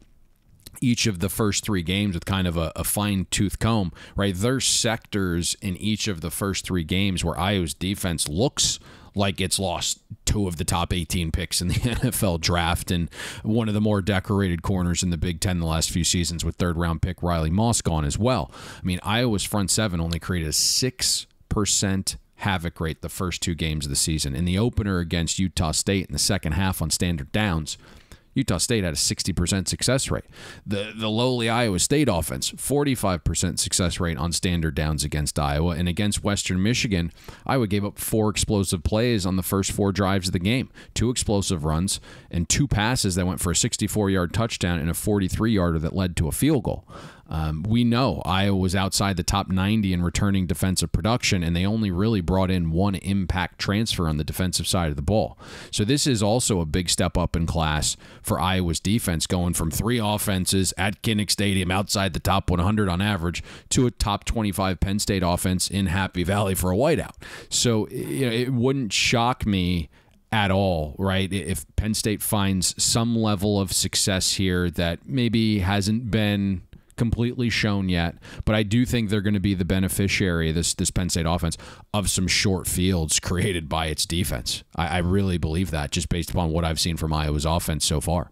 each of the first three games with kind of a, a fine tooth comb, right? There's sectors in each of the first three games where Iowa's defense looks like it's lost two of the top 18 picks in the NFL draft and one of the more decorated corners in the Big Ten the last few seasons with third round pick Riley Moss gone as well. I mean, Iowa's front seven only created a 6% havoc rate the first two games of the season. In the opener against Utah State in the second half on standard downs, Utah State had a 60% success rate. The the lowly Iowa State offense, 45% success rate on standard downs against Iowa. And against Western Michigan, Iowa gave up four explosive plays on the first four drives of the game. Two explosive runs and two passes that went for a 64 yard touchdown and a 43 yarder that led to a field goal. Um, we know Iowa was outside the top 90 in returning defensive production, and they only really brought in one impact transfer on the defensive side of the ball. So, this is also a big step up in class for Iowa's defense, going from three offenses at Kinnick Stadium outside the top 100 on average to a top 25 Penn State offense in Happy Valley for a whiteout. So, you know, it wouldn't shock me at all, right? If Penn State finds some level of success here that maybe hasn't been completely shown yet, but I do think they're going to be the beneficiary this this Penn State offense of some short fields created by its defense. I, I really believe that just based upon what I've seen from Iowa's offense so far.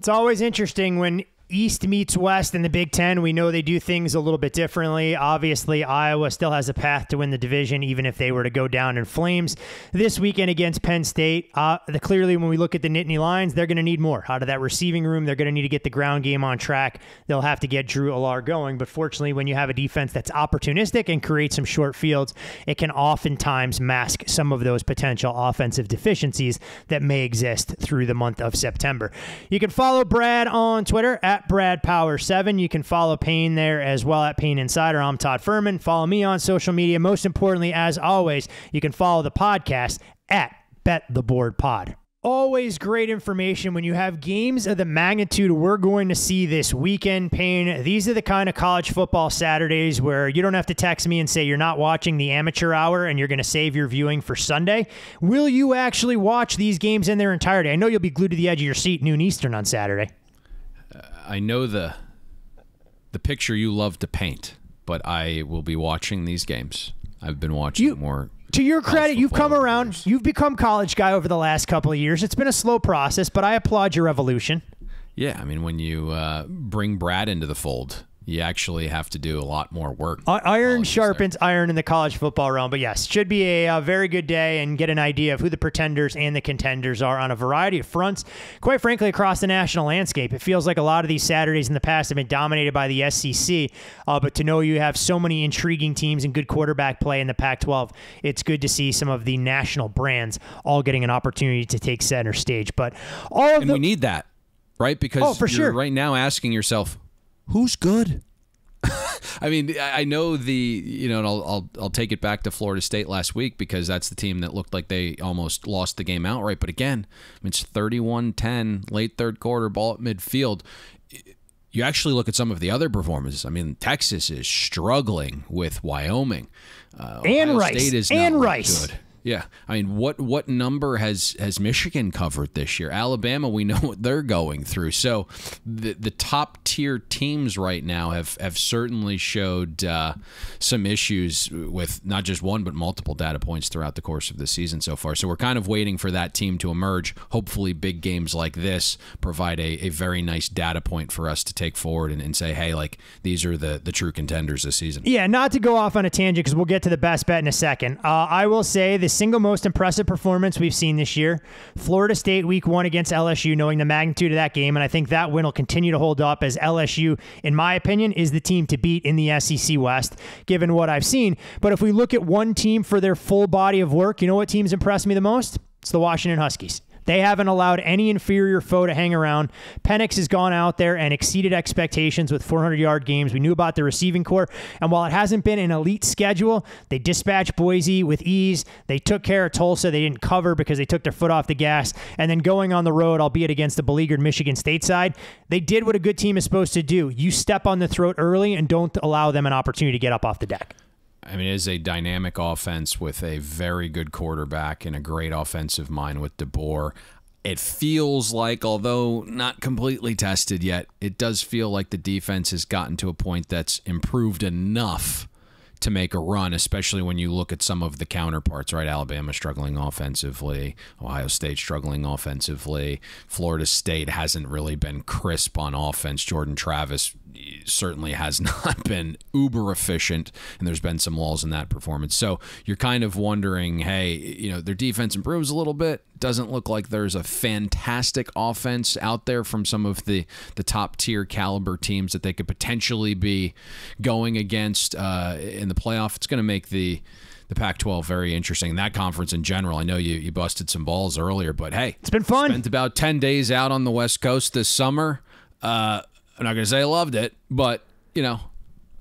It's always interesting when East meets West in the Big Ten. We know they do things a little bit differently. Obviously, Iowa still has a path to win the division, even if they were to go down in flames this weekend against Penn State. Uh, the, clearly, when we look at the Nittany Lions, they're going to need more out of that receiving room. They're going to need to get the ground game on track. They'll have to get Drew Allar going. But fortunately, when you have a defense that's opportunistic and creates some short fields, it can oftentimes mask some of those potential offensive deficiencies that may exist through the month of September. You can follow Brad on Twitter at at Brad Power 7. You can follow Payne there as well at Payne Insider. I'm Todd Fuhrman. Follow me on social media. Most importantly, as always, you can follow the podcast at Bet the Board Pod always great information when you have games of the magnitude we're going to see this weekend, Payne. These are the kind of college football Saturdays where you don't have to text me and say you're not watching the amateur hour and you're going to save your viewing for Sunday. Will you actually watch these games in their entirety? I know you'll be glued to the edge of your seat noon Eastern on Saturday. I know the the picture you love to paint, but I will be watching these games. I've been watching you, more. To your credit, you've come around. Years. You've become college guy over the last couple of years. It's been a slow process, but I applaud your evolution. Yeah, I mean, when you uh, bring Brad into the fold, you actually have to do a lot more work. Iron sharpens there. iron in the college football realm. But yes, should be a, a, very good day and get an idea of who the pretenders and the contenders are on a variety of fronts. Quite frankly, across the national landscape, it feels like a lot of these Saturdays in the past have been dominated by the SEC. Uh, but to know you have so many intriguing teams and good quarterback play in the Pac 12, it's good to see some of the national brands all getting an opportunity to take center stage. But all of and the- we need that, right? Because oh, for you're sure. right now asking yourself, who's good? I mean, I know the you know, and I'll, I'll I'll take it back to Florida State last week because that's the team that looked like they almost lost the game outright. But again, it's 31-10 late third quarter ball at midfield. You actually look at some of the other performances. I mean, Texas is struggling with Wyoming. Uh, and Ohio Rice. State is and Rice. Good. Yeah, I mean, what what number has has Michigan covered this year? Alabama, we know what they're going through. So the the top tier teams right now have have certainly showed uh, some issues with not just one but multiple data points throughout the course of the season so far. So we're kind of waiting for that team to emerge. Hopefully, big games like this provide a, a very nice data point for us to take forward and, and say, hey, like these are the the true contenders this season. Yeah, not to go off on a tangent because we'll get to the best bet in a second. Uh, I will say the single most impressive performance we've seen this year Florida State week one against LSU, knowing the magnitude of that game. And I think that win will continue to hold up as LSU, in my opinion, is the team to beat in the SEC West, given what I've seen. But if we look at one team for their full body of work, you know what teams impressed me the most? It's the Washington Huskies. They haven't allowed any inferior foe to hang around. Penix has gone out there and exceeded expectations with 400 yard games. We knew about the receiving corps. And while it hasn't been an elite schedule, they dispatched Boise with ease. They took care of Tulsa. They didn't cover because they took their foot off the gas. And then going on the road, albeit against the beleaguered Michigan State side, they did what a good team is supposed to do. You step on the throat early and don't allow them an opportunity to get up off the deck. I mean, it is a dynamic offense with a very good quarterback and a great offensive mind with DeBoer. It feels like, although not completely tested yet, it does feel like the defense has gotten to a point that's improved enough to make a run, especially when you look at some of the counterparts, right? Alabama struggling offensively, Ohio State struggling offensively, Florida State hasn't really been crisp on offense. Jordan Travis certainly has not been uber efficient, and there's been some walls in that performance. So you're kind of wondering, hey, you know, their defense improves a little bit. Doesn't look like there's a fantastic offense out there from some of the the top tier caliber teams that they could potentially be going against uh, in the playoff. It's going to make the the Pac-12 very interesting. That conference in general. I know you you busted some balls earlier, but hey, it's been fun. Spent about ten days out on the West Coast this summer. Uh, I'm not going to say I loved it, but you know,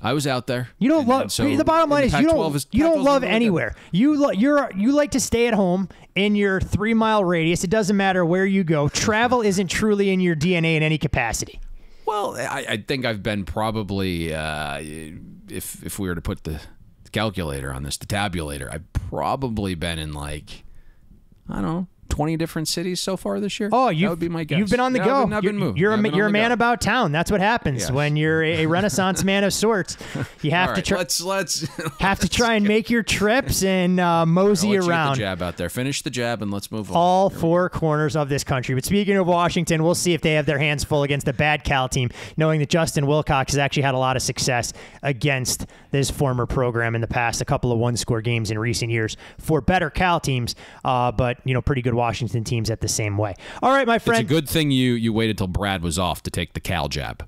I was out there. You don't love. So the bottom line is you don't. Is, you don't love anywhere. You lo- you're you like to stay at home in your three mile radius. It doesn't matter where you go. Travel isn't truly in your DNA in any capacity. Well, I, I think I've been probably uh, if if we were to put the calculator on this, the tabulator, I've probably been in like I don't know 20 different cities so far this year. Oh, you would be my guess. You've been on the yeah, go. I've been, I've been you're, moved. You're, a, you're a man go. about town. That's what happens yes. when you're a renaissance man of sorts. You have All to try. Let's let's have to try and make your trips and uh, mosey around. jab out there. Finish the jab and let's move on. All four corners of this country. But speaking of Washington, we'll see if they have their hands full against the bad Cal team, knowing that Justin Wilcox has actually had a lot of success against this former program in the past. A couple of one-score games in recent years for better Cal teams, uh, but you know, pretty good Washington teams at the same way. All right, my friend. It's a good thing you you waited till Brad was off to take the Cal jab.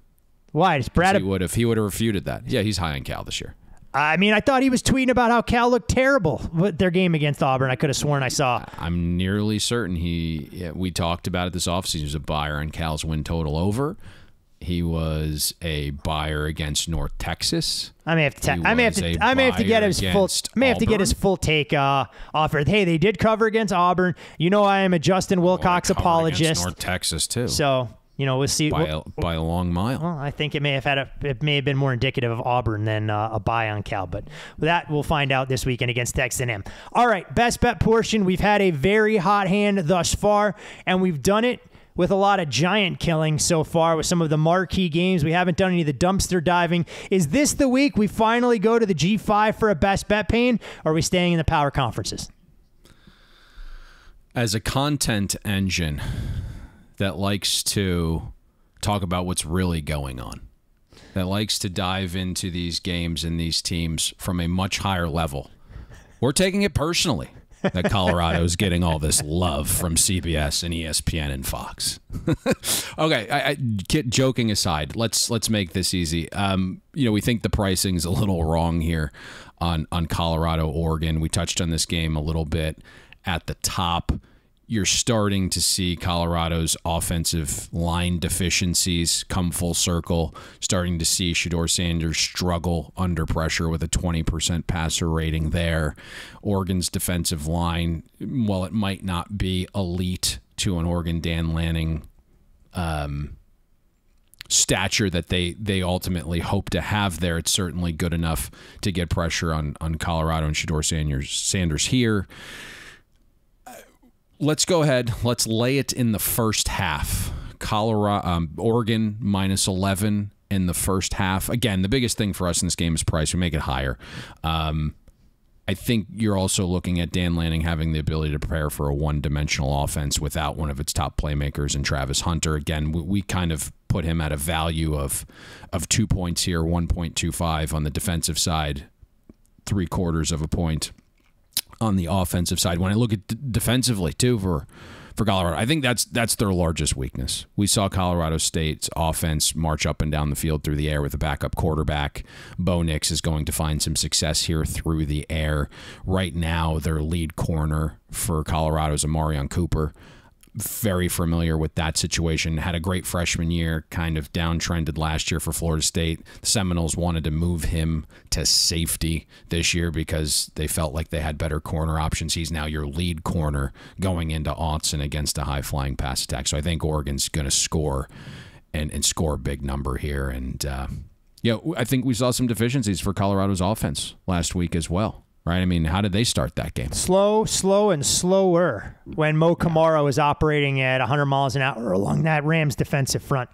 Why? Does Brad? He would have. He would have refuted that. Yeah, he's high on Cal this year. I mean, I thought he was tweeting about how Cal looked terrible with their game against Auburn. I could have sworn I saw. I'm nearly certain he. Yeah, we talked about it this offseason. He was a buyer on Cal's win total over. He was a buyer against North Texas. I may have to. I may have to. I may have to get his full. I may have to get his full take uh, offer. Hey, they did cover against Auburn. You know, I am a Justin Wilcox well, apologist. North Texas too. So you know, we'll see by, a, by a long mile. Well, I think it may have had a. It may have been more indicative of Auburn than uh, a buy on Cal, but that we'll find out this weekend against Texas A&M. All right, best bet portion. We've had a very hot hand thus far, and we've done it with a lot of giant killing so far with some of the marquee games. We haven't done any of the dumpster diving. Is this the week we finally go to the G5 for a best bet Payne, or are we staying in the power conferences? As a content engine that likes to talk about what's really going on, that likes to dive into these games and these teams from a much higher level, we're taking it personally that Colorado is getting all this love from CBS and ESPN and Fox. okay, I, I, joking aside, let's let's make this easy. Um, you know, we think the pricing's a little wrong here on on Colorado, Oregon. We touched on this game a little bit at the top. You're starting to see Colorado's offensive line deficiencies come full circle. Starting to see Shedeur Sanders struggle under pressure with a 20% passer rating there. Oregon's defensive line, while it might not be elite to an Oregon Dan Lanning um, stature that they they ultimately hope to have there, it's certainly good enough to get pressure on on Colorado and Shedeur Sanders Sanders here let's go ahead. Let's lay it in the first half. Colorado, um, Oregon minus 11 in the first half. Again, the biggest thing for us in this game is price. We make it higher. Um, I think you're also looking at Dan Lanning having the ability to prepare for a one dimensional offense without one of its top playmakers and Travis Hunter. Again, we, we, kind of put him at a value of of two points here, 1.25 on the defensive side, three quarters of a point on the offensive side. When I look at d- defensively too for for Colorado, I think that's that's their largest weakness. We saw Colorado State's offense march up and down the field through the air with a backup quarterback. Bo Nix is going to find some success here through the air. Right now, their lead corner for Colorado is Amarion Cooper very familiar with that situation. Had a great freshman year, kind of downtrended last year for Florida State. The Seminoles wanted to move him to safety this year because they felt like they had better corner options. He's now your lead corner going into Autzen against a high flying pass attack. So I think Oregon's going to score and, and score a big number here. And, uh, yeah, I think we saw some deficiencies for Colorado's offense last week as well right? I mean, how did they start that game? Slow, slow, and slower when Mo Kamara was operating at 100 miles an hour along that Rams defensive front.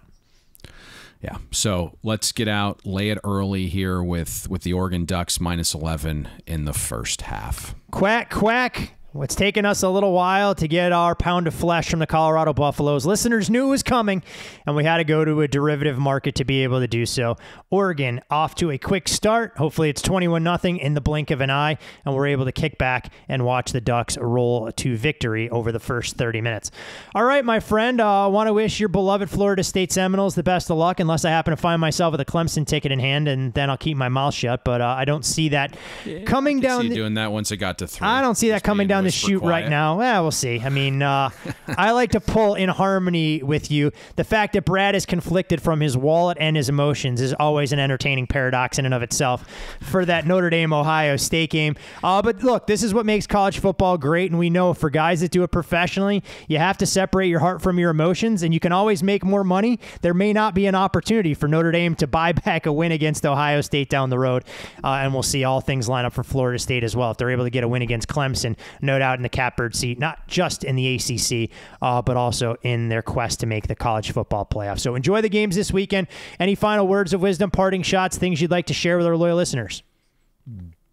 Yeah. So let's get out, lay it early here with with the Oregon Ducks minus 11 in the first half. Quack, quack. It's taken us a little while to get our pound of flesh from the Colorado Buffaloes. Listeners knew it was coming, and we had to go to a derivative market to be able to do so. Oregon off to a quick start. Hopefully, it's 21 0 in the blink of an eye, and we're able to kick back and watch the Ducks roll to victory over the first 30 minutes. All right, my friend, I uh, want to wish your beloved Florida State Seminoles the best of luck, unless I happen to find myself with a Clemson ticket in hand, and then I'll keep my mouth shut. But uh, I don't see that yeah, coming down. The, doing that once it got to three. I don't see that coming down down the shoot quiet. right now. Yeah, we'll see. I mean, uh, I like to pull in harmony with you. The fact that Brad is conflicted from his wallet and his emotions is always an entertaining paradox in and of itself for that Notre Dame Ohio State game. Uh, but look, this is what makes college football great, and we know for guys that do it professionally, you have to separate your heart from your emotions, and you can always make more money. There may not be an opportunity for Notre Dame to buy back a win against Ohio State down the road, uh, and we'll see all things line up for Florida State as well if they're able to get a win against Clemson. No doubt in the catbird seat, not just in the ACC, uh, but also in their quest to make the college football playoff. So enjoy the games this weekend. Any final words of wisdom, parting shots, things you'd like to share with our loyal listeners?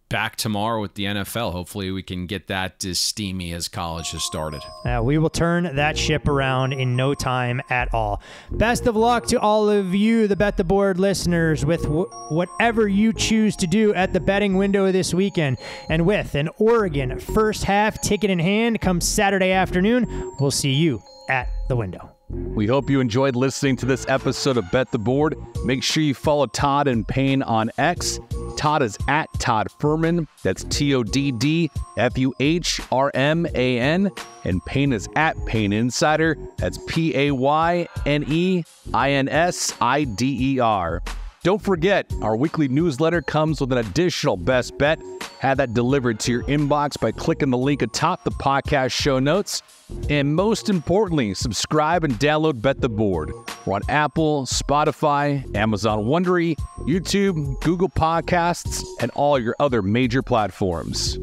Back tomorrow with the NFL. Hopefully, we can get that as steamy as college has started. Uh, we will turn that ship around in no time at all. Best of luck to all of you, the Bet the Board listeners, with w- whatever you choose to do at the betting window this weekend. And with an Oregon first half ticket in hand come Saturday afternoon, we'll see you at the window. We hope you enjoyed listening to this episode of Bet the Board. Make sure you follow Todd and Payne on X. Todd is at Todd Fuhrman. That's T O D D F U H R M A N. And Payne is at Payne Insider. That's P A Y N E I N S I D E R. Don't forget, our weekly newsletter comes with an additional best bet. Have that delivered to your inbox by clicking the link atop the podcast show notes. And most importantly, subscribe and download Bet the Board. We're on Apple, Spotify, Amazon Wondery, YouTube, Google Podcasts, and all your other major platforms.